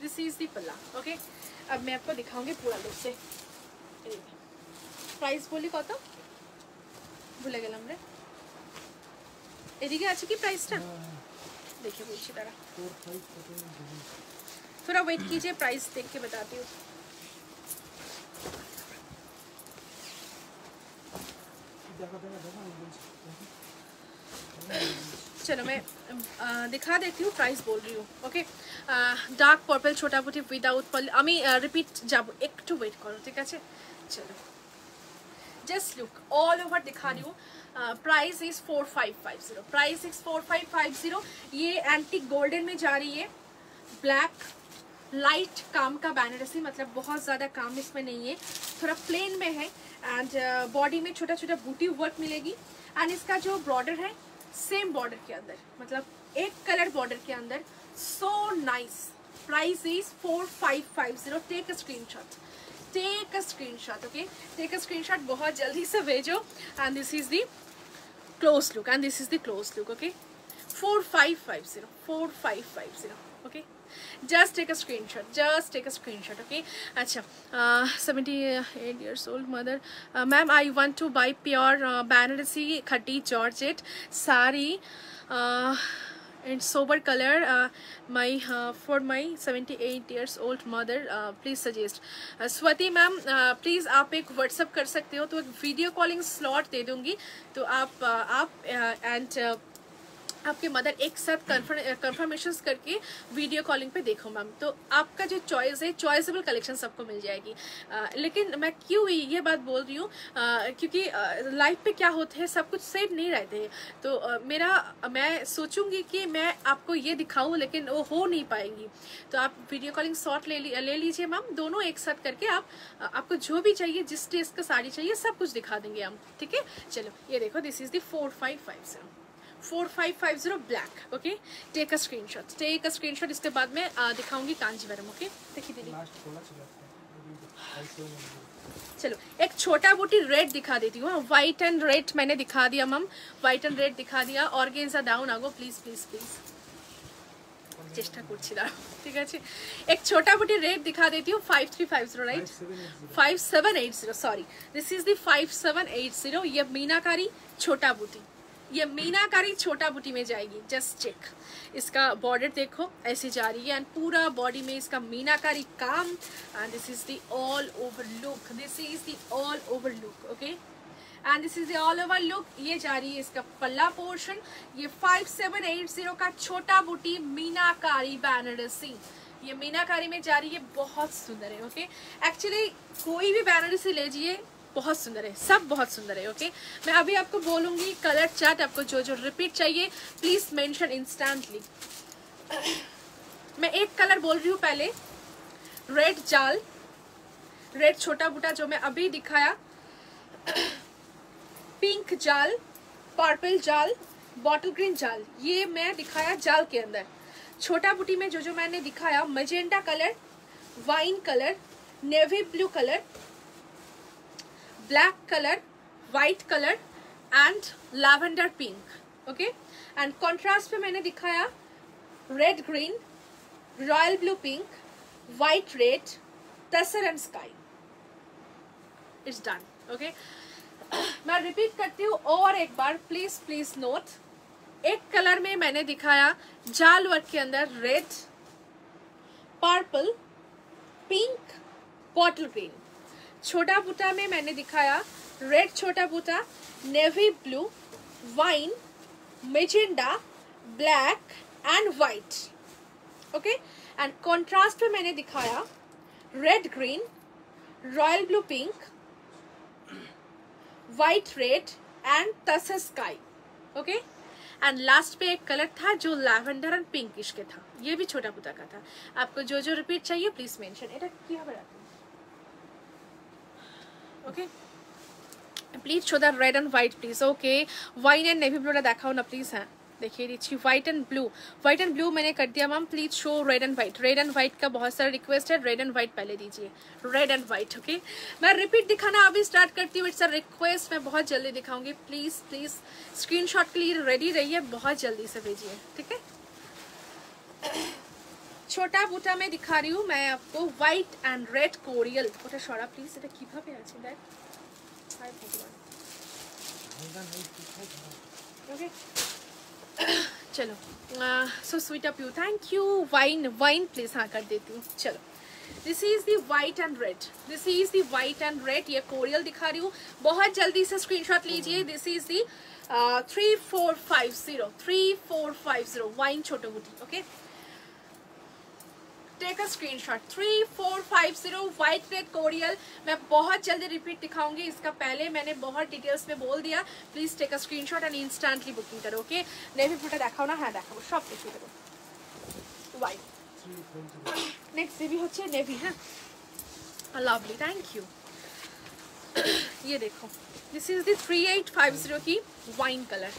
[SPEAKER 1] दिस इज दी पल्ला ओके अब मैं आपको दिखाऊंगी पूरा लुक से प्राइस बोली कत ভুলে গেলাম রে এদিকে আছে কি প্রাইসটা देखिए বলছি তারা
[SPEAKER 2] फोर फाइव फोर्टीन
[SPEAKER 1] थोड़ा वेट कीजिए प्राइस देख के बताती हूँ चलो मैं आ, दिखा देती हूँ प्राइस बोल रही हूँ ওকে ডার্ক পার্পল ছোটা বুটি উইদাউট পলি আমি রিপিট যাব একটু ওয়েট করো ঠিক আছে চলো जस्ट लुक ऑल ओवर दिखा रही हूँ price is four five five zero price is four five five zero ये एंटी गोल्डन में जा रही है ब्लैक लाइट काम का बैनरसी मतलब बहुत ज़्यादा काम इसमें नहीं है। थोड़ा प्लेन में है एंड बॉडी में छोटा छोटा बूटी वर्क मिलेगी। एंड इसका जो बॉर्डर है सेम बॉर्डर के अंदर मतलब एक कलर बॉर्डर के अंदर। So nice price is four five five zero take a screen shot take a screen shot okay take a screen shot बहुत जल्दी से भेजो। And this is the close look and this is the close look okay four five five zero four five five zero okay just take a screen shot just take a screen shot okay अच्छा seventy eight years old mother ma'am I want to buy pure Banarasi खट्टी georgette sari and sober colour my for my seventy eight years old mother please suggest Swati ma'am please आप एक WhatsApp कर सकते हो तो एक video calling slot दे दूँगी। तो आप एंड uh, आपके मदर एक साथ कन्फर्मेशन करके वीडियो कॉलिंग पे देखो मैम तो आपका जो चॉइस है चॉइसेबल कलेक्शन सबको मिल जाएगी। आ, लेकिन मैं क्यों ये बात बोल रही हूँ? क्योंकि लाइफ पे क्या होते हैं सब कुछ सेफ़ नहीं रहते हैं। तो आ, मेरा मैं सोचूँगी कि मैं आपको ये दिखाऊँ लेकिन वो हो नहीं पाएँगी। तो आप वीडियो कॉलिंग शॉर्ट ले ली, ले लीजिए मैम दोनों एक साथ करके आप आपको जो भी चाहिए जिस टेस्ट का साड़ी चाहिए सब कुछ दिखा देंगे हम। ठीक है? चलो ये देखो this is the four five five zero four five five zero black okay take a screenshot take a screenshot इसके बाद में आ, दिखाऊंगी कांजीवरम ओके देखिए दीदी
[SPEAKER 2] लास्ट खोला चला था ऐसे हो गया
[SPEAKER 1] चलो एक छोटा बूटी रेड दिखा देती हूँ व्हाइट एंड रेड मैंने दिखा दिया मैम व्हाइट एंड रेड दिखा दिया ऑर्गेन्जा डाउन আগো প্লিজ প্লিজ প্লিজ চেষ্টা করছি দাঁড়াও ঠিক আছে এক ছোটা বুটি রেড दिखा देती हूँ five three five zero right five seven eight zero sorry this is the five seven eight zero ये मीनाकारी छोटा बूटी ये मीनाकारी छोटा बूटी में जाएगी। जस्ट चेक इसका बॉर्डर देखो, ऐसे जा रही है एंड पूरा बॉडी में इसका मीनाकारी काम। And this is the all over look this is the all over look okay and this is all over look ये जा रही है इसका पल्ला पोर्शन ये फाइव सेवन एट ज़ीरो का छोटा बूटी मीनाकारी बैनरसी ये मीनाकारी में जा रही है, बहुत सुंदर है ओके एक्चुअली कोई भी बैनरसी लीजिए बहुत सुंदर है, सब बहुत सुंदर है ओके मैं अभी आपको बोलूँगी कलर चार्ट आपको जो जो रिपीट चाहिए प्लीज़ मेंशन इंस्टेंटली मैं एक कलर बोल रही हूँ पहले रेड जाल रेड छोटा बूटा जो मैं अभी दिखाया पिंक जाल पर्पल जाल बॉटल ग्रीन जाल, ये मैं दिखाया जाल के अंदर। छोटा बूटी में जो जो मैंने दिखाया magenta colour wine colour navy blue colour black color white color and lavender pink okay and contrast पे मैंने दिखाया red green royal blue pink white red tussar and sky it's done okay मैं रिपीट करती हूँ और एक बार please please note एक कलर में मैंने दिखाया जाल वर्क के अंदर red purple pink bottle green छोटा बूटा में मैंने दिखाया रेड छोटा बूटा navy blue wine magenta black and white okay and contrast में मैंने दिखाया red green royal blue pink white red and तस स्काई ओके एंड लास्ट पे एक कलर था जो लैवेंडर एंड पिंकिश के था ये भी छोटा पुता का था आपको जो जो रिपीट चाहिए प्लीज मेंशन এটা কি হবে okay please show show red and white please okay okay and navy blue ব্লুটা देखा ना प्लीज़ হ্যাঁ हाँ. देखिए रीची white and blue white and blue मैंने कर दिया ma'am please show red and white red and white का बहुत सारा रिक्वेस्ट है. रेड एंड व्हाइट पहले दीजिए. रेड एंड व्हाइट ओके मैं रिपीट दिखाना अभी स्टार्ट करती हूँ. इट्स अ रिक्वेस्ट मैं बहुत जल्दी दिखाऊँगी. प्लीज़ प्लीज़ स्क्रीनशॉट के लिए रेडी रहिए. बहुत जल्दी से भेजिए. ठीक है? ছোটা বুটা में दिखा रही हूँ मैं आपको व्हाइट एंड रेड कोरियल ওটা সরা প্লিজ এটা কিভাবে আছে দেখ হাই ভগবান
[SPEAKER 2] होगा नहीं ठीक है हाँ।
[SPEAKER 1] ओके चलो so sweet of you thank you wine wine please हाँ कर देती हूँ चलो this is the white and red this is the white and red ये कोरियल दिखा रही हूँ बहुत जल्दी से स्क्रीनशॉट लीजिए this is the three four five zero three four five zero wine छोटो बूटी okay take a screenshot three four five zero white red chorial मैं बहुत जल्दी रिपीट दिखाऊँगी, इसका पहले मैंने बहुत डिटेल्स में बोल दिया। Please take a screenshot and instantly booking करो ओके नेवी ब्लू देखाओ ना? हाँ দেখাবো সব কিছু দেবো হোয়াইট नेक्स्ट भी হচ্ছে নেভি হ্যাঁ লাভলি थैंक यू ये देखो। This is the three eight five zero की वाइन कलर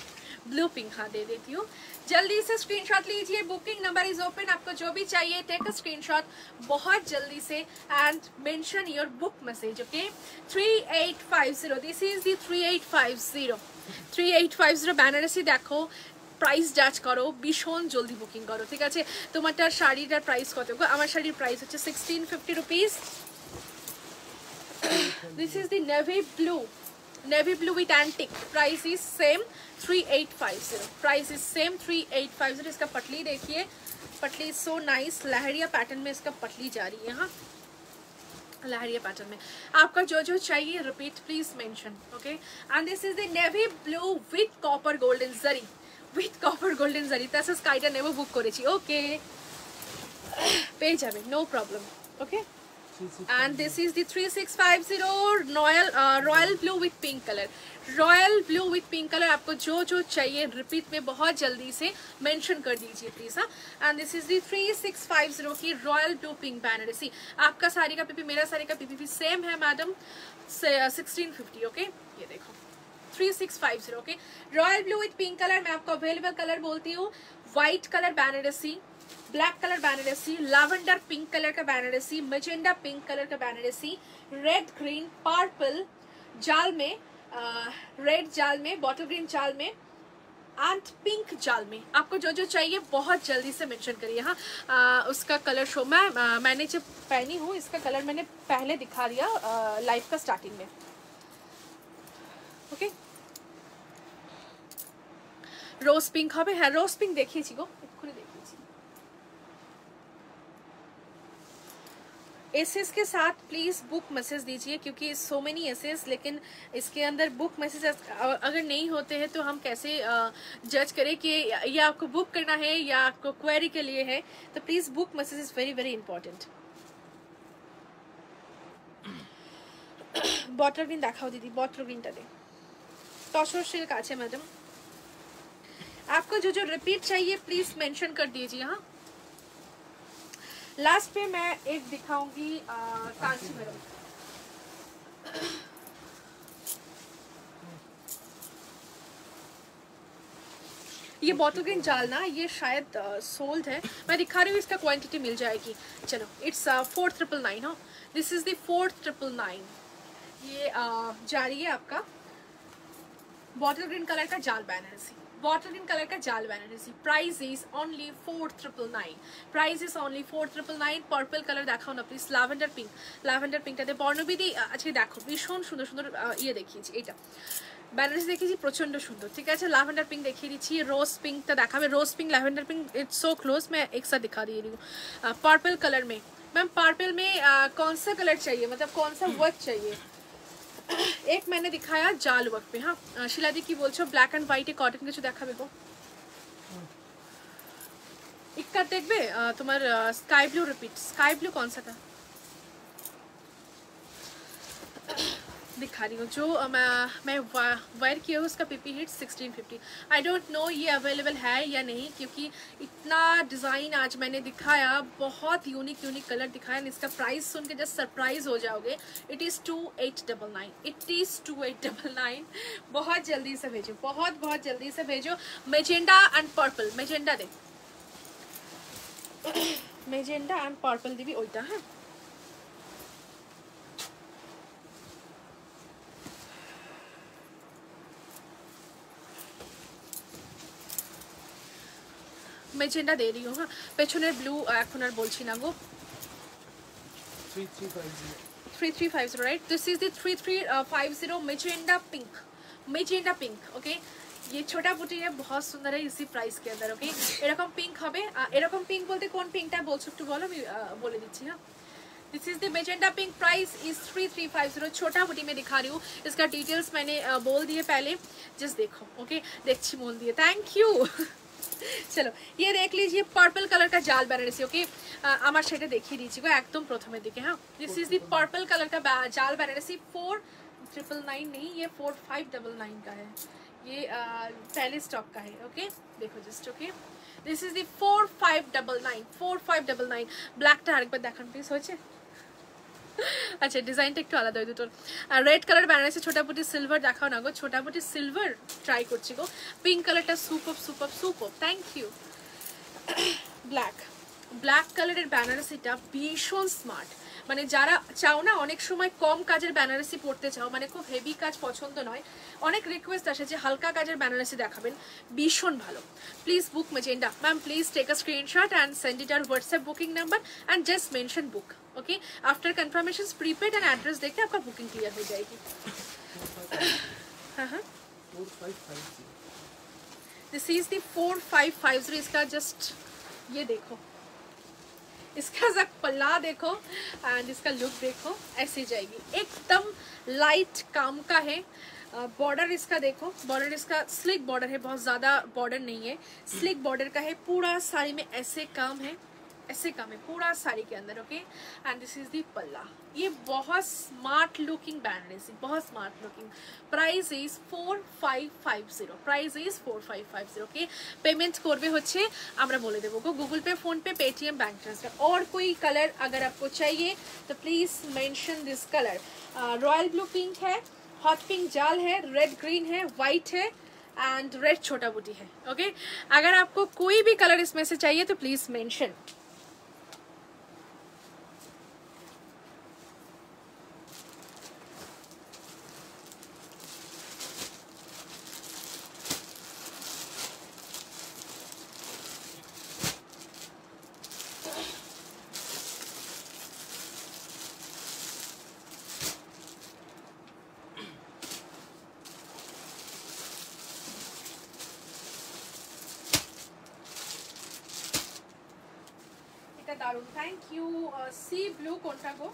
[SPEAKER 1] ब्लू पिंक हाँ दे देती हूँ। जल्दी से स्क्रीनशॉट लीजिए बुकिंग नंबर इज ओपन आपको जो भी चाहिए टेक अ स्क्रीनशॉट बहुत जल्दी से and mention your book message okay three eight five zero this is the three eight five zero three eight five zero Banarasi দেখো প্রাইস জাজ করো ভীষণ জলদি বুকিং করো ঠিক আছে তোমারটার শাড়িটার প্রাইস কত গো? আমার শাড়ির প্রাইস হচ্ছে sixteen fifty rupees this is the navy blue navy blue with antique price is same 3850 price is same 3850 इसका पटली देखिए पटली सो नाइस लहरिया पैटर्न में इसका पटली जा रही है हाँ लहरिया पैटर्न में आपका जो जो चाहिए repeat please mention okay and this is the navy blue with copper golden zari with copper golden zari তাছাড়া স্কাইটা নেব বুক করেছি ওকে পেয়ে যাবে no problem okay
[SPEAKER 2] Three six.
[SPEAKER 1] and this is the 3650 royal uh, royal blue with pink color. Royal blue with pink colour आपको जो जो चाहिए repeat में बहुत जल्दी से मेंशन कर दीजिए प्लीज़ हाँ। And this is the three six five zero की रॉयल ब्लू पिंक बैनरसी आपका साड़ी का पीपी मेरा साड़ी का पीपी भी सेम है मैडम सिक्सटीन फिफ्टी ओके ये देखो। Three six five zero okay royal blue with pink colour मैं आपको अवेलेबल कलर बोलती हूँ। White colour Banarasi black colour Banarasi lavender pink colour का बैनरेसी मजेंडा पिंक कलर का बैनरसी रेड ग्रीन पर्पल जाल में रेड जाल में बॉटल ग्रीन जाल में एंड पिंक जाल में। आपको जो जो चाहिए बहुत जल्दी से मेंशन करिए हाँ। उसका कलर शो मैं आ, मैंने जब पहनी हूँ इसका कलर मैंने पहले दिखा दिया लाइफ का स्टार्टिंग में। ओके रोज पिंक हमें रोज पिंक देखिए जी को। एसेस के साथ प्लीज़ बुक मैसेज दीजिए क्योंकि सो मेनी एसेस लेकिन इसके अंदर बुक मैसेज अगर नहीं होते हैं तो हम कैसे जज करें कि ये आपको बुक करना है या आपको क्वेरी के लिए है तो please book message is very very important bottle green দেখাও দিদি বটল গ্রিনটা দে তসর सिल्क আছে मैडम आपको जो जो रिपीट चाहिए प्लीज मेंशन कर दीजिए हाँ लास्ट पे मैं एक दिखाऊँगी कांचीवरम ये बॉटल ग्रीन जाल ना, ये शायद सोल्ड है। मैं दिखा रही हूँ, इसका क्वांटिटी मिल जाएगी। चलो इट्स फोर ट्रिपल नाइन हाँ। This is the fourth triple nine ये जारी है आपका। बॉटल ग्रीन कलर का जाल बैनरसी वाटर ग्रीन कलर का जाल Banarasi price is only four triple nine price is only four triple nine purple colour দেখাও না প্লিজ ল্যাভেন্ডার পিঙ্ক ল্যাভেন্ডার পিঙ্কটাতে বর্ণবিধি আজকে দেখো ভীষণ সুন্দর সুন্দর ইয়ে দেখিয়েছি এটা বেনারসি দেখিয়েছি প্রচণ্ড সুন্দর ঠিক আছে ল্যাভেন্ডার পিঙ্ক দেখিয়ে দিচ্ছি রোজ পিঙ্কটা দেখাবে rose pink lavender pink it's so close मैं एक साथ दिखा दे रही हूँ पर्पल कलर में मैम पर्पल में आ, कौन सा कलर चाहिए मतलब कौन सा वर्क चाहिए এক मैंने दिखाया জাল ওয়ার্ক पे हाँ শিলাদি কি বলছো ব্ল্যাক অ্যান্ড হোয়াইটে কটন কিছু দেখাবে গো इक्का देखबे আহ, তোমার sky blue repeat sky blue कौन सा था दिखा रही हूँ, जो मैं मैं वायर किया हूँ, उसका पीपी हिट 1650 आई डोंट नो ये अवेलेबल है या नहीं, क्योंकि इतना डिज़ाइन आज मैंने दिखाया, बहुत यूनिक यूनिक कलर दिखाया इसका प्राइस सुन के जस्ट सरप्राइज़ हो जाओगे। It is two eight double nine it is two eight double nine बहुत जल्दी से भेजो, बहुत बहुत जल्दी से भेजो। मेजेंडा एंड पर्पल मेजेंडा दे। मेजेंडा एंड पर्पल दी भी ओटा है। हाँ। মেজেন্ডা দিয়ে দিও হ্যাঁ পেছনের ব্লু এখন আর বলছি না গো
[SPEAKER 2] Three three five zero.
[SPEAKER 1] 3350 right this is the 3350 magenta pink magenta pink okay ये छोटा बुटी है बहुत सुंदर है इसी प्राइस के अंदर ओके এরকম পিঙ্ক হবে আহ, এরকম পিঙ্ক বলতে কোন পিঙ্কটা বলছো একটু বলো আমি আহ, বলে দিচ্ছি হ্যাঁ this is the magenta pink price is three three five zero छोटा बुटी में दिखा रही हूँ इसका डिटेल्स मैंने अ, बोल दिए पहले जस्ट देखो ओके देखी बोल दिए थैंक यू চলো ইয়ে দেখ লিজিয়ে পার্পল কালার কা জাল বেনারসি ওকে আমার সেটা দেখিয়ে দিয়েছি গো একদম প্রথমের দিকে হ্যাঁ this is the purple colour का बा- जाल बेनारसी फोर ट्रिपल नाइन नहीं ये फोर फाइव डबल नाइन का है ये अ, पहले स्टॉक का है ओके देखो just okay this is the four five double nine four five double nine ব্ল্যাকটা আরেকবার দেখান প্লিজ হয়েছে আচ্ছা ডিজাইনটা একটু আলাদা ওই দুটোর। আর রেড কালার বেনারসি, ছোটাপুটি সিলভার দেখাও না গো। ছোটাপুটি সিলভার ট্রাই করছি গো। পিঙ্ক কালারটা সুপ অফ সুপ অফ সুপ অফ থ্যাংক ইউ ব্ল্যাক ব্ল্যাক কালারের বেনারসিটা ভীষণ স্মার্ট মানে যারা চাও না, অনেক সময় কম কাজের বেনারসি পড়তে চাও মানে খুব হেভি কাজ পছন্দ নয়, অনেক রিকোয়েস্ট আসে যে হালকা কাজের বেনারসি দেখাবেন। ভীষণ ভালো। Please book magenta ma'am please take a screenshot and send it R WhatsApp booking number and just mention book okay after confirmation prepaid and address देख आपका बुकिंग क्लियर हो जाएगी. This is the
[SPEAKER 2] four five five zero
[SPEAKER 1] इसका just ये देखो। इसका जक पल्ला देखो एंड इसका लुक देखो, ऐसी जाएगी। एकदम लाइट काम का है। बॉर्डर इसका देखो। बॉर्डर इसका स्लिक बॉर्डर है, बहुत ज़्यादा बॉर्डर नहीं है। स्लिक बॉर्डर का है, पूरा साड़ी में ऐसे काम है। ऐसे काम है पूरा साड़ी के अंदर okay and this is the pallu ये बहुत स्मार्ट लुकिंग बैंड बहुत smart looking price is four five five zero price is four five five zero okay payment করবে হচ্ছে আমরা বলে দেবো গো Google Pay PhonePe Paytm bank transfer और कोई कलर अगर आपको चाहिए तो please mention this colour royal blue pink है हॉट पिंक जाल है रेड ग्रीन है वाइट है एंड रेड छोटा बूटी है ओके अगर आपको कोई भी कलर इसमें से चाहिए तो प्लीज मेंशन सी ब्लू कौन सा को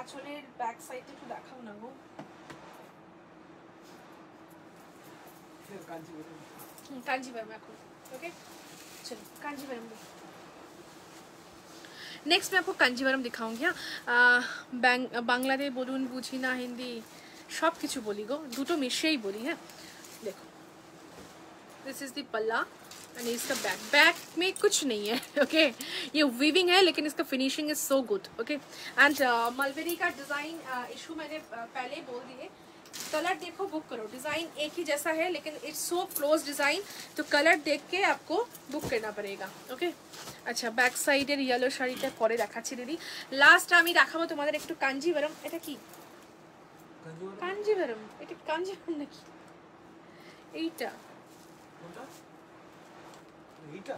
[SPEAKER 1] আঁচলের ব্যাক সাইডটা একটু দেখাও না গো
[SPEAKER 2] Here, Kanchipuram.
[SPEAKER 1] हम्म, कांजीवरम এখন ओके चलो कांजीवरम নেক্সট मैं आपको कांजीवरम दिखाऊंगी हाँ আহ, ব্যাং- বাংলাতে বলুন বুঝি না হিন্দি সব কিছু বলি গো দুটো মিশিয়েই বলি হ্যাঁ देखो दिस इज द पल्ला एंड इसका बैक बैक में कुछ नहीं है (laughs) ओके ये वीविंग है लेकिन इसका finishing is so good okay and mulberry का डिज़ाइन इशू मैंने uh, पहले ही बोल दिए कलर देखो बुक करो डिज़ाइन एक ही जैसा है लेकिन इट्स सो क्लोज डिज़ाइन तो कलर देख के आपको बुक करना पड़ेगा ওকে আচ্ছা ব্যাক সাইডের ইয়েলো শাড়িটা পরে দেখাচ্ছি দিদি লাস্ট আমি দেখাবো তোমাদের একটু কাঞ্জিভারম এটা কি
[SPEAKER 2] Kanchipuram.
[SPEAKER 1] কাঞ্জিভারম এটা কাঞ্জিভারম নাকি এইটা
[SPEAKER 2] কোনটা এইটা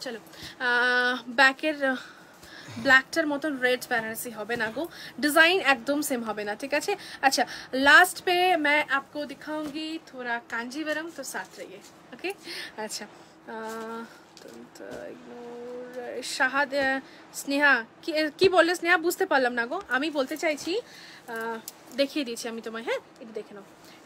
[SPEAKER 1] চলো ব্যাকের ব্ল্যাকটার মতন रेड बनारसी হবে না গো डिजाइन एकदम सेम হবে না ঠিক আছে अच्छा लास्ट पे मैं आपको दिखाऊंगी थोड़ा कांजीवरम तो साथ रहिए ओके अच्छा আহ, তো তো ignore, শাহাদ আহ, স্নেহা কি কি বললে স্নেহা বুঝতে পারলাম না গো আমি বলতে চাইছি আহ, দেখিয়ে দিয়েছি আমি তোমায় হ্যাঁ এটা দেখে নাও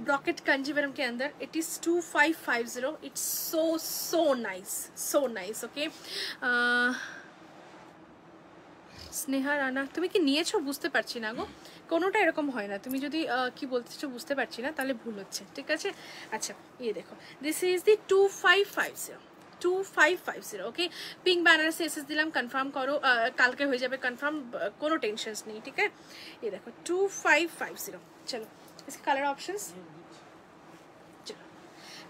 [SPEAKER 1] ब्रॉकेट कांजीवरम के अंदर it is two five five zero it's so so nice so nice okay Sneha Rana তুমি কি নিয়েছো বুঝতে পারছি না গো কোনোটা এরকম হয় না তুমি যদি আহ, কি বলতেছো বুঝতে পারছি না তাহলে ভুল হচ্ছে ঠিক আছে আচ্ছা ইয়ে দেখো this is the two five five zero two five five zero okay pink ব্যানারসে SS দিলাম কনফার্ম করো আহ, কালকে হয়ে যাবে কনফার্ম কোনো টেনশনস নেই ঠিক আছে ये देखो टू फाइव फाइव जीरो चलो इसके कलर ऑप्शंस चलो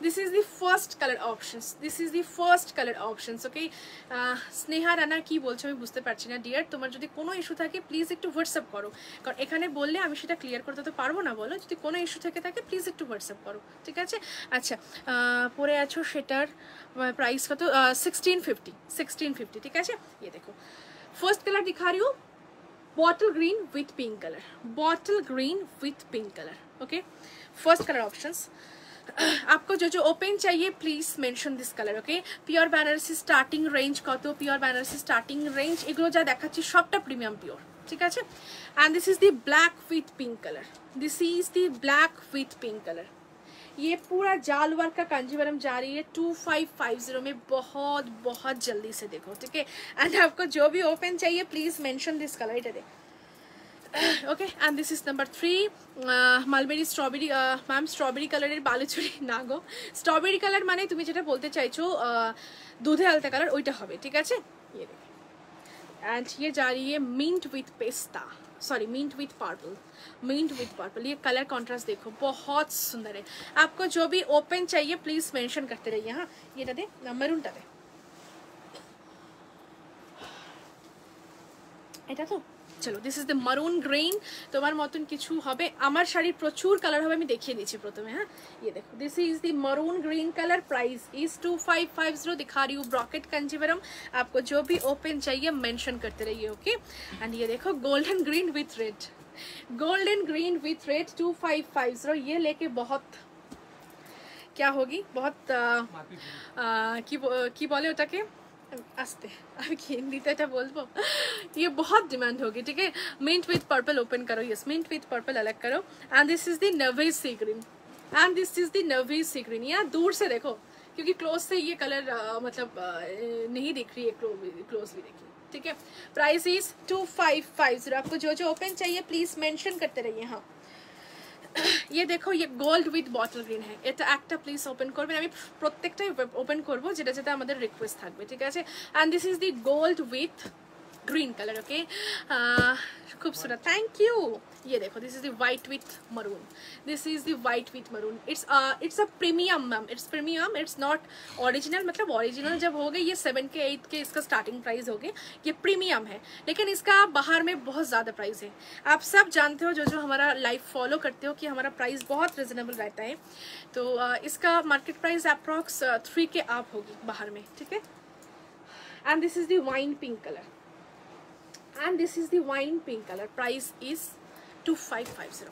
[SPEAKER 1] this is the first color options this is the first color options okay Sneha Rana কি বলছো আমি বুঝতে পারছি না ডিয়ার তোমার যদি কোনো ইস্যু থাকে প্লিজ একটু হোয়াটসঅ্যাপ করো কারণ এখানে বললে আমি সেটা ক্লিয়ার করতে তো পারবো না বলো যদি কোনো ইস্যু থেকে থাকে প্লিজ একটু হোয়াটসঅ্যাপ করো ঠিক আছে আচ্ছা আহ, পরে আছো সেটার প্রাইস কত সিক্সটিন ফিফটি সিক্সটিন ফিফটি ঠিক আছে ইয়ে দেখো ফার্স্ট কালার দিখা रही हूँ bottle green with pink color bottle green with pink color okay first color options आपको जो जो ओपन चाहिए please mention this colour okay pure Banarasi starting range কত পিওর বেনারসি স্টার্টিং রেঞ্জ এগুলো যা দেখাচ্ছি সবটা প্রিমিয়াম পিওর ঠিক আছে and this is the black with pink colour this is the black with pink colour ये पूरा जाल वर्क का कांजीवरम जा रही है टू फाइव फाइव जीरो में बहुत बहुत जल्दी से देखो ठीक है एंड आपको जो भी ओपन चाहिए please mention this colour it they okay and this is number three mulberry strawberry ma'am strawberry কালারের বালুচুরি না গো স্ট্রবেরি কালার মানে তুমি যেটা বলতে চাইছো আহ, দুধে আলতা কালার ওইটা হবে ঠিক আছে ये देखो एंड ये जा रही है mint with pista sorry mint with purple mint with purple ये कलर कॉन्ट्रास्ट देखो बहुत सुंदर है आपको जो भी ओपन चाहिए प्लीज मेंशन करते रहिए हाँ ये दे मरून दे এটা তো চলো this is the maroon green তোমার মতন কিছু হবে আমার শাড়ির প্রচুর কালার হবে আমি দেখিয়ে দিচ্ছি প্রথমে হ্যাঁ ये देखो this is the maroon green colour price is two five five zero दिखा रही हूँ ब्रॉकेट कंजीवरम आपको जो भी ओपन चाहिए मेंशन करते रहिए ओके एंड ये देखो golden green with red golden green with red two five five zero ये लेके बहुत क्या होगी बहुत आ,
[SPEAKER 2] মারপিট
[SPEAKER 1] আহ, কি ব- কি বলে ওটাকে আসতে আমি কি হিন্দিতে এটা বলবো ये बहुत डिमांड होगी ठीक है मिंट विथ पर्पल ओपन करो यस मिंट विथ पर्पल अलग करो and this is the navy sea green and this is the navy sea green यहाँ दूर से देखो क्योंकि क्लोज से ये कलर मतलब अ, नहीं दिख रही है क्लोज भी देखिए ठीक है price is two five five zero आपको जो जो ओपन चाहिए प्लीज मेंशन करते रहिए हाँ ये देखो, ये गोल्ड उथथ बटल ग्रीन है। ये एक प्लिज ओपन करबें प्रत्येकटा ओपन करब जेटा जो रिक्वेस्ट थको ठीक है and this is the gold उथथ green colour okay खूबसूरत थैंक यू ये देखो this is the white with maroon this is the white with maroon it's it's a premium ma'am it's premium it's not original मतलब original जब हो गए ये seven के eight के इसका स्टार्टिंग प्राइस हो गए ये प्रीमियम है. लेकिन इसका बाहर में बहुत ज़्यादा प्राइस है. आप सब जानते हो जो जो हमारा लाइफ फॉलो करते हो कि हमारा प्राइस बहुत रिजनेबल रहता है. तो uh, इसका मार्केट प्राइस अप्रॉक्स थ्री के आप होगी बाहर में ठीक है? And this is the wine pink colour and this is the wine pink color. Is 2550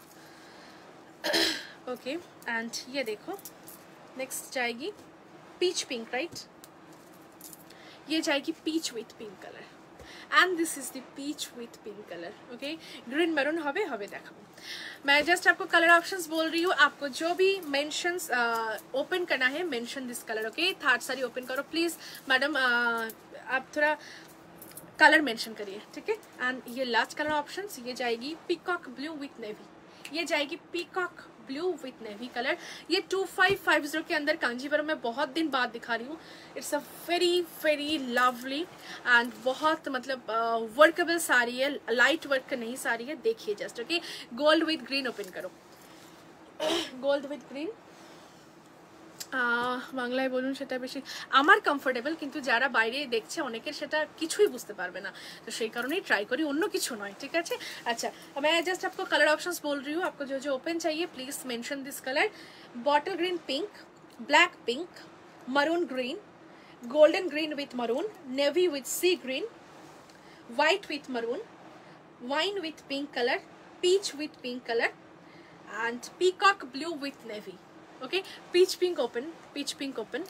[SPEAKER 1] okay and ये देखो next जाएगी peach pink right ये जाएगी peach with pink color and this is the peach with pink color okay green maroon হবে হবে দেখাবো मैं just आपको कलर ऑप्शंस बोल रही हूँ आपको जो भी मेंशंस ओपन करना है mention this colour okay third sari open करो प्लीज मैडम आप थोड़ा कलर मेंशन करिए, ठीक है? एंड ये लास्ट कलर ऑप्शन ये जाएगी पीकॉक ब्लू विथ नेवी ये जाएगी peacock blue with navy colour ये 2550 के अंदर कांजीवरम में बहुत दिन बाद दिखा रही हूँ। It's a very very lovely and बहुत मतलब वर्कबल साड़ी है लाइट वर्क नहीं साड़ी है, देखिए just okay gold with green open करो। गोल्ड विथ ग्रीन বাংলায় বলুন সেটা বেশি আমার কমফোর্টেবল কিন্তু যারা বাইরে দেখছে অনেকের সেটা কিছুই বুঝতে পারবে না তো সেই কারণেই ट्राई करी অন্য কিছু নয় ঠিক আছে अच्छा मैं जस्ट आपको कलर ऑप्शंस बोल रही हूँ आपको जो जो ओपन चाहिए please mention this colour bottle green pink black pink maroon green golden green with maroon navy with sea green white with maroon wine with pink color peach with pink color and peacock blue with navy okay peach pink open peach pink open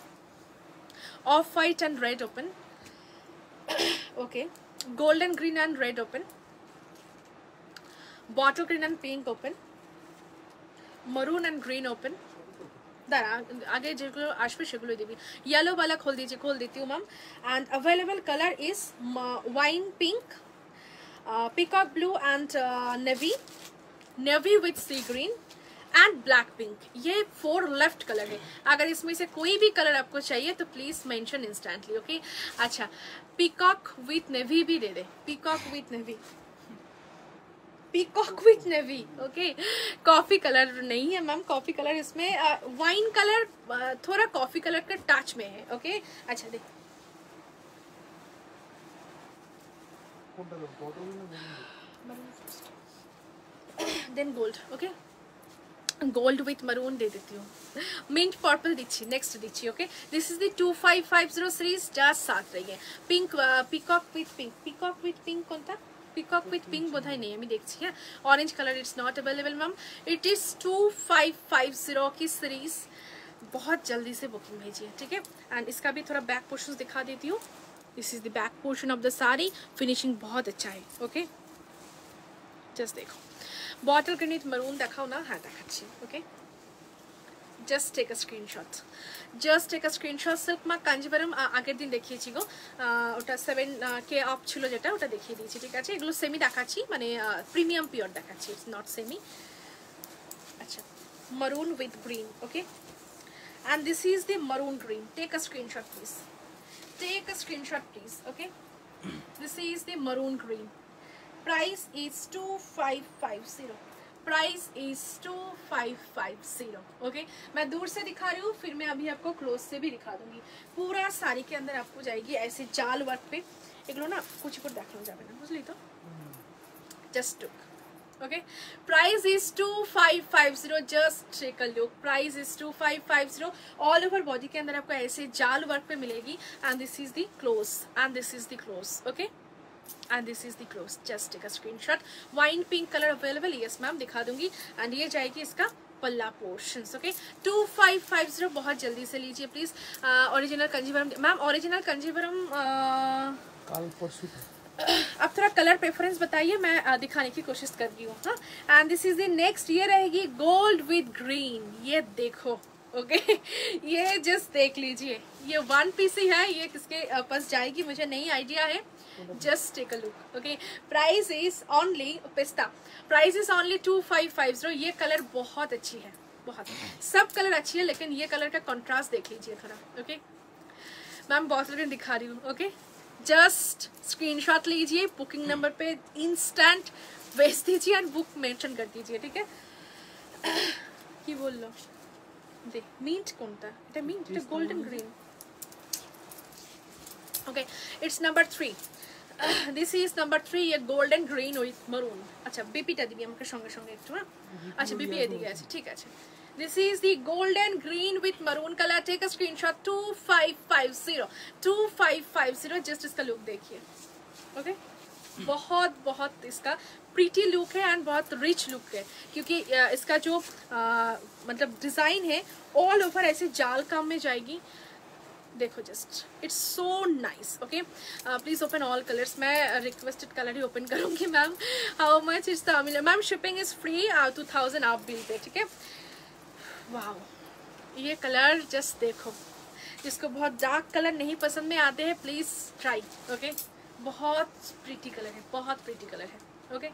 [SPEAKER 1] off white and red open okay golden green and red open bottle green and pink open maroon and green open দাঁড়া আগে যেগুলো আসবে সেগুলোই দিবি yellow বালা খোল দিয়েছি খোল দিতি ma'am and available colour is wine pink peacock blue and navy navy with sea green and black pink ये फोर लेफ़्ट कलर है। अगर इसमें से कोई भी कलर आपको चाहिए तो प्लीज़ मेंशन इंस्टेंटली ओके अच्छा पीकॉक विथ नेवी भी दे दे। Peacock with navy peacock with navy okay coffee colour नहीं है मैम कॉफ़ी कलर इसमें वाइन कलर थोड़ा कॉफ़ी कलर का टच में है ओके okay? अच्छा देख।
[SPEAKER 2] Then gold
[SPEAKER 1] okay gold okay gold with maroon दे देती हूँ mint purple दिच्छी next दिच्छी okay this is the two five five zero series just साथ रही है pink peacock with pink peacock with pink कौन था पिकॉक विथ पिंक বোধহয় নেই আমি দেখছি হ্যাঁ orange colour it's not available ma'am it is two five five zero की सीरीज बहुत जल्दी से बुकिंग भेजिए ठीक है एंड इसका भी थोड़ा बैक पोर्शन दिखा देती हूँ this is the back portion of the sari finishing बहुत अच्छा है ओके জাস্ট দেখো বটল গ্রেনিট মারুন দেখাও না হ্যাঁ দেখাচ্ছি okay just take a screenshot just take a screenshot silk mark Kanjivaram আগের দিন দেখিয়েছি গো আহ, ওটা সেভেন কে অফ ছিল যেটা ওটা দেখিয়ে দিয়েছি ঠিক আছে এগুলো সেমি দেখাচ্ছি মানে প্রিমিয়াম পিওর দেখাচ্ছি ইটস নট সেমি আচ্ছা maroon with green okay and this is the maroon green take a screenshot please take a screenshot please okay this is the maroon green price is 2550 price is two five five zero okay मैं दूर से दिखा रही हूँ फिर मैं अभी आपको क्लोज से भी दिखा दूंगी पूरा साड़ी के अंदर आपको जाएगी ऐसे जाल वर्क पे এগুলো না কুচিপুর দেখানো যাবে না বুঝলি তো just took okay price is 2550 just take a look price is 2550 all over body के अंदर आपको ऐसे जाल वर्क पे मिलेगी and this is the close and this is the close okay And this is the gloss just take a screenshot wine pink colour available yes ma'am दिखा दूँगी. And ये जाएगी इसका पल्ला portion okay two five five zero बहुत जल्दी से लीजिए please original Kanjivaram ma'am
[SPEAKER 2] original Kanjivaram
[SPEAKER 1] अब थोड़ा कलर प्रेफरेंस बताइए मैं uh, दिखाने की कोशिश कर रही हूँ हाँ? And this is the next ये रहेगी गोल्ड विद ग्रीन ये देखो ओके okay? (laughs) ये जस्ट देख लीजिए। ये वन पीस ही है ये किसके uh, पास जाएगी मुझे नहीं आइडिया है। just take a look okay price is only पिस्ता price is only two five five zero ये कलर बहुत अच्छी है बहुत सब कलर अच्छी है लेकिन ये कलर का कॉन्ट्रास्ट देख लीजिए थोड़ा ओके मैम बॉटल में दिखा रही हूँ ओके जस्ट स्क्रीनशॉट लीजिए बुकिंग नंबर पे इंस्टेंट भेज दीजिए एंड बुक मेंशन कर दीजिए ठीक है কি বললো দে মিন্ট কোনটা এটা মিন্ট এটা golden green okay it's number three This is number three a golden green with maroon আচ্ছা বিপিটা দিবি আমাকে সঙ্গে সঙ্গে একটু হ্যাঁ আচ্ছা বিপি এদিকে আছে ঠিক আছে This is the golden green with maroon color. Take a screenshot 2550. 2550 just इसका लुक देखिए ओके बहुत बहुत इसका प्रीटी लुक है एंड बहुत रिच लुक है क्योंकि अ, इसका जो अ, मतलब डिज़ाइन है ऑल ओवर ऐसे जाल काम में जाएगी देखो just it's so nice okay please open all colours मैं रिक्वेस्टेड कलर ही ओपन करूँगी ma'am how much is the ma'am shipping is free two thousand आप बिल पे, ठीक है? वाह ये कलर जस्ट देखो. जिसको बहुत डार्क कलर नहीं पसंद में आते हैं प्लीज़ ट्राई ओके बहुत प्रीटी कलर है, बहुत प्रीटी कलर है ओके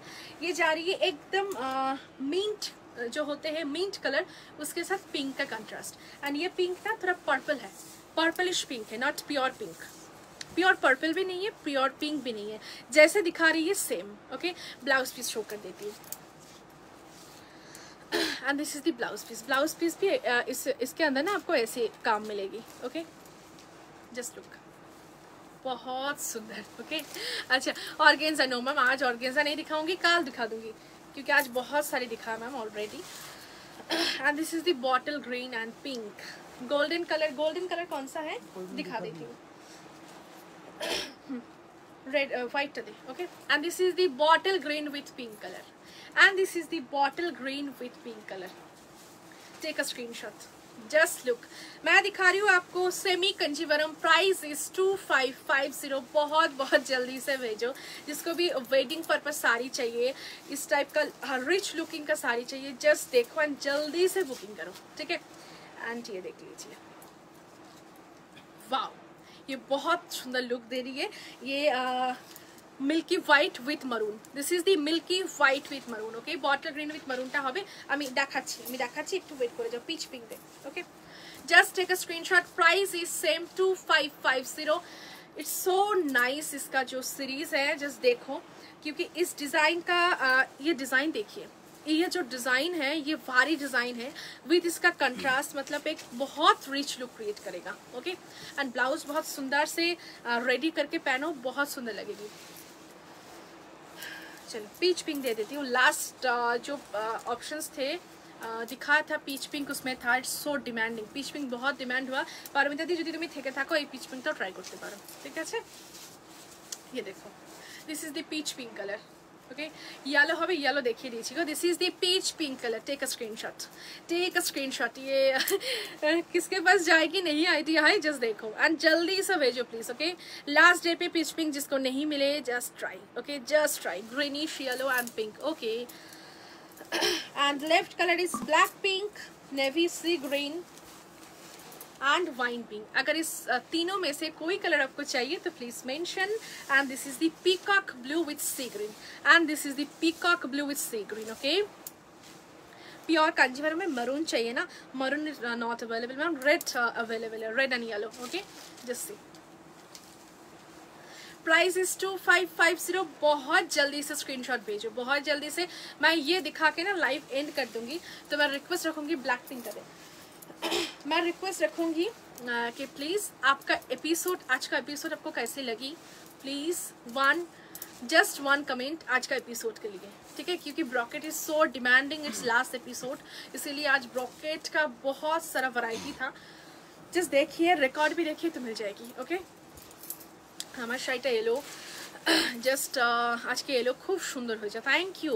[SPEAKER 1] ये जा रही है एकदम मिंट जो होते हैं मिंट कलर उसके साथ पिंक का कंट्रास्ट एंड ये पिंक ना थोड़ा पर्पल है. पर्पलिश पिंक है not pure pink pure purple भी नहीं है प्योर पिंक भी नहीं है. जैसे दिखा रही है same okay blouse piece show कर देती है. And this is the blouse piece blouse piece भी uh, इस इसके अंदर ना आपको ऐसे काम मिलेगी. ओके जस्ट लुक बहुत सुंदर. Okay okay? अच्छा ऑर्गेन्जा नो मैम आज ऑर्गेन्जा नहीं दिखाऊँगी कल दिखा दूँगी. क्योंकि आज बहुत सारी दिखा ma'am already and this is the bottle green and pink golden colour golden colour कौन सा है? दिखा देती हूँ। Uh, white today okay? And this is the bottle green with pink color. And this is the bottle green with pink color. Take a screenshot. Just look मैं दिखा रही हूँ आपको semi Kanjivaram price is two five five zero बहुत बहुत जल्दी से भेजो। जिसको भी वेडिंग पर्पज साड़ी चाहिए इस टाइप का रिच लुकिंग का साड़ी चाहिए जस्ट देखो एंड जल्दी से बुकिंग करो ठीक है? एंड ये देख लीजिए वाओ ये बहुत सुंदर लुक दे रही है ये milky white with maroon this is the milky white with maroon okay bottle green with মারুনটা হবে আমি দেখাচ্ছি আমি দেখাচ্ছি একটু ওয়েট করে যাও pitch পিঙ্কে okay just take a screenshot price is same two five five zero it's so nice इसका जो सीरीज है जस्ट देखो क्योंकि इस डिज़ाइन का आ, ये डिज़ाइन देखिए ये जो डिज़ाइन है ये भारी डिज़ाइन है विद इसका कंट्रास्ट मतलब एक बहुत रिच लुक क्रिएट करेगा ओके एंड ब्लाउज बहुत सुंदर से रेडी करके पहनो बहुत सुंदर लगेगी चलो पीच पिंक दे देती हूँ लास्ट जो ऑप्शंस थे दिखा था पीच पिंक उसमें था it's so demanding peach pink बहुत डिमांड हुआ পারমিতা দি যদি তুমি থেকে থাকো এই পিচ পিঙ্কটাও ট্রাই করতে পারো ঠিক আছে ये देखो this is the peach pink colour okay yellow হবে ইয়েলো দেখিয়ে দিয়েছি গো this is the peach pink colour take a screenshot take a screenshot ये किसके पास जाएगी नहीं आई थी हाई जस्ट देखो एंड जल्दी से भेजो प्लीज ओके लास्ट डे पे पीच पिंक जिसको नहीं मिले just try okay just try greenish yellow and pink okay and left color is black pink navy sea green and wine pink अगर इस तीनों में से कोई कलर आपको चाहिए तो please mention and this is the peacock blue with sea green and this is the peacock blue with sea green okay pure Kanjivaram में मरून चाहिए ना? Maroon is not available ma'am red available है. Red and yellow okay just see price is two five five zero बहुत जल्दी से screenshot भेजो। बहुत जल्दी से मैं ये दिखा के ना लाइव एंड कर दूँगी। तो मैं रिक्वेस्ट रखूँगी ब्लैक पिंक करें (coughs) मैं रिक्वेस्ट रखूँगी कि प्लीज़ आपका एपिसोड आज का एपिसोड आपको कैसे लगी? Please one just one comment आज का एपिसोड के लिए, ठीक है? क्योंकि brocade is so demanding it's last episode इसीलिए आज ब्रॉकेट का बहुत सारा वराइटी था। जस्ट देखिए रिकॉर्ड भी देखिए तो मिल जाएगी ओके हमारा शाइटा येलो জাস্ট আজকে এলো খুব সুন্দর হয়েছে। থ্যাংক ইউ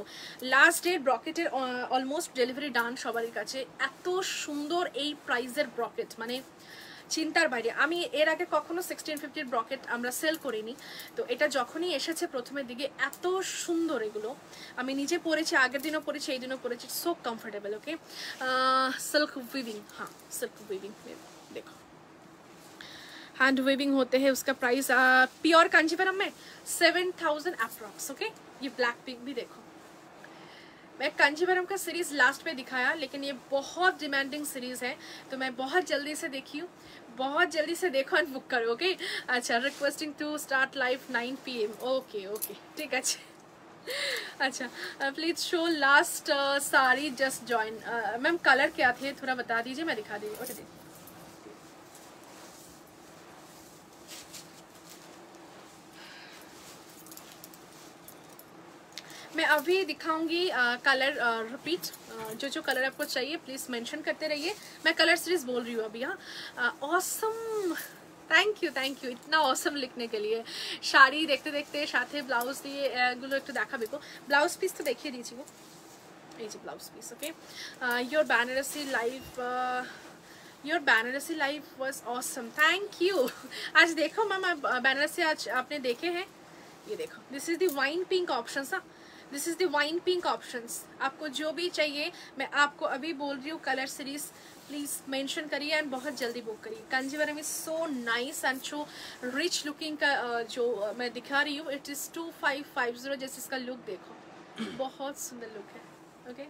[SPEAKER 1] লাস্ট ডে ব্রকেটের অলমোস্ট ডেলিভারি ডান সবারই কাছে। এত সুন্দর এই প্রাইজের ব্রকেট মানে চিন্তার বাইরে। আমি এর আগে কখনো সিক্সটিন ফিফটির ব্রকেট আমরা সেল করিনি। তো এটা যখনই এসেছে প্রথমের দিকে, এত সুন্দর এগুলো। আমি নিজে পরেছি, আগের দিনও পরেছি, এই দিনও পরেছি। So comfortable okay silk weaving হ্যাঁ সিল্ক উইভিং দেখো। हैंड वेविंग होते हैं, उसका प्राइस प्योर कांजीवरम में सेवन थाउज़ेंड अप्रॉक्स ओके ये ब्लैक पिंक भी देखो। मैं कांजीवरम का सीरीज़ लास्ट पे दिखाया, लेकिन ये बहुत डिमांडिंग सीरीज़ है तो मैं बहुत जल्दी से देखी हूँ। बहुत जल्दी से देखो एंड बुक करो ओके अच्छा requesting to start life nine P M okay okay ठीक है अच्छा। Please show last sari just join ma'am colour क्या थे? थोड़ा बता दीजिए, मैं दिखा दीजिए ओके मैं अभी दिखाऊंगी कलर रिपीट जो जो कलर आपको चाहिए प्लीज़ मेंशन करते रहिए मैं कलर सीरीज बोल रही हूँ अभी हाँ awesome thank you thank you Itna awesome লিখনে কে লিয়ে শাড়ি দেখতে দেখতে সাথে ব্লাউজ দিয়ে এগুলো একটু দেখাবে গো ব্লাউজ পিস তো দেখিয়ে দিয়েছি গো এই যে blouse piece okay your Banarasi live your Banarasi life was awesome thank you आज देखो मैम बनारसी आज आपने देखे हैं ये देखो this is the wine pink option सा this is the wine pink options आपको जो भी चाहिए, मैं आपको अभी बोल रही हूँ कलर सीरीज़ प्लीज़ मेंशन करिए एंड बहुत जल्दी बुक करिए. Kanjivaram is so nice and so rich looking का जो मैं दिखा रही हूँ it is two five five zero जैसे इसका लुक देखो. बहुत सुंदर लुक है. Okay okay?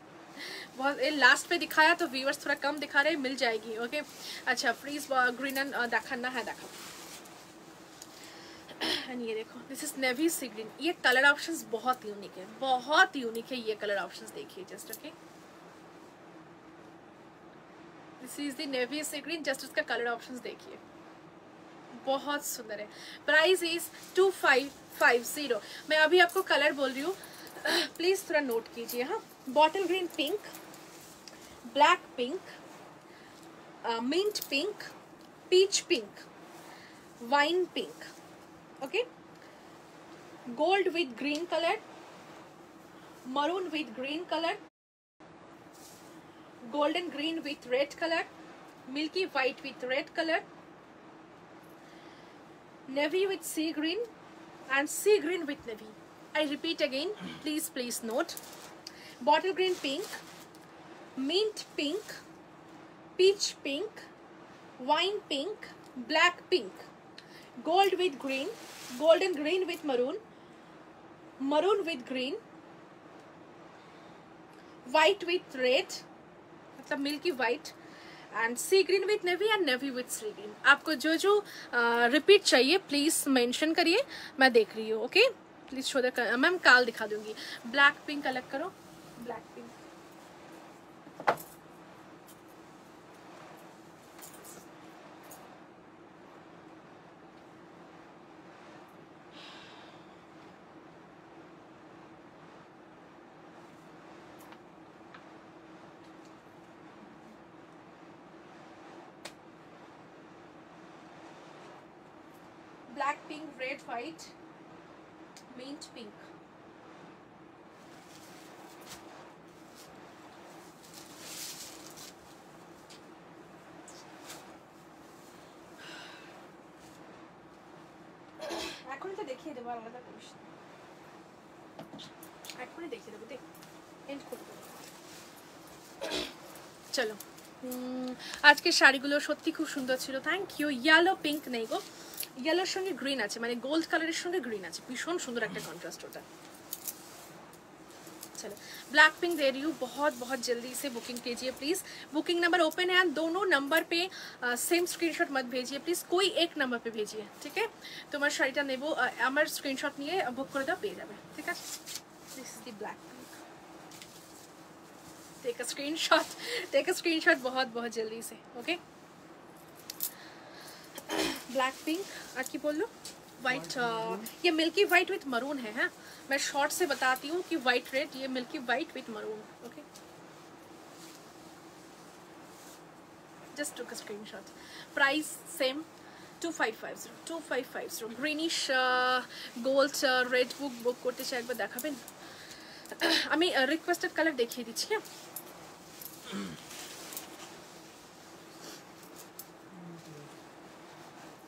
[SPEAKER 1] बहुत लास्ट पे दिखाया तो व्यूअर्स थोड़ा कम दिखा रहे मिल जाएगी. ओके अच्छा प्लीज़ ग्रीन एंड देखाना है देखा (coughs) एंड ये देखो। This is navy sea green ये कलर ऑप्शंस बहुत यूनिक है। बहुत यूनिक है ये कलर ऑप्शंस देखिए just okay this is the navy sea green just उसका कलर ऑप्शंस देखिए। बहुत सुंदर है। Price is two five five zero मैं अभी आपको कलर बोल रही हूँ। (coughs) प्लीज़ थोड़ा नोट कीजिए हाँ? Bottle green pink black pink mint pink peach pink wine pink. Okay, gold with green color, maroon with green color, golden green with red color, milky white with red color, navy with sea green, and sea green with navy. I repeat again, please, please note. Bottle green pink, mint pink, peach pink, wine pink, black pink, gold with green, golden green with maroon, maroon with green, white with red, मतलब milky white and sea green with navy and navy with sea green आपको जो जो repeat uh, चाहिए please mention करिए मैं देख रही हूँ okay please show the ma'am काल दिखा दूँगी। ब्लैक पिंक अलग करो। Blackpink. Black pink red, white, mint, pink. দেখিয়ে দেবো আলাদা করিস এখনই দেখিয়ে দেবো, দেখ এন্ড করে দেবো। চলো। আজকের শাড়িগুলো সত্যি খুব সুন্দর ছিল। থ্যাংক ইউ ইয়েলো পিঙ্ক নেই গো। ইয়েলোর সঙ্গে গ্রিন আছে মানে গোল্ড কালারের সঙ্গে গ্রিন আছে ভীষণ সুন্দর একটা কন্ট্রাস্ট ওটা चलो ब्लैक पिंक दे रही हूँ बहुत बहुत जल्दी से बुकिंग कीजिए प्लीज़ बुकिंग नंबर ओपन है दोनों नंबर पे आ, सेम स्क्रीनशॉट मत भेजिए प्लीज़ कोई एक नंबर पे भेजिए ঠিক আছে তোমার শাড়িটা নেব আমার স্ক্রিনশট নিয়ে বুক করে দাও পেয়ে যাবে ঠিক আছে this is the black pink take a screenshot take a screenshot बहुत बहुत जल्दी से ओके ब्लैक पिंक और की बोल लो वाइट ये मिल्की वाइट विथ मरून है, है मैं शॉर्ट से बताती हूँ कि वाइट रेड ये milky white with maroon okay just took screenshot price same two five five zero two five five zero greenish gold red book book করতে চাই একবার দেখাবেন আমি রিকোয়েস্টেড কালার দেখিয়ে দিচ্ছি হ্যাঁ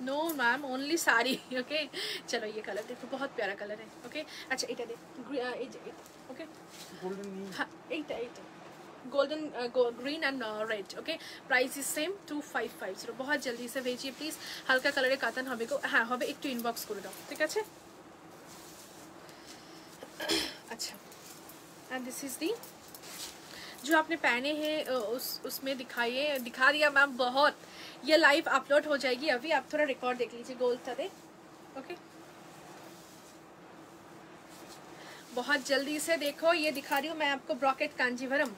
[SPEAKER 1] no ma'am only sari okay चलो ये कलर देखो बहुत प्यारा कलर है ओके अच्छा এটা দেখ ওকে হ্যাঁ এইটা এইটা golden green and red okay price is same two five five zero बहुत जल्दी से भेजिए प्लीज হালকা কালারের কাতান হবে গো হ্যাঁ হবে একটু ইনবক্স করে দাও ঠিক আছে (coughs) अच्छा एंड दिस इज दी जो आपने पहने हैं उस उसमें दिखाइए दिखा दिया मैम बहुत ये लाइव अपलोड हो जाएगी अभी आप थोड़ा रिकॉर्ड देख लीजिए गोल्ड था दे ओके बहुत जल्दी से देखो ये दिखा रही हूँ मैं आपको ब्रॉकेट कांजीवरम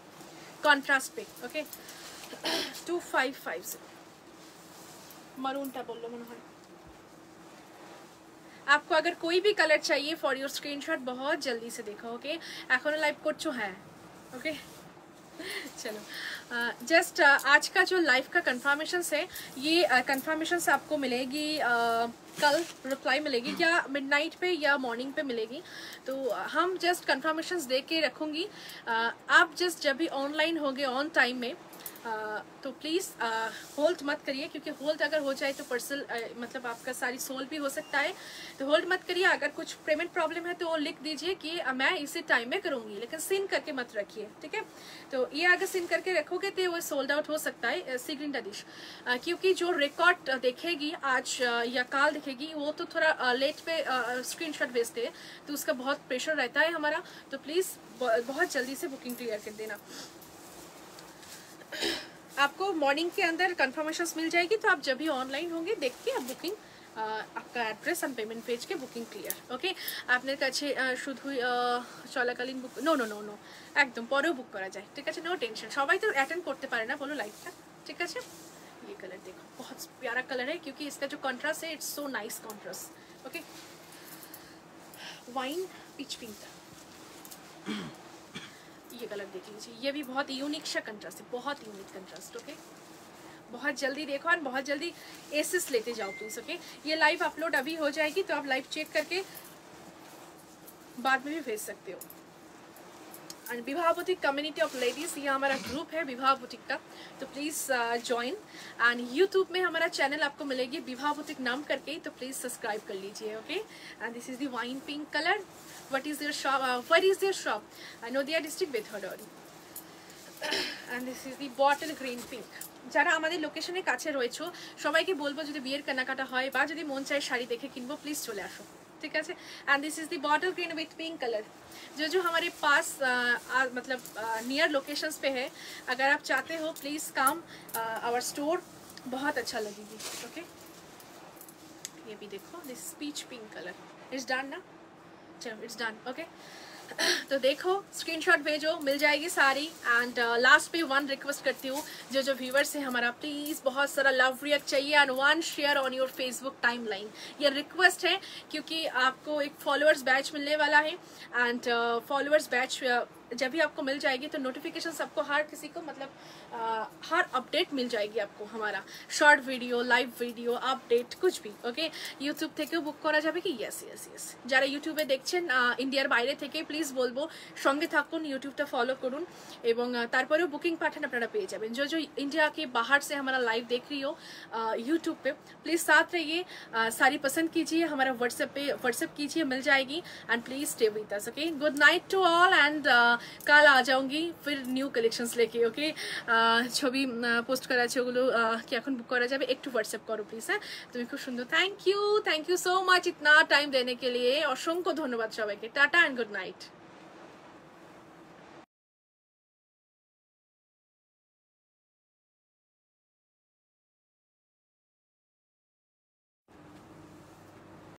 [SPEAKER 1] कॉन्ट्रास्ट पे ओके टू फाइव फाइव से मरूनटा बोल लो मनोहर आपको अगर कोई भी कलर चाहिए फॉर योर स्क्रीनशॉट बहुत जल्दी से देखो ओके एखो लाइव করছো হ্যাঁ ओके चलो जस्ट uh, uh, आज का जो लाइफ का कंफर्मेशन है ये कन्फर्मेशन uh, आपको मिलेगी कल रिप्लाई मिलेगी या मिडनाइट पे या मॉर्निंग पे मिलेगी। तो हम जस्ट कंफर्मेशन दे के रखूँगी आप जस्ट जब भी ऑनलाइन होंगे ऑन टाइम में तो प्लीज़ होल्ड मत करिए, क्योंकि होल्ड अगर हो जाए तो पर्सल मतलब आपका सारी सोल भी हो सकता है। तो होल्ड मत करिए, अगर कुछ पेमेंट प्रॉब्लम है तो वो लिख दीजिए कि मैं इसी टाइम में करूँगी, लेकिन सिन करके मत रखिए, ठीक है? तो ये अगर सिन करके रखोगे तो वो सोल्ड आउट हो सकता है सीग्रिन डिश क्योंकि जो रिकॉर्ड देखेगी आज या काल देखेगी, वो तो थोड़ा लेट पे स्क्रीन शॉट भेजते हैं तो उसका बहुत प्रेशर रहता है हमारा। तो प्लीज़ बहुत जल्दी से बुकिंग क्लियर कर देना। आपको मॉर्निंग के अंदर कंफर्मेशन मिल जाएगी तो आप जब भी ऑनलाइन होंगे देख के आप बुकिंग आपका एड्रेस एंड पेमेंट पेज के বুকিং ক্লিয়ার ওকে আপনার কাছে আহ, শুধুই আহ, চলাকালীন book no no no no একদম পরেও বুক করা যায় ঠিক আছে নো টেনশন সবাই তো অ্যাটেন্ড করতে পারে না বলো লাইভটা ঠিক আছে ये कलर देखो बहुत प्यारा कलर है क्योंकि इसका जो कॉन्ट्रास्ट है it's so nice contrast okay wine peach pink ये कलर देख लीजिए ये भी बहुत यूनिक सा कंट्रास्ट है, बहुत यूनिक कंट्रास्ट ओके बहुत जल्दी देखो और बहुत जल्दी एसिस लेते जाओ प्लीज़ ओके ये लाइव अपलोड अभी हो जाएगी तो आप लाइव चेक करके बाद में भी भेज सकते हो। एंड विवाह बुटीक कम्युनिटी ऑफ़ लेडीज़ ये हमारा ग्रुप है विवाह बुटीक का तो प्लीज़ ज्वाइन एंड यूट्यूब में हमारा चैनल आपको मिलेगी विवाह बुटीक नाम करके तो प्लीज़ सब्सक्राइब कर लीजिए okay and this is the wine pink colour what is their shop uh, where is their shop i know they are district bethodori and this is the bottle green pink যারা আমাদের লোকেশনের কাছে রয়েছে সবাইকে বলবো যদি বিয়ের কেনাকাটা হয় বা যদি মন চায় শাড়ি দেখে কিনবো প্লিজ চলে আসো ठीक है and this is the bottle green with pink colour जो जो हमारे पास आ, आ, मतलब नियर लोकेशंस पे है अगर आप चाहते हो प्लीज़ कम आवर स्टोर बहुत अच्छा लगेगी ओके ये भी देखो this peach pink colour it's done ना चलो इट्स डन ओके तो देखो स्क्रीनशॉट भेजो, मिल जाएगी सारी एंड लास्ट पे वन रिक्वेस्ट करती हूँ, जो जो व्यूवर्स है हमारा प्लीज़ बहुत सारा लव रिएक्ट चाहिए and one share on your Facebook timeline ये रिक्वेस्ट है, क्योंकि आपको एक फॉलोअर्स बैच मिलने वाला है एंड फॉलोअर्स बैच जब भी आपको मिल जाएगी तो नोटिफिकेशन सबको हर किसी को मतलब आ, हर अपडेट मिल जाएगी आपको हमारा short video live video update কুছ ভি ওকে ইউটিউব থেকেও বুক করা যাবে কি ইয়েস ইয়েস ইয়েস যারা ইউটিউবে দেখছেন আহ, ইন্ডিয়ার বাইরে থেকে প্লিজ বলবো সঙ্গে থাকুন ইউটিউবটা ফলো করুন এবং আহ, তারপরেও বুকিং পাঠান আপনারা পেয়ে যাবেন जो जो इंडिया के बाहर से हमारा लाइव देख रही हो यूट्यूब पे प्लीज़ साथ रहिए अ, सारी पसंद कीजिए हमारा व्हाट्सएप पे व्हाट्सएप कीजिए मिल जाएगी and please stay with us okay good night to all and কাল आ जाऊंगी फिर নিউ কালেকশনস লেকে ওকে ছবি পোস্ট করা আছে, ওগুলো কি এখন বুক করা যাবে? একটু হোয়াটসঅ্যাপ করো প্লিজ হ্যাঁ? তুমি খুব সুন্দর। Thank you thank you so much Itna time দেনে কে লিয়ে। অসংখ্য ধন্যবাদ সবাইকে। Tata and good night